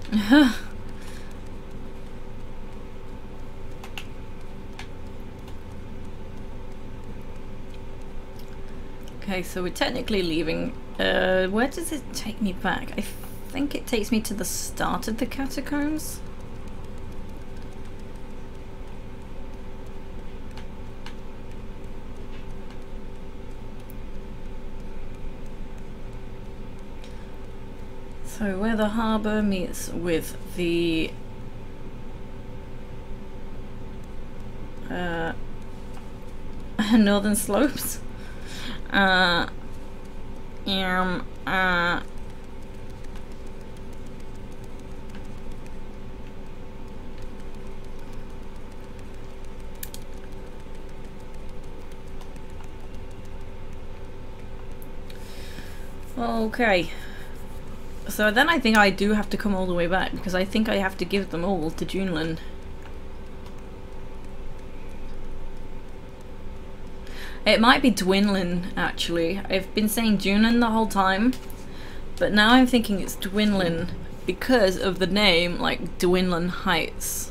okay, so we're technically leaving. Uh, where does it take me back? I think it takes me to the start of the catacombs. So where the harbour meets with the uh, northern slopes. Uh, um, uh, Okay. So then I think I do have to come all the way back because I think I have to give them all to Juneland. It might be Dwinlin actually. I've been saying Juneland the whole time, but now I'm thinking it's Dwinlin because of the name, like Dwinlin Heights.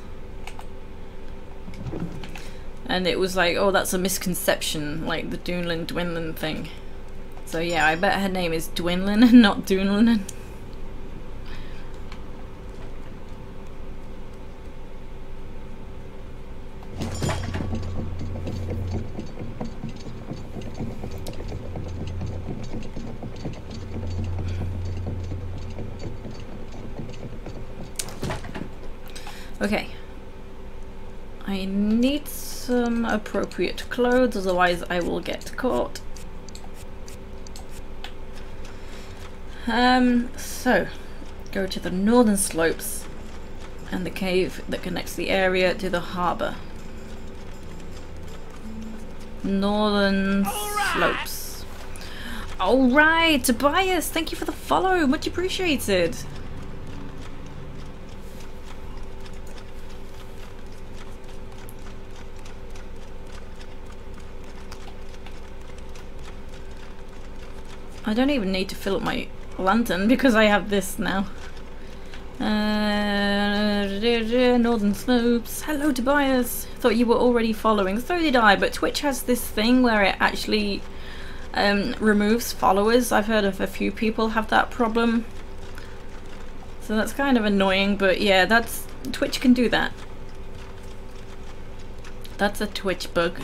And it was like, oh, that's a misconception, like the Dunlin Dwinlin thing. So yeah, I bet her name is Dwinlin and not Dunlin. Okay. I need some appropriate clothes, otherwise I will get caught. Um, so, go to the northern slopes and the cave that connects the area to the harbour. Northern slopes. Alright, Tobias, thank you for the follow, much appreciated. I don't even need to fill up my lantern because I have this now. Uh, Northern Slopes. Hello, Tobias. Thought you were already following. So did I, but Twitch has this thing where it actually um, removes followers. I've heard of a few people have that problem. So that's kind of annoying, but yeah, that's Twitch can do that. That's a Twitch bug.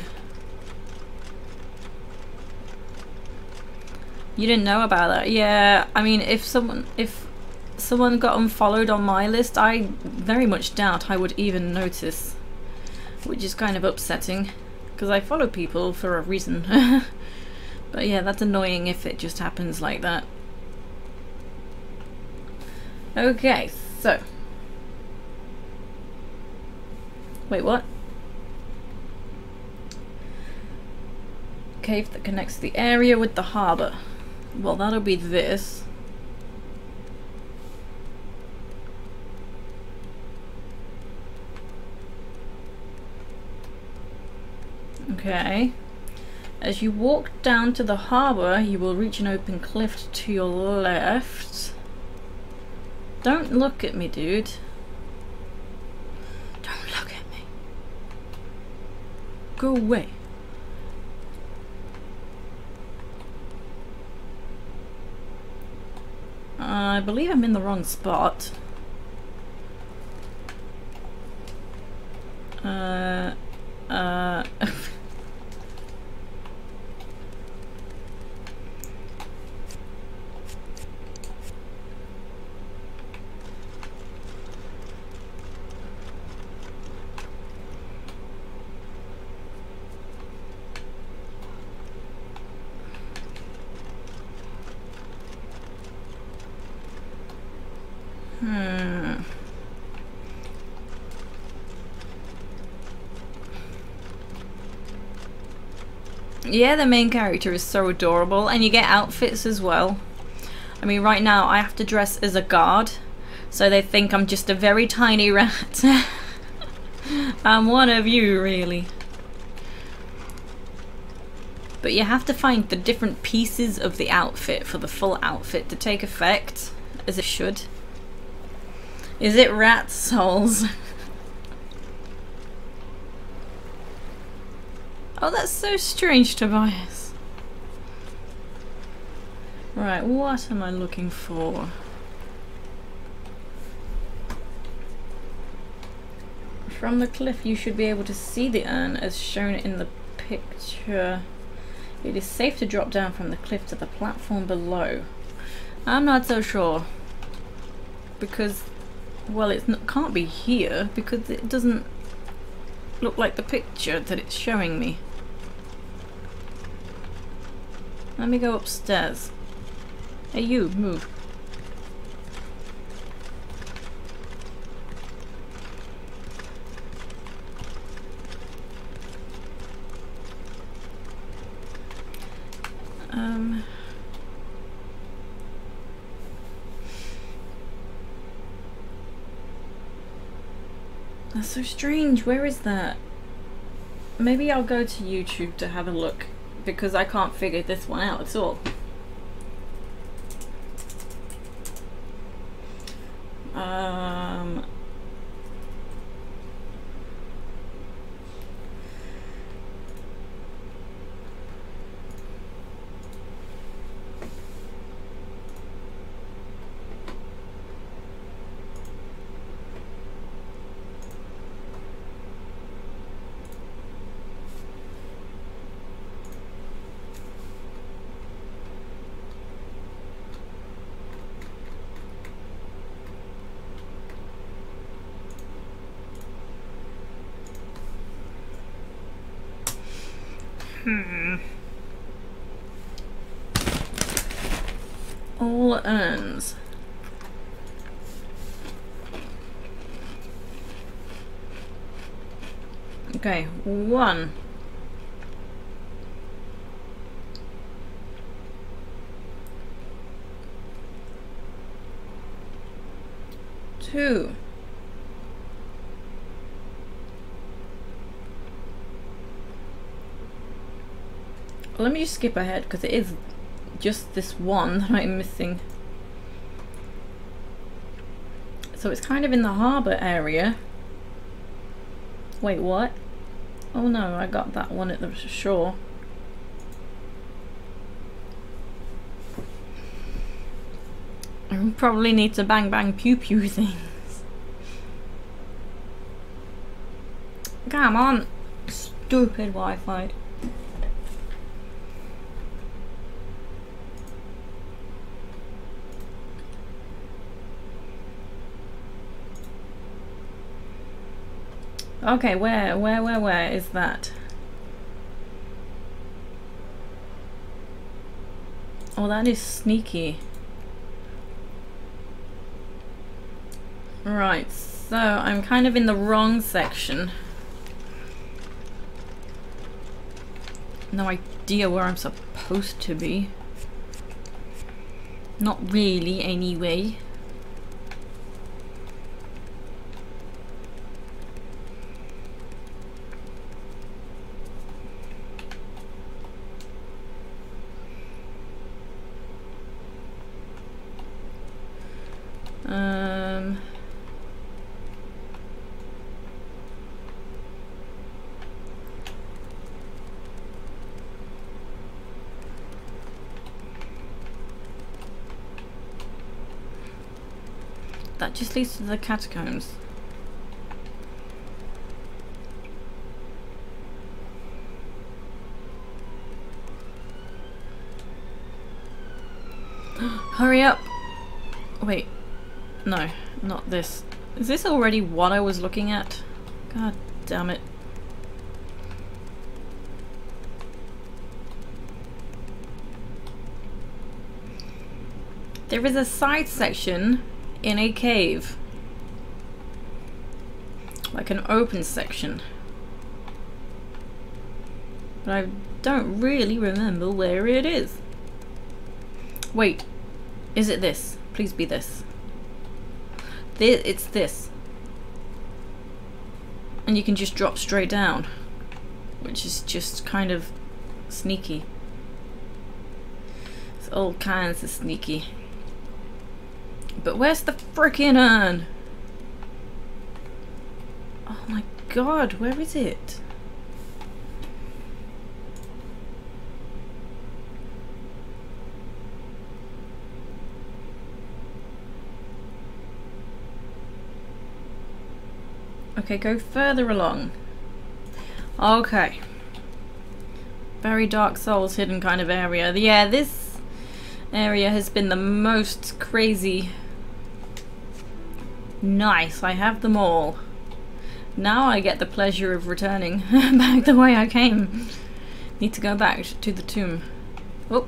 You didn't know about that? Yeah, I mean, if someone if someone got unfollowed on my list, I very much doubt I would even notice, which is kind of upsetting, because I follow people for a reason. but yeah, that's annoying if it just happens like that. Okay, so. Wait, what? Cave that connects the area with the harbour. Well, that'll be this. Okay. As you walk down to the harbour, you will reach an open cliff to your left. Don't look at me, dude. Don't look at me. Go away. I believe I'm in the wrong spot. Uh, uh, Hmm. Yeah, the main character is so adorable, and you get outfits as well. I mean, right now I have to dress as a guard, so they think I'm just a very tiny rat. I'm one of you, really. But you have to find the different pieces of the outfit for the full outfit to take effect, as it should. Is it rat souls? oh, that's so strange, Tobias. Right, what am I looking for? From the cliff, you should be able to see the urn as shown in the picture. It is safe to drop down from the cliff to the platform below. I'm not so sure. Because, well, it can't be here because it doesn't look like the picture that it's showing me. Let me go upstairs. Hey, you, move. Um... That's so strange. Where is that? Maybe I'll go to YouTube to have a look because I can't figure this one out at all. Um, Hmm. All urns. Okay, one. Two. Let me just skip ahead because it is just this one that I'm missing. So it's kind of in the harbour area. Wait, what? Oh no, I got that one at the shore. I probably need to bang bang pew pew things. Come on, stupid Wi-Fi. Okay, where, where, where, where is that? Oh, that is sneaky. Right, so I'm kind of in the wrong section. No idea where I'm supposed to be. Not really, anyway. Um, that just leads to the catacombs. Hurry up! Wait. No, not this. Is this already what I was looking at? God damn it. There is a side section in a cave. Like an open section. But I don't really remember where it is. Wait, is it this? Please be this it's this. And you can just drop straight down. Which is just kind of sneaky. It's all kinds of sneaky. But where's the freaking urn? Oh my god, where is it? Okay, go further along. Okay. Very Dark Souls hidden kind of area. Yeah, this area has been the most crazy. Nice, I have them all. Now I get the pleasure of returning back the way I came. Need to go back to the tomb. Oh.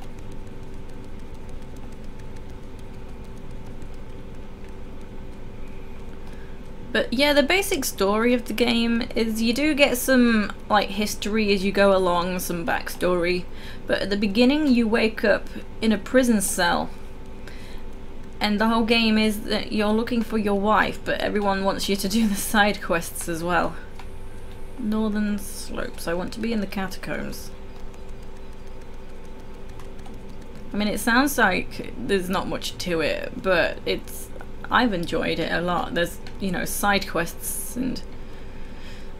But yeah, the basic story of the game is you do get some like history as you go along, some backstory. But at the beginning you wake up in a prison cell. And the whole game is that you're looking for your wife, but everyone wants you to do the side quests as well. Northern Slopes. I want to be in the catacombs. I mean, it sounds like there's not much to it, but it's I've enjoyed it a lot. There's, you know, side quests and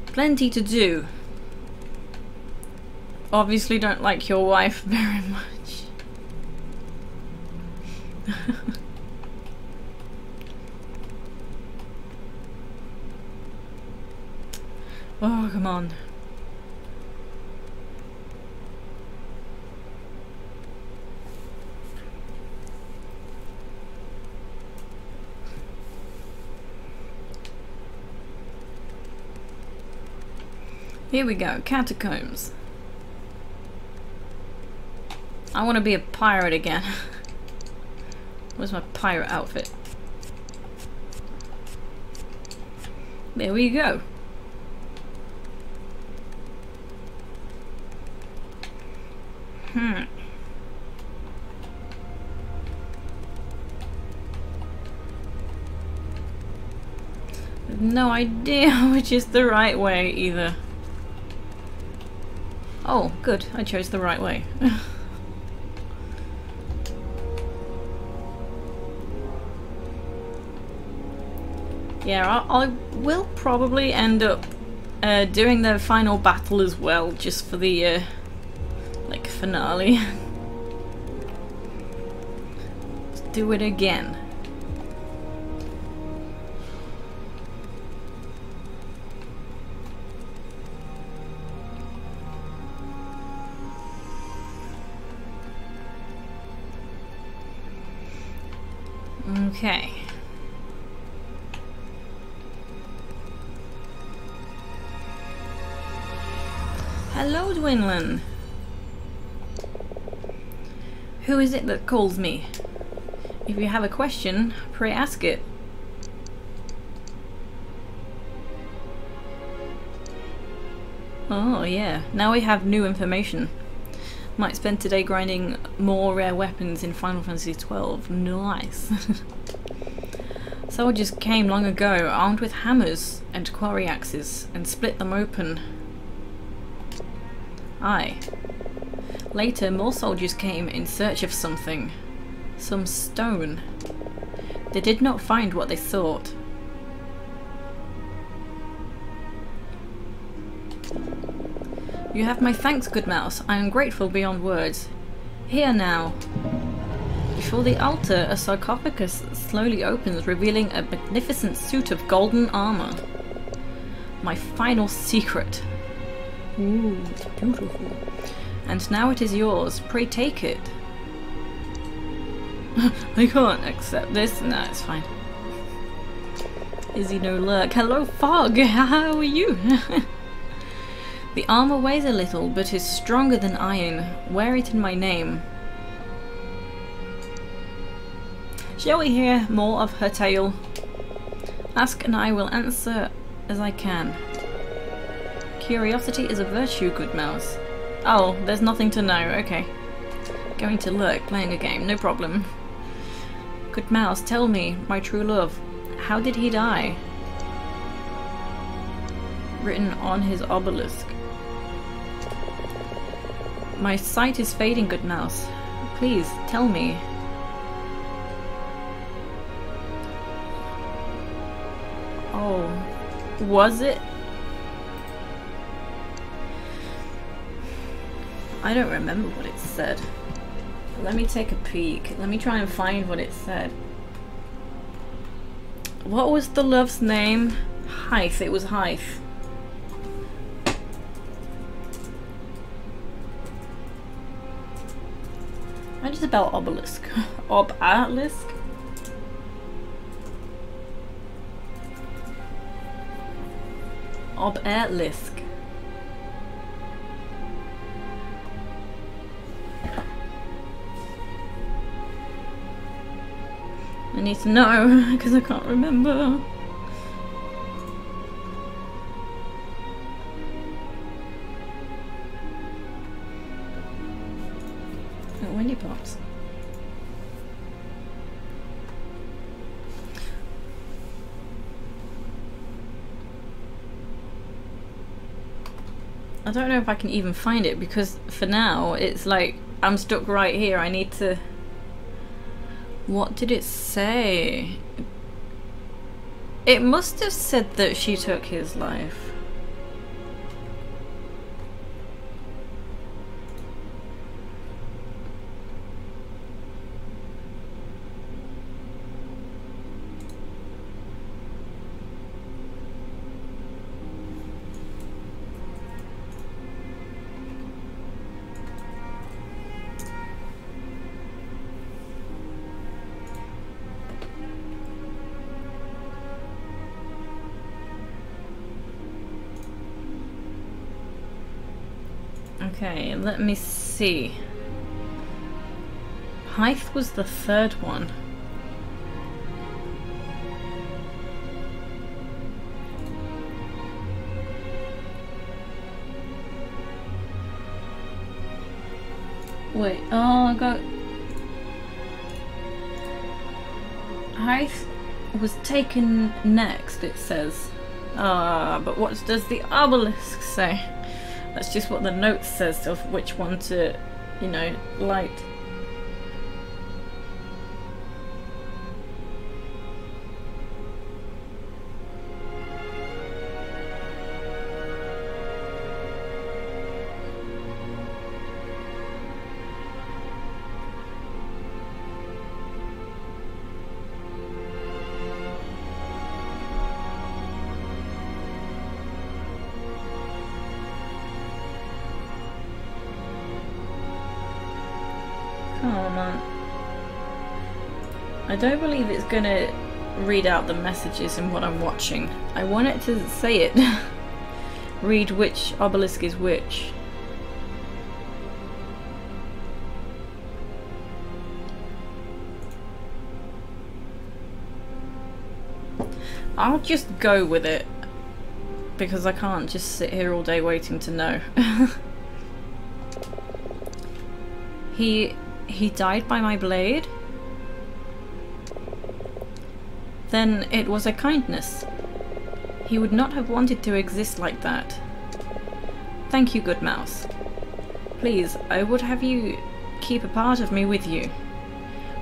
plenty to do. Obviously don't like your wife very much. oh, come on. Here we go, catacombs. I want to be a pirate again. Where's my pirate outfit? There we go. Hmm. No idea which is the right way either. Oh, good. I chose the right way. yeah, I, I, will probably end up uh, doing the final battle as well, just for the, uh, like, finale. Let's do it again. Okay. Hello, Dwinlin. Who is it that calls me? If you have a question, pray ask it. Oh, yeah. Now we have new information. Might spend today grinding more rare weapons in Final Fantasy XII. Nice. Soldiers came long ago, armed with hammers and quarry axes, and split them open. Aye. Later, more soldiers came in search of something. Some stone. They did not find what they sought. You have my thanks, good mouse. I am grateful beyond words. Here now. Before the altar, a sarcophagus slowly opens, revealing a magnificent suit of golden armor. My final secret. Ooh, it's beautiful. And now it is yours. Pray take it. I can't accept this. No, it's fine. He no lurk? Hello, Fog. How are you? The armor weighs a little, but is stronger than iron. Wear it in my name. Shall we hear more of her tale? Ask and I will answer as I can. Curiosity is a virtue, good mouse. Oh, there's nothing to know, okay. Going to lurk, playing a game, no problem. Good mouse, tell me, my true love, how did he die? Written on his obelisk. My sight is fading, good mouse. Please, tell me. Oh. Was it? I don't remember what it said. Let me take a peek. Let me try and find what it said. What was the love's name? Hythe. It was Hythe. Do you spell obelisk? Obelisk? Obelisk. I need to know because I can't remember. Wendy Pops. I don't know if I can even find it because for now it's like I'm stuck right here. I need to. What did it say? It must have said that she took his life. Okay, let me see. Hythe was the third one. Wait, oh, I got. Hythe was taken next, it says. Ah, but what does the obelisk say? That's just what the note says of which one to, you know, light. I don't believe it's gonna read out the messages in what I'm watching. I want it to say it. read which obelisk is which. I'll just go with it because I can't just sit here all day waiting to know. he he died by my blade? Then it was a kindness. He would not have wanted to exist like that. Thank you, good mouse. Please, I would have you keep a part of me with you.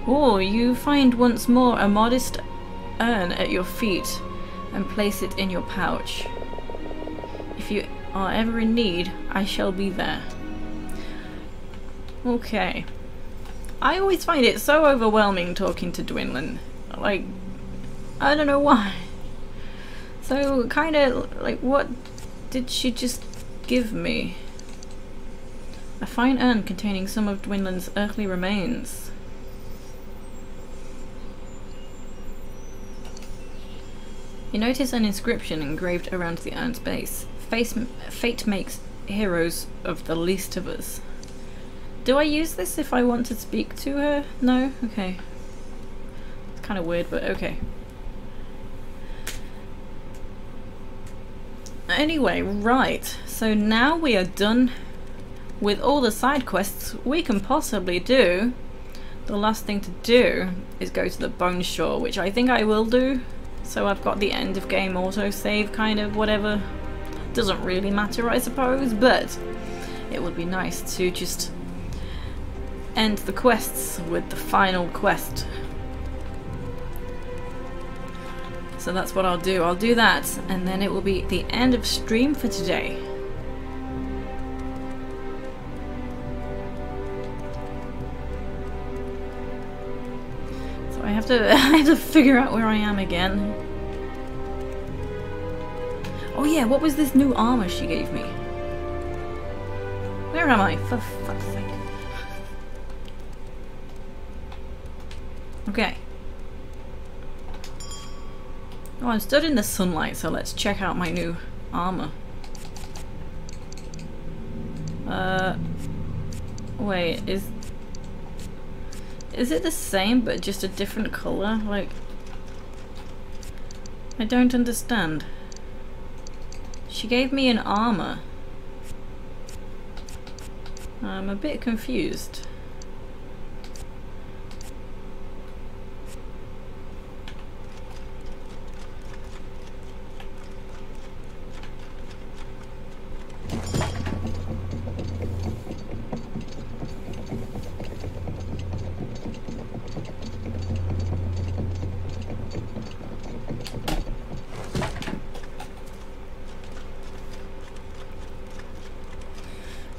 Or you find once more a modest urn at your feet and place it in your pouch. If you are ever in need, I shall be there. Okay. I always find it so overwhelming talking to Dwinlin. Like, I don't know why. So, kind of, like, what did she just give me? A fine urn containing some of Dwinlin's earthly remains. You notice an inscription engraved around the urn's base. Face, fate makes heroes of the least of us. Do I use this if I want to speak to her? No? Okay. It's kind of weird, but okay. Anyway, right. So now we are done with all the side quests we can possibly do. The last thing to do is go to the Bone Shore, which I think I will do. So I've got the end of game autosave kind of whatever. Doesn't really matter I suppose, but it would be nice to just end the quests with the final quest. So that's what I'll do. I'll do that and then it will be the end of stream for today. So I have to I have to figure out where I am again. Oh yeah, what was this new armor she gave me? Where am I? For fuck's sake. Okay. Oh, I'm stood in the sunlight, so let's check out my new armor. Uh, wait, is is it the same but just a different color? Like, I don't understand. She gave me an armor. I'm a bit confused.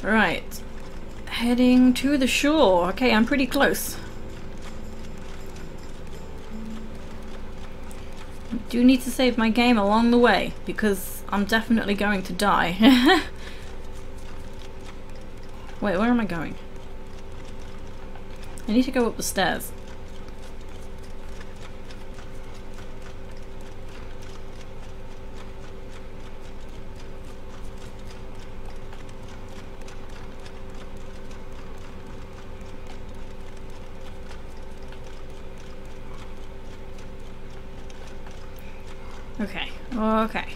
Right. Heading to the shore. Okay, I'm pretty close. Do need to save my game along the way because I'm definitely going to die. Wait, where am I going? I need to go up the stairs. Okay.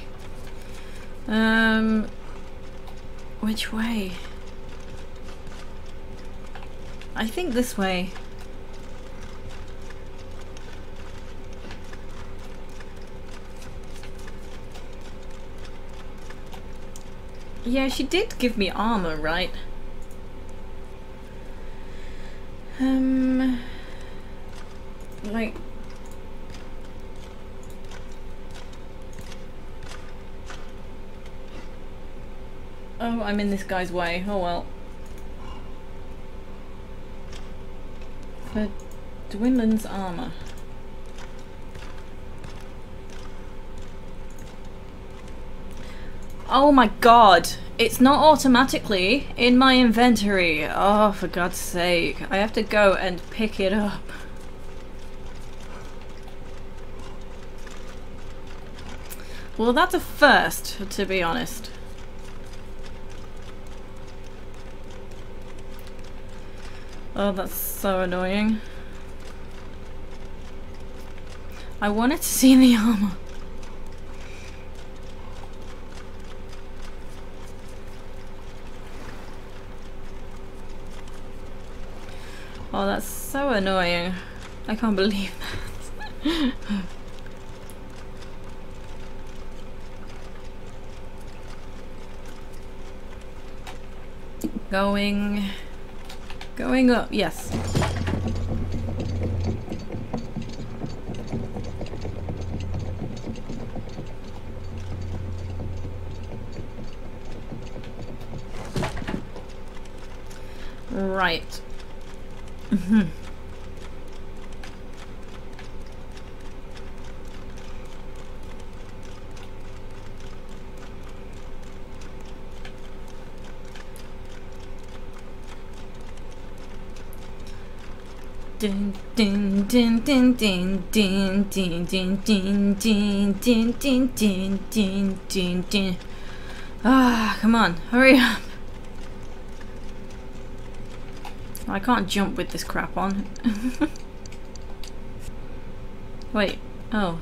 Um. Which way? I think this way. Yeah, she did give me armor, right? Um. Like. Oh, I'm in this guy's way. Oh well. For Dwinlin's armor. Oh my god! It's not automatically in my inventory. Oh, for God's sake. I have to go and pick it up. Well, that's a first, to be honest. Oh, that's so annoying. I wanted to see the armor. Oh, that's so annoying. I can't believe that. Going... Going up, yes. Right. Mm-hmm. Dun, dun, dun, dun, dun, dun, dun, dun, dun, dun, dun, dun, dun, dun, dun. Ah, come on, hurry up. I can't jump with this crap on. Wait, oh.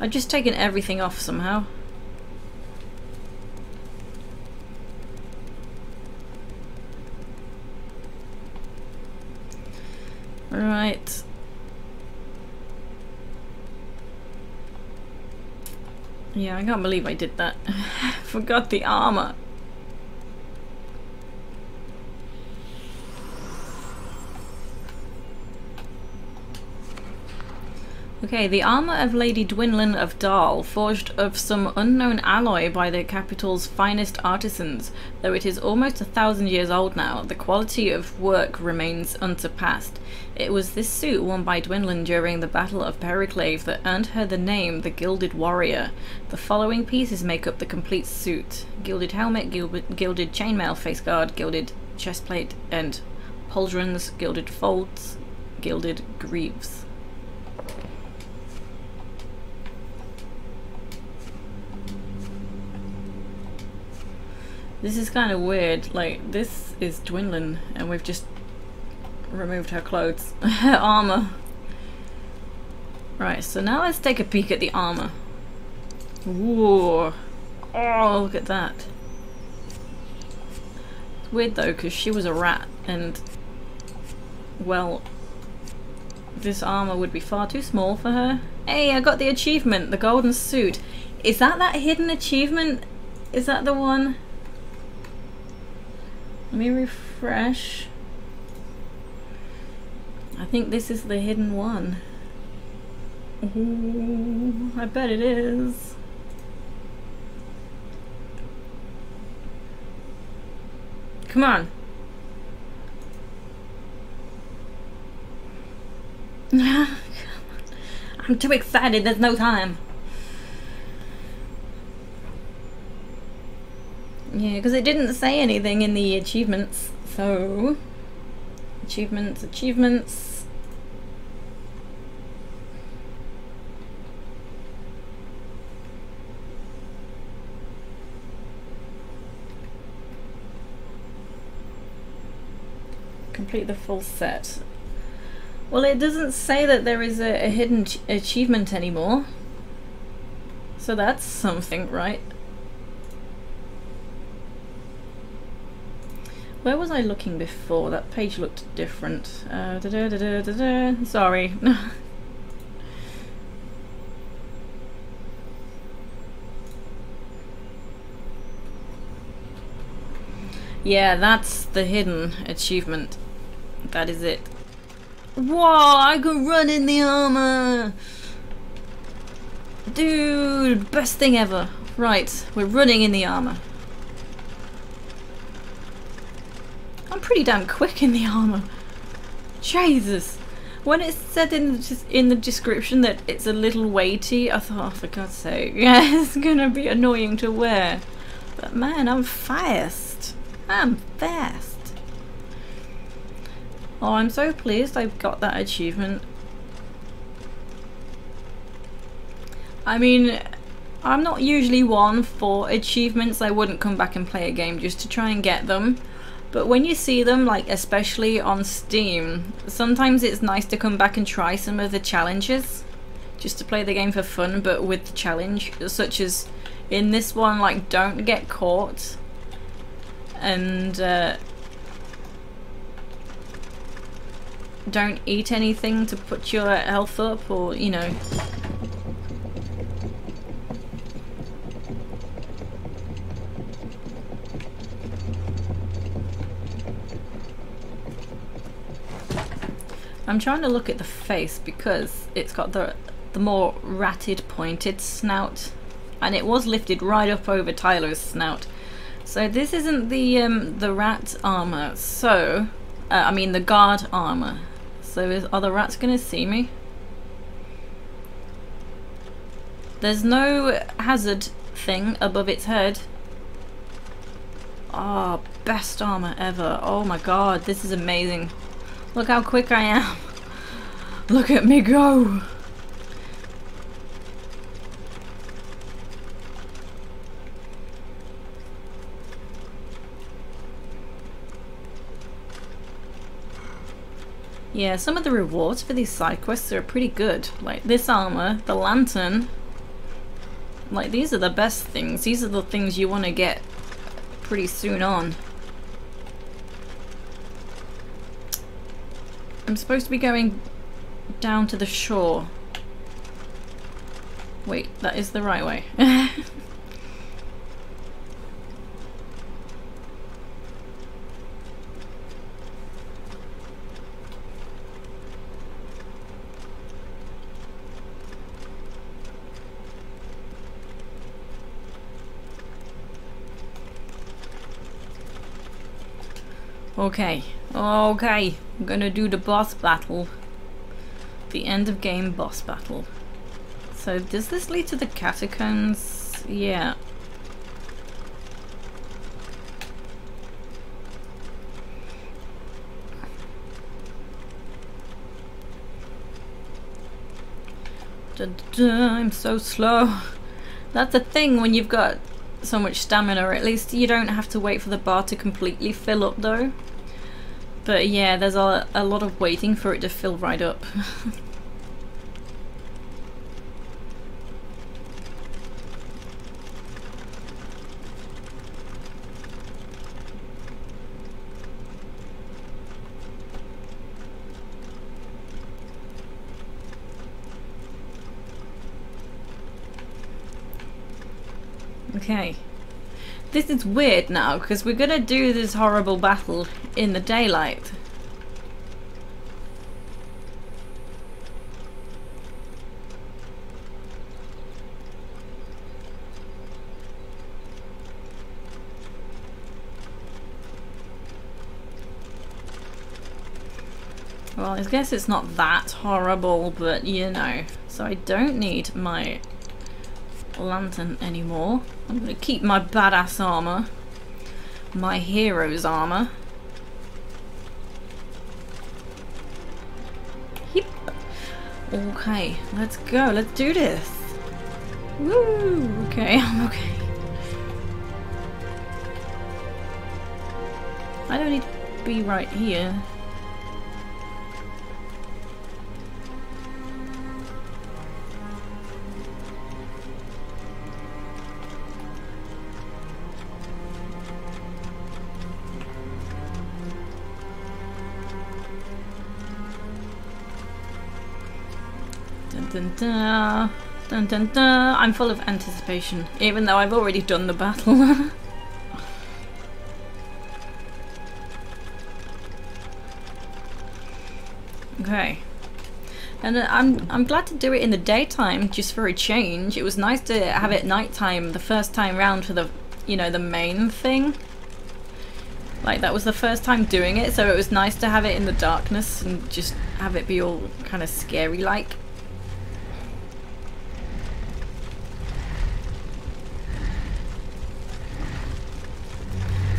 I've just taken everything off somehow. Right. Yeah, I can't believe I did that. Forgot the armor. Okay, the armour of Lady Dwinlin of Dahl, forged of some unknown alloy by the capital's finest artisans. Though it is almost a thousand years old now, the quality of work remains unsurpassed. It was this suit worn by Dwinlin during the Battle of Periclave that earned her the name the Gilded Warrior. The following pieces make up the complete suit gilded helmet, gilded chainmail face guard, gilded chestplate, and pauldrons, gilded folds, gilded greaves. This is kind of weird. Like, this is Dwinlin, and we've just removed her clothes. her armor. Right, so now let's take a peek at the armor. Ooh. Oh, look at that. It's weird though, because she was a rat, and... Well... This armor would be far too small for her. Hey, I got the achievement, the golden suit. Is that that hidden achievement? Is that the one? Let me refresh. I think this is the hidden one. Ooh, I bet it is. Come on. I'm too excited, there's no time. Yeah, because it didn't say anything in the achievements, so... Achievements, achievements... Complete the full set. Well, it doesn't say that there is a, a hidden achievement anymore. So that's something, right? Where was I looking before? That page looked different. Uh, da -da -da Sorry. yeah, that's the hidden achievement. That is it. Whoa, I can run in the armor! Dude, best thing ever. Right, we're running in the armor. I'm pretty damn quick in the armor. Jesus. When it said in the, in the description that it's a little weighty, I thought, oh, for God's sake, yeah, it's gonna be annoying to wear. But man, I'm fast. I'm fast. Oh, I'm so pleased I've got that achievement. I mean, I'm not usually one for achievements. I wouldn't come back and play a game just to try and get them. But when you see them, like especially on Steam, sometimes it's nice to come back and try some of the challenges. Just to play the game for fun, but with the challenge, such as in this one, like don't get caught. And uh, don't eat anything to put your health up or, you know, I'm trying to look at the face because it's got the the more ratted pointed snout and it was lifted right up over Tilo's snout. So this isn't the um, the rat armor. So uh, I mean the guard armor. So is, are the rats gonna see me? There's no hazard thing above its head. Oh, best armor ever. Oh my god, this is amazing. Look how quick I am. Look at me go. Yeah, some of the rewards for these side quests are pretty good. Like this armor, the lantern. Like these are the best things. These are the things you want to get pretty soon on. I'm supposed to be going down to the shore. Wait, that is the right way. okay okay. I'm gonna do the boss battle. The end of game boss battle. So does this lead to the catacombs? Yeah. Dun, dun, dun, I'm so slow. That's the thing when you've got so much stamina, at least you don't have to wait for the bar to completely fill up though. But yeah, there's a, a lot of waiting for it to fill right up. Okay. This is weird now, because we're gonna do this horrible battle in the daylight. Well, I guess it's not that horrible, but you know. So I don't need my lantern anymore. I'm going to keep my badass armor. My hero's armor. Yep. Okay, let's go. Let's do this. Woo! Okay, I'm okay. I don't need to be right here. Dun dun dun. Dun. I'm full of anticipation, even though I've already done the battle. okay. And I'm I'm glad to do it in the daytime, just for a change. It was nice to have it nighttime the first time round for the, you know, the main thing. Like that was the first time doing it, so it was nice to have it in the darkness and just have it be all kind of scary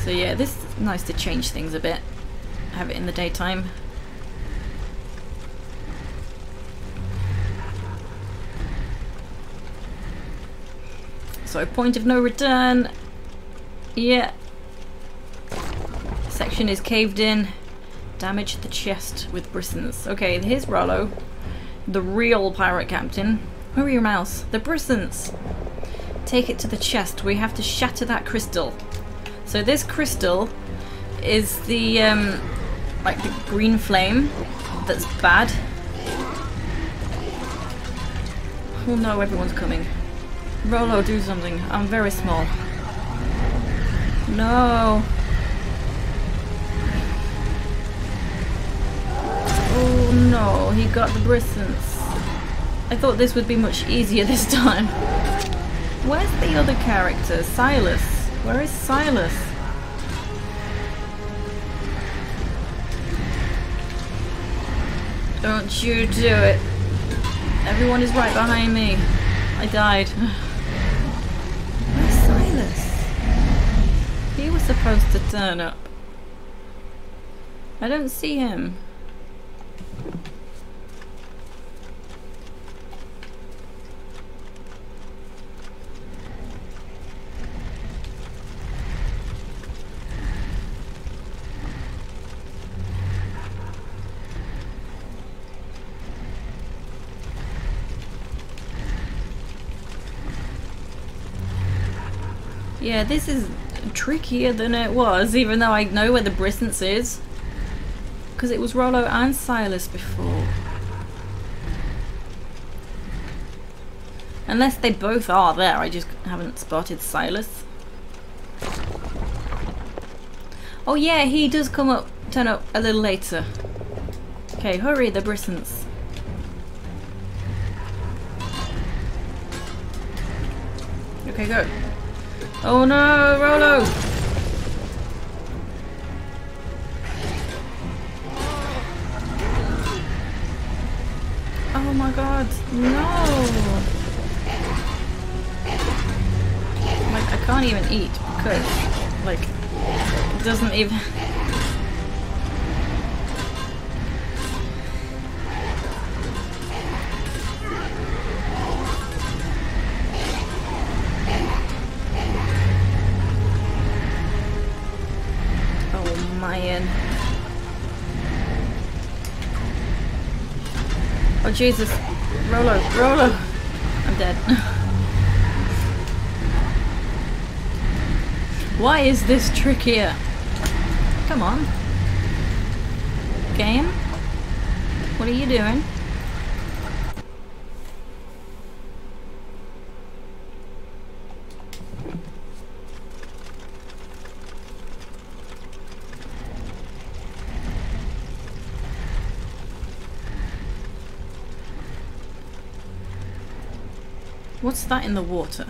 So yeah, this is nice to change things a bit. Have it in the daytime. So point of no return. Yeah. Section is caved in. Damage the chest with bristons. Okay, here's Rollo. The real pirate captain. Where are your mouse? The bristons! Take it to the chest. We have to shatter that crystal. So this crystal is the um, like the green flame that's bad. Oh no, everyone's coming. Rollo, do something. I'm very small. No. Oh no, he got the bristles. I thought this would be much easier this time. Where's the other character? Silas. Where is Silas? Don't you do it. Everyone is right behind me. I died. Where's Silas? He was supposed to turn up. I don't see him. Yeah, this is trickier than it was, even though I know where the Bristance is. Because it was Rollo and Silas before. Unless they both are there, I just haven't spotted Silas. Oh yeah, he does come up, turn up a little later. Okay, hurry, the Bristance. Okay, go. Oh no, Rollo! Oh my god, no! Like, I can't even eat because, like, it doesn't even... Oh man. Oh Jesus. Rollo, Rollo. I'm dead. Why is this trickier? Come on. Game? What are you doing? What's that in the water?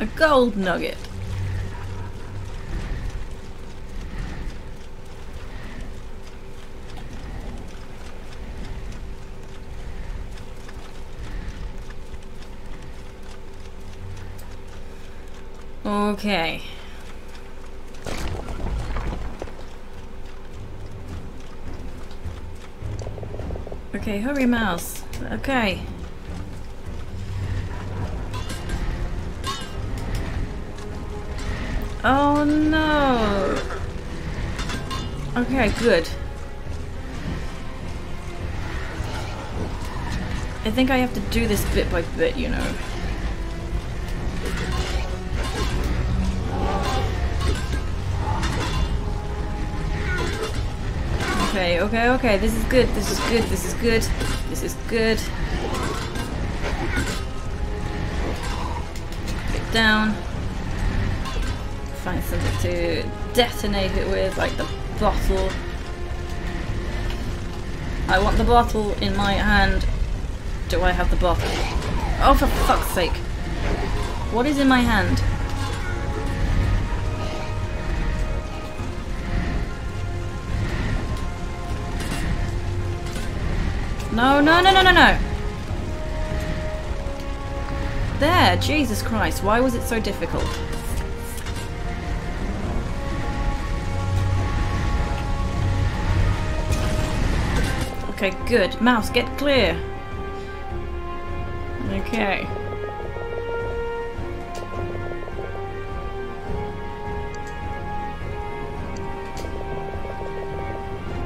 A gold nugget. Okay. Okay, hurry mouse. Okay. Oh no! Okay, good. I think I have to do this bit by bit, you know. Okay, okay, okay, this is good, this is good, this is good, this is good. Get down. Find something to detonate it with, like the bottle. I want the bottle in my hand. Do I have the bottle? Oh, for fuck's sake. What is in my hand? No, no, no, no, no, no. There, Jesus Christ, why was it so difficult? Okay, good. Mouse, get clear. Okay.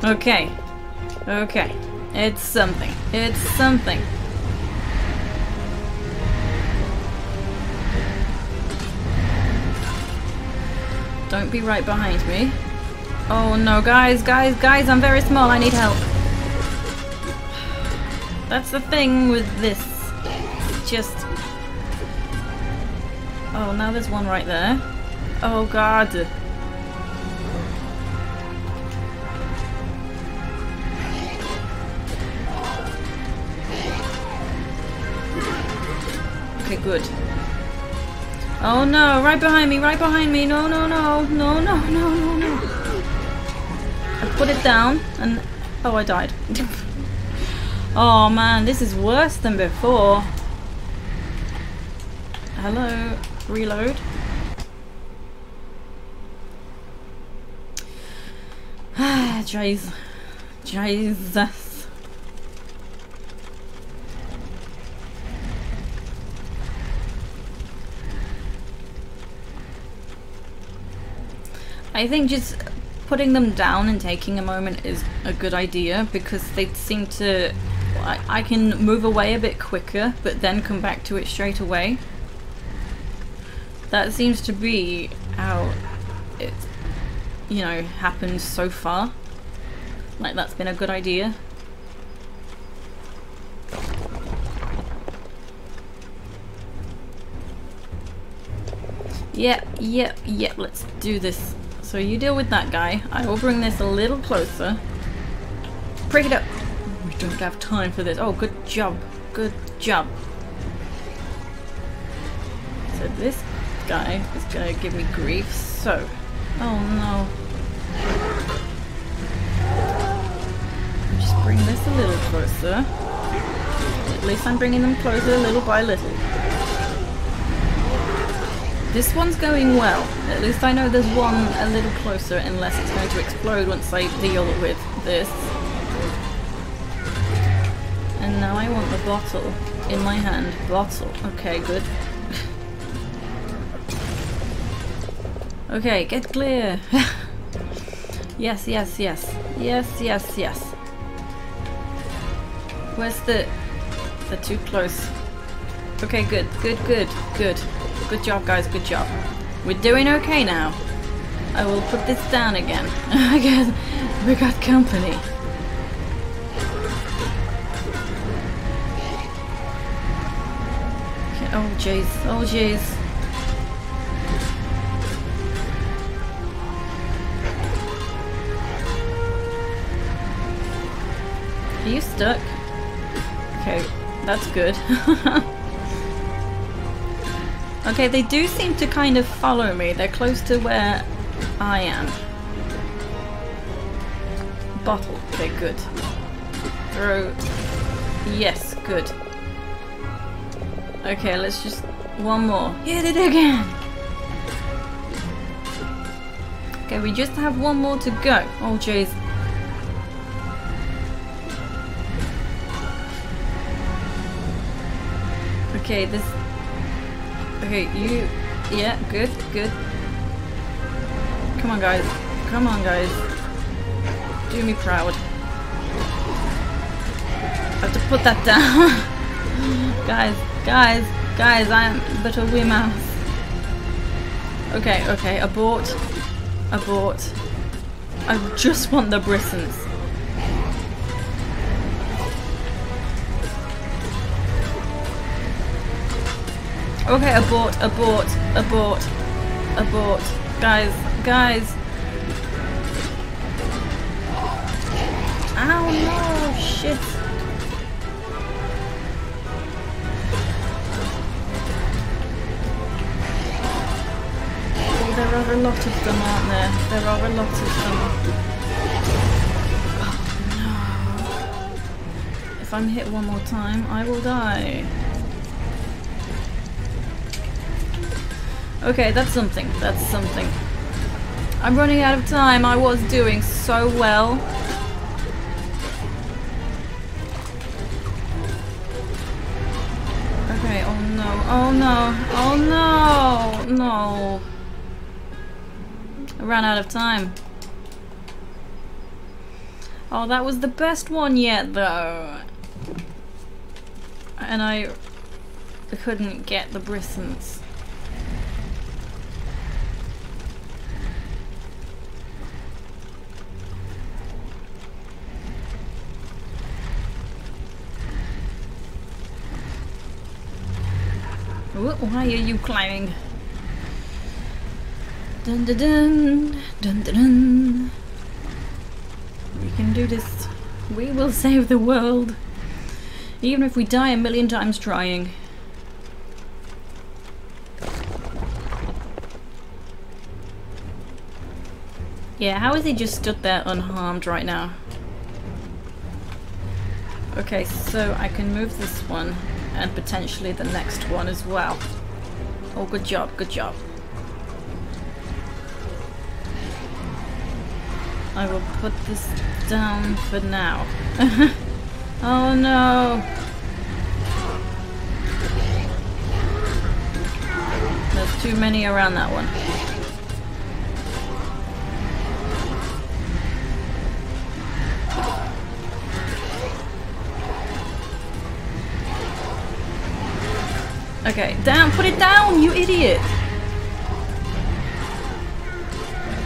Okay. Okay. It's something. It's something. Don't be right behind me. Oh no, guys, guys, guys, I'm very small. I need help. That's the thing with this. It's just... Oh, now there's one right there. Oh god. Okay, good. Oh no, right behind me, right behind me. No, no, no, no, no, no, no, no. I put it down and... Oh, I died. oh man, this is worse than before. Hello, reload. Jeez. Jesus. I think just putting them down and taking a moment is a good idea because they seem to. I, I can move away a bit quicker, but then come back to it straight away. That seems to be how it, you know, happened so far. Like, that's been a good idea. Yep, yep, yep, let's do this. So you deal with that guy. I will bring this a little closer. Break it up. We don't have time for this. Oh, good job. Good job. So this guy is gonna give me grief. So, oh no. Just bring this a little closer. At least I'm bringing them closer little by little. This one's going well. At least I know there's one a little closer unless it's going to explode once I deal with this. And now I want the bottle in my hand. Bottle. Okay, good. okay, get clear. yes, yes, yes. Yes, yes, yes. Where's the... They're too close. Okay, good, good, good, good. Good job, guys, good job. We're doing okay now. I will put this down again. I guess we got company. Oh jeez, oh jeez. Are you stuck? Okay, that's good. okay, they do seem to kind of follow me. They're close to where I am. Bottle. Okay, good. Throw. Yes, good. Okay, let's just one more. Hit it again. Okay, we just have one more to go. Oh jeez. Okay, this. Okay, you. Yeah, good, good. Come on, guys. Come on, guys. Do me proud. I have to put that down. guys, guys, guys, I'm but a wee mouse. Okay, okay, abort. Abort. I just want the bristles. Okay, abort, abort, abort, abort. Guys, guys. Ow, no, shit. Oh, there are a lot of them, aren't there? There are a lot of them. Oh, no. If I'm hit one more time, I will die. Okay, that's something. That's something. I'm running out of time. I was doing so well. Okay, oh no. Oh no. Oh no. No. I ran out of time. Oh, that was the best one yet, though. And I couldn't get the bristles. Why are you climbing? Dun dun dun dun dun dun. We can do this. We will save the world. Even if we die a million times trying. Yeah, how is he just stood there unharmed right now? Okay, so I can move this one and potentially the next one as well. Oh, good job, good job. I will put this down for now. oh no! There's too many around that one. Okay, down, put it down, you idiot!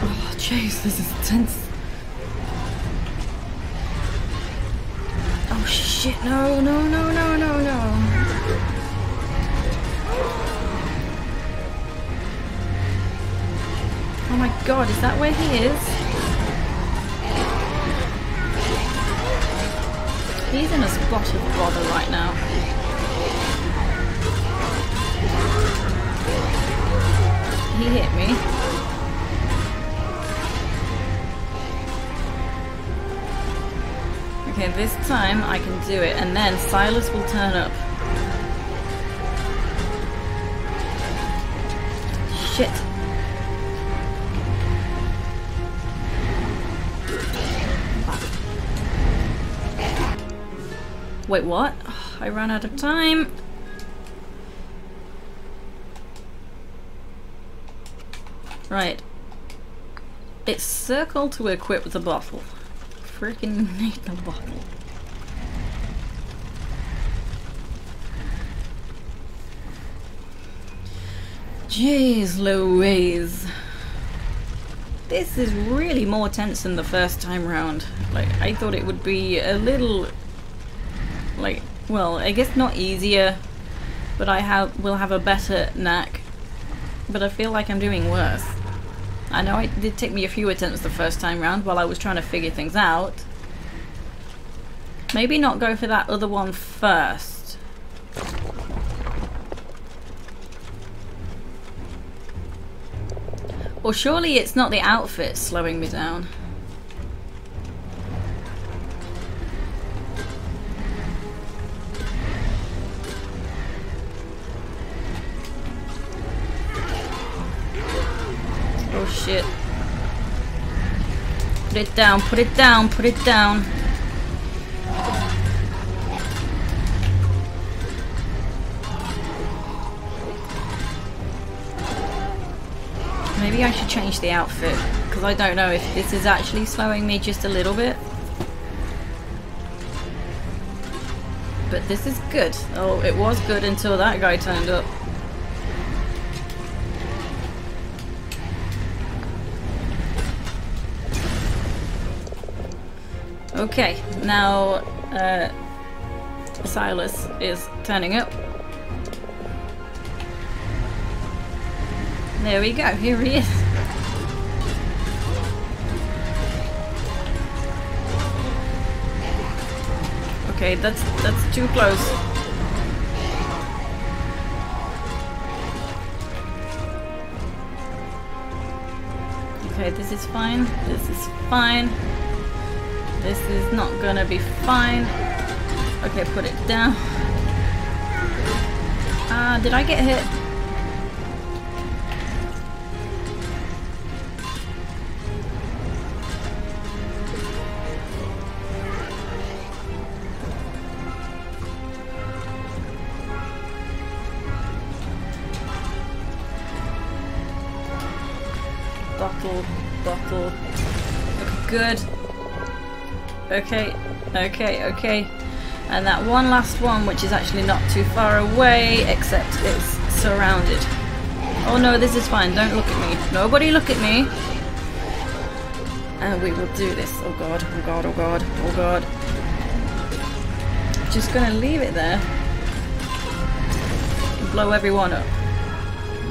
Oh, jeez, this is tense. Oh shit, no, no, no, no, no, no. Oh my god, is that where he is? He's in a spot of bother right now. He hit me. Okay, this time I can do it, and then Silas will turn up. Shit. Wait, what? I ran out of time. Right. It's circle to equip the bottle. Freaking need the bottle. Jeez Louise. This is really more tense than the first time round. Like, I thought it would be a little... Like, well, I guess not easier, but I have will have a better knack. But I feel like I'm doing worse. I know it did take me a few attempts the first time round while I was trying to figure things out. Maybe not go for that other one first. Or surely it's not the outfit slowing me down. It down, put it down, put it down. Maybe I should change the outfit, because I don't know if this is actually slowing me just a little bit. But this is good. Oh, it was good until that guy turned up. Okay, now uh, Silas is turning up. There we go, here he is. Okay, that's that's too close. Okay, this is fine. This is fine. This is not gonna be fine. Okay, put it down. Ah, uh, did I get hit? Bottle, bottle. Good. Okay, okay, okay. And that one last one, which is actually not too far away, except it's surrounded. Oh no, this is fine. Don't look at me. Nobody look at me. And we will do this. Oh god, oh god, oh god, oh god. Just gonna leave it there. And Blow everyone up.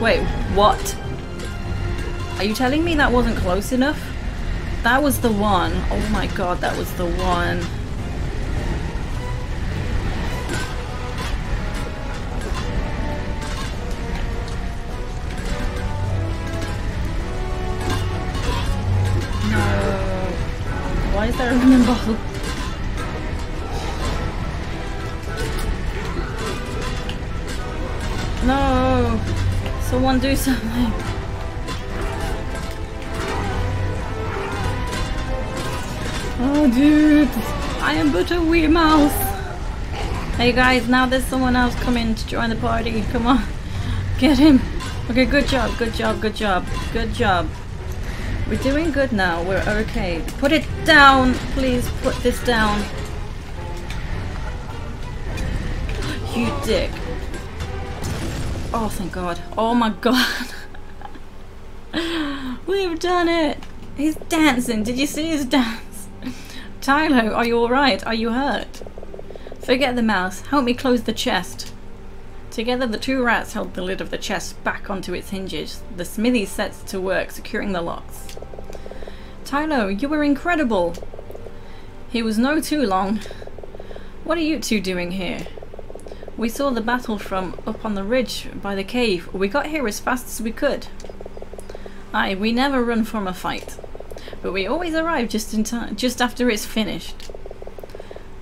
Wait, what? Are you telling me that wasn't close enough? That was the one. Oh my god, that was the one. No. Why is there a lemon bottle? No! Someone do something. I am but a wee mouse. Hey guys, now there's someone else coming to join the party. Come on, get him. Okay, good job, good job, good job, good job. We're doing good now. We're okay. Put it down, please. Put this down. You dick. Oh, thank God. Oh my God. We've done it. He's dancing. Did you see his dance? Tilo, are you alright? Are you hurt? Forget the mouse. Help me close the chest. Together the two rats held the lid of the chest back onto its hinges. The smithy sets to work securing the locks. Tilo, you were incredible! He was no too long. What are you two doing here? We saw the battle from up on the ridge by the cave. We got here as fast as we could. Aye, we never run from a fight but we always arrive just in time, just after it's finished.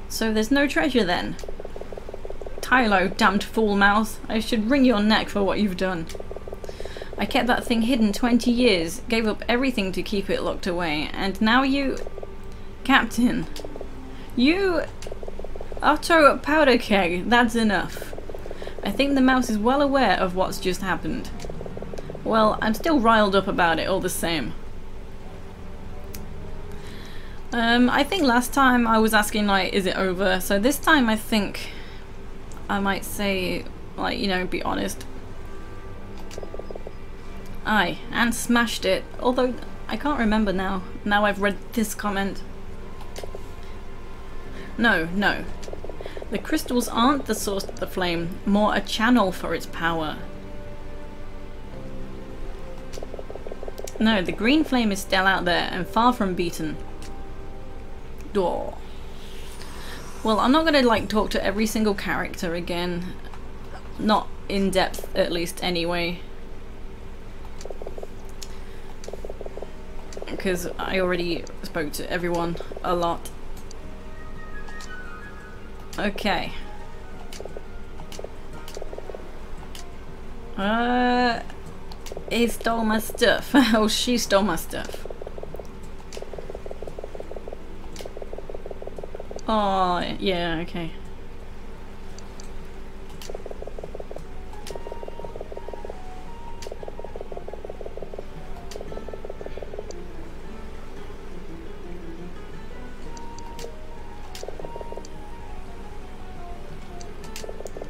So there's no treasure then? Tilo, damned fool mouth. I should wring your neck for what you've done. I kept that thing hidden 20 years, gave up everything to keep it locked away, and now you... Captain. You... Otto Powder Keg, that's enough. I think the mouse is well aware of what's just happened. Well, I'm still riled up about it all the same. Um, I think last time I was asking like, is it over? So this time I think I might say, like, you know, be honest. Aye, and smashed it. Although, I can't remember now. Now I've read this comment. No, no. The crystals aren't the source of the flame, more a channel for its power. No, the green flame is still out there and far from beaten. Door. Well, I'm not going to like talk to every single character again. Not in depth, at least, anyway. Because I already spoke to everyone a lot. Okay. Uh, he stole my stuff. oh, she stole my stuff. Oh, yeah, okay.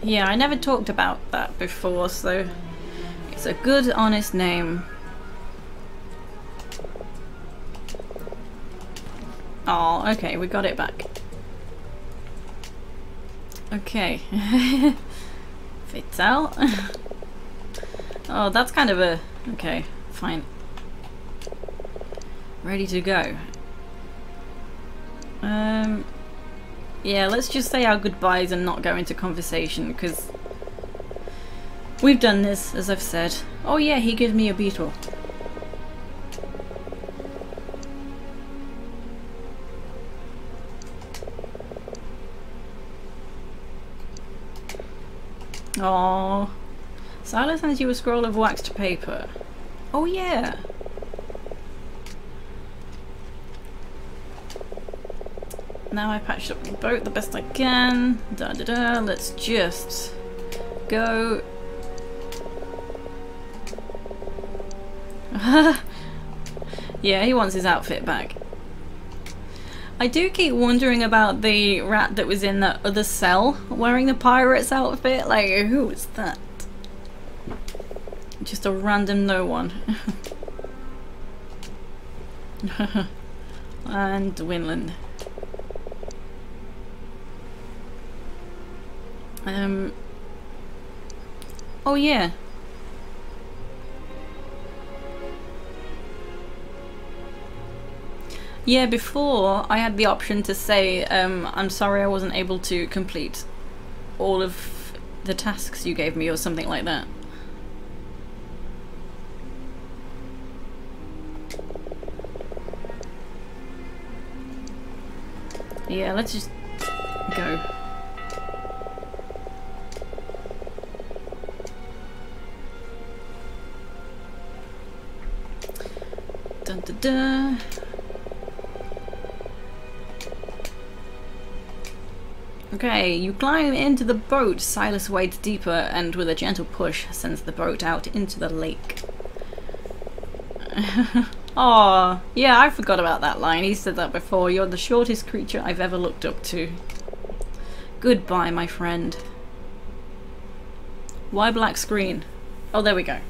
Yeah, I never talked about that before, so it's a good, honest name. Oh, okay, we got it back. Okay. Vital. oh, that's kind of a... Okay, fine. Ready to go. Um... Yeah, let's just say our goodbyes and not go into conversation, because... We've done this, as I've said. Oh yeah, he gives me a beetle. Oh, Silas hands you a scroll of waxed paper. Oh yeah. Now I patched up the boat the best I can. Da da da. Let's just go. yeah, he wants his outfit back. I do keep wondering about the rat that was in that other cell wearing the pirate's outfit. Like, who was that? Just a random no one. and Winland. Um. Oh yeah, Yeah, before I had the option to say, um, I'm sorry I wasn't able to complete all of the tasks you gave me or something like that. Yeah, let's just go. Dun, dun, dun. Okay, you climb into the boat. Silas wades deeper and with a gentle push sends the boat out into the lake. Oh, yeah, I forgot about that line. He said that before. You're the shortest creature I've ever looked up to. Goodbye, my friend. Why black screen? Oh, there we go.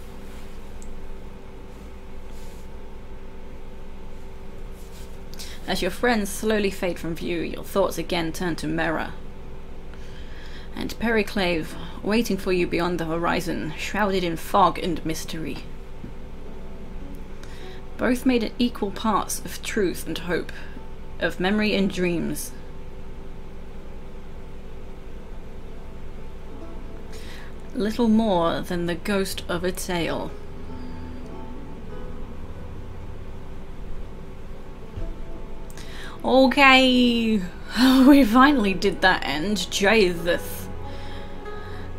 As your friends slowly fade from view, your thoughts again turn to Merra and Periclave waiting for you beyond the horizon, shrouded in fog and mystery. Both made equal parts of truth and hope, of memory and dreams. Little more than the ghost of a tale. Okay. We finally did that end. Jesus.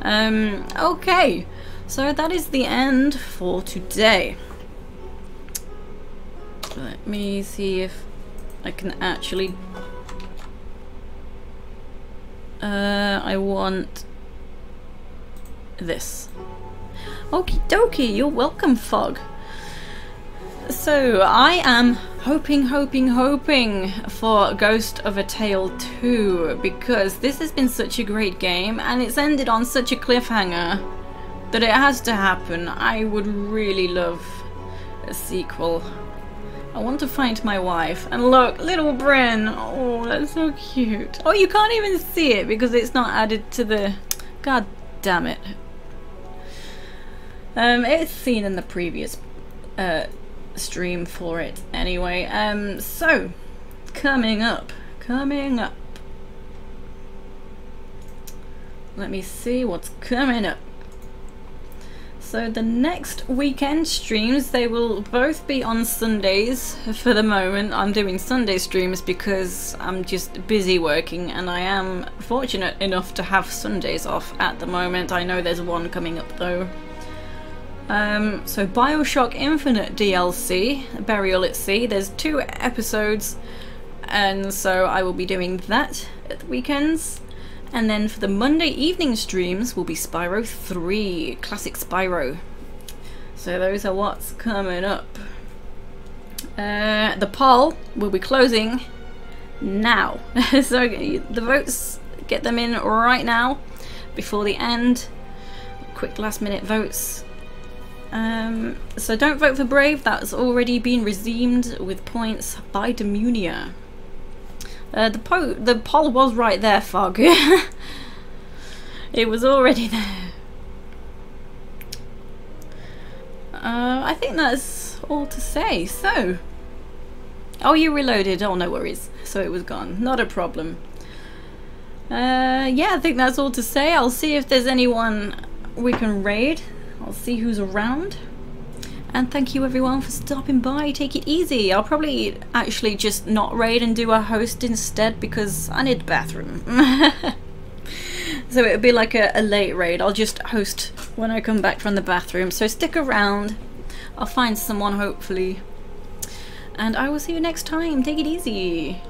Um, okay. So that is the end for today. Let me see if I can actually... Uh, I want this. Okie dokie, you're welcome, Fog. So, I am hoping, hoping, hoping for Ghost of a Tale 2 because this has been such a great game and it's ended on such a cliffhanger that it has to happen. I would really love a sequel. I want to find my wife. And look, little Bryn. Oh, that's so cute. Oh, you can't even see it because it's not added to the... God damn it. Um, it's seen in the previous uh, stream for it anyway. Um, so, coming up. Coming up. Let me see what's coming up. So the next weekend streams, they will both be on Sundays for the moment. I'm doing Sunday streams because I'm just busy working and I am fortunate enough to have Sundays off at the moment. I know there's one coming up though. Um, so Bioshock Infinite DLC, Burial at Sea, there's two episodes and so I will be doing that at the weekends. And then for the Monday evening streams will be Spyro 3, Classic Spyro. So those are what's coming up. Uh, the poll will be closing now. so the votes, get them in right now before the end. Quick last minute votes. Um, so don't vote for Brave, that's already been redeemed with points by Demunia. Uh, the po the poll was right there, Fog. it was already there. Uh, I think that's all to say. So, oh, you reloaded. Oh, no worries. So it was gone. Not a problem. Uh, yeah, I think that's all to say. I'll see if there's anyone we can raid. I'll see who's around. And thank you everyone for stopping by. Take it easy. I'll probably actually just not raid and do a host instead because I need the bathroom. so it'll be like a, a late raid. I'll just host when I come back from the bathroom. So stick around. I'll find someone hopefully. And I will see you next time. Take it easy.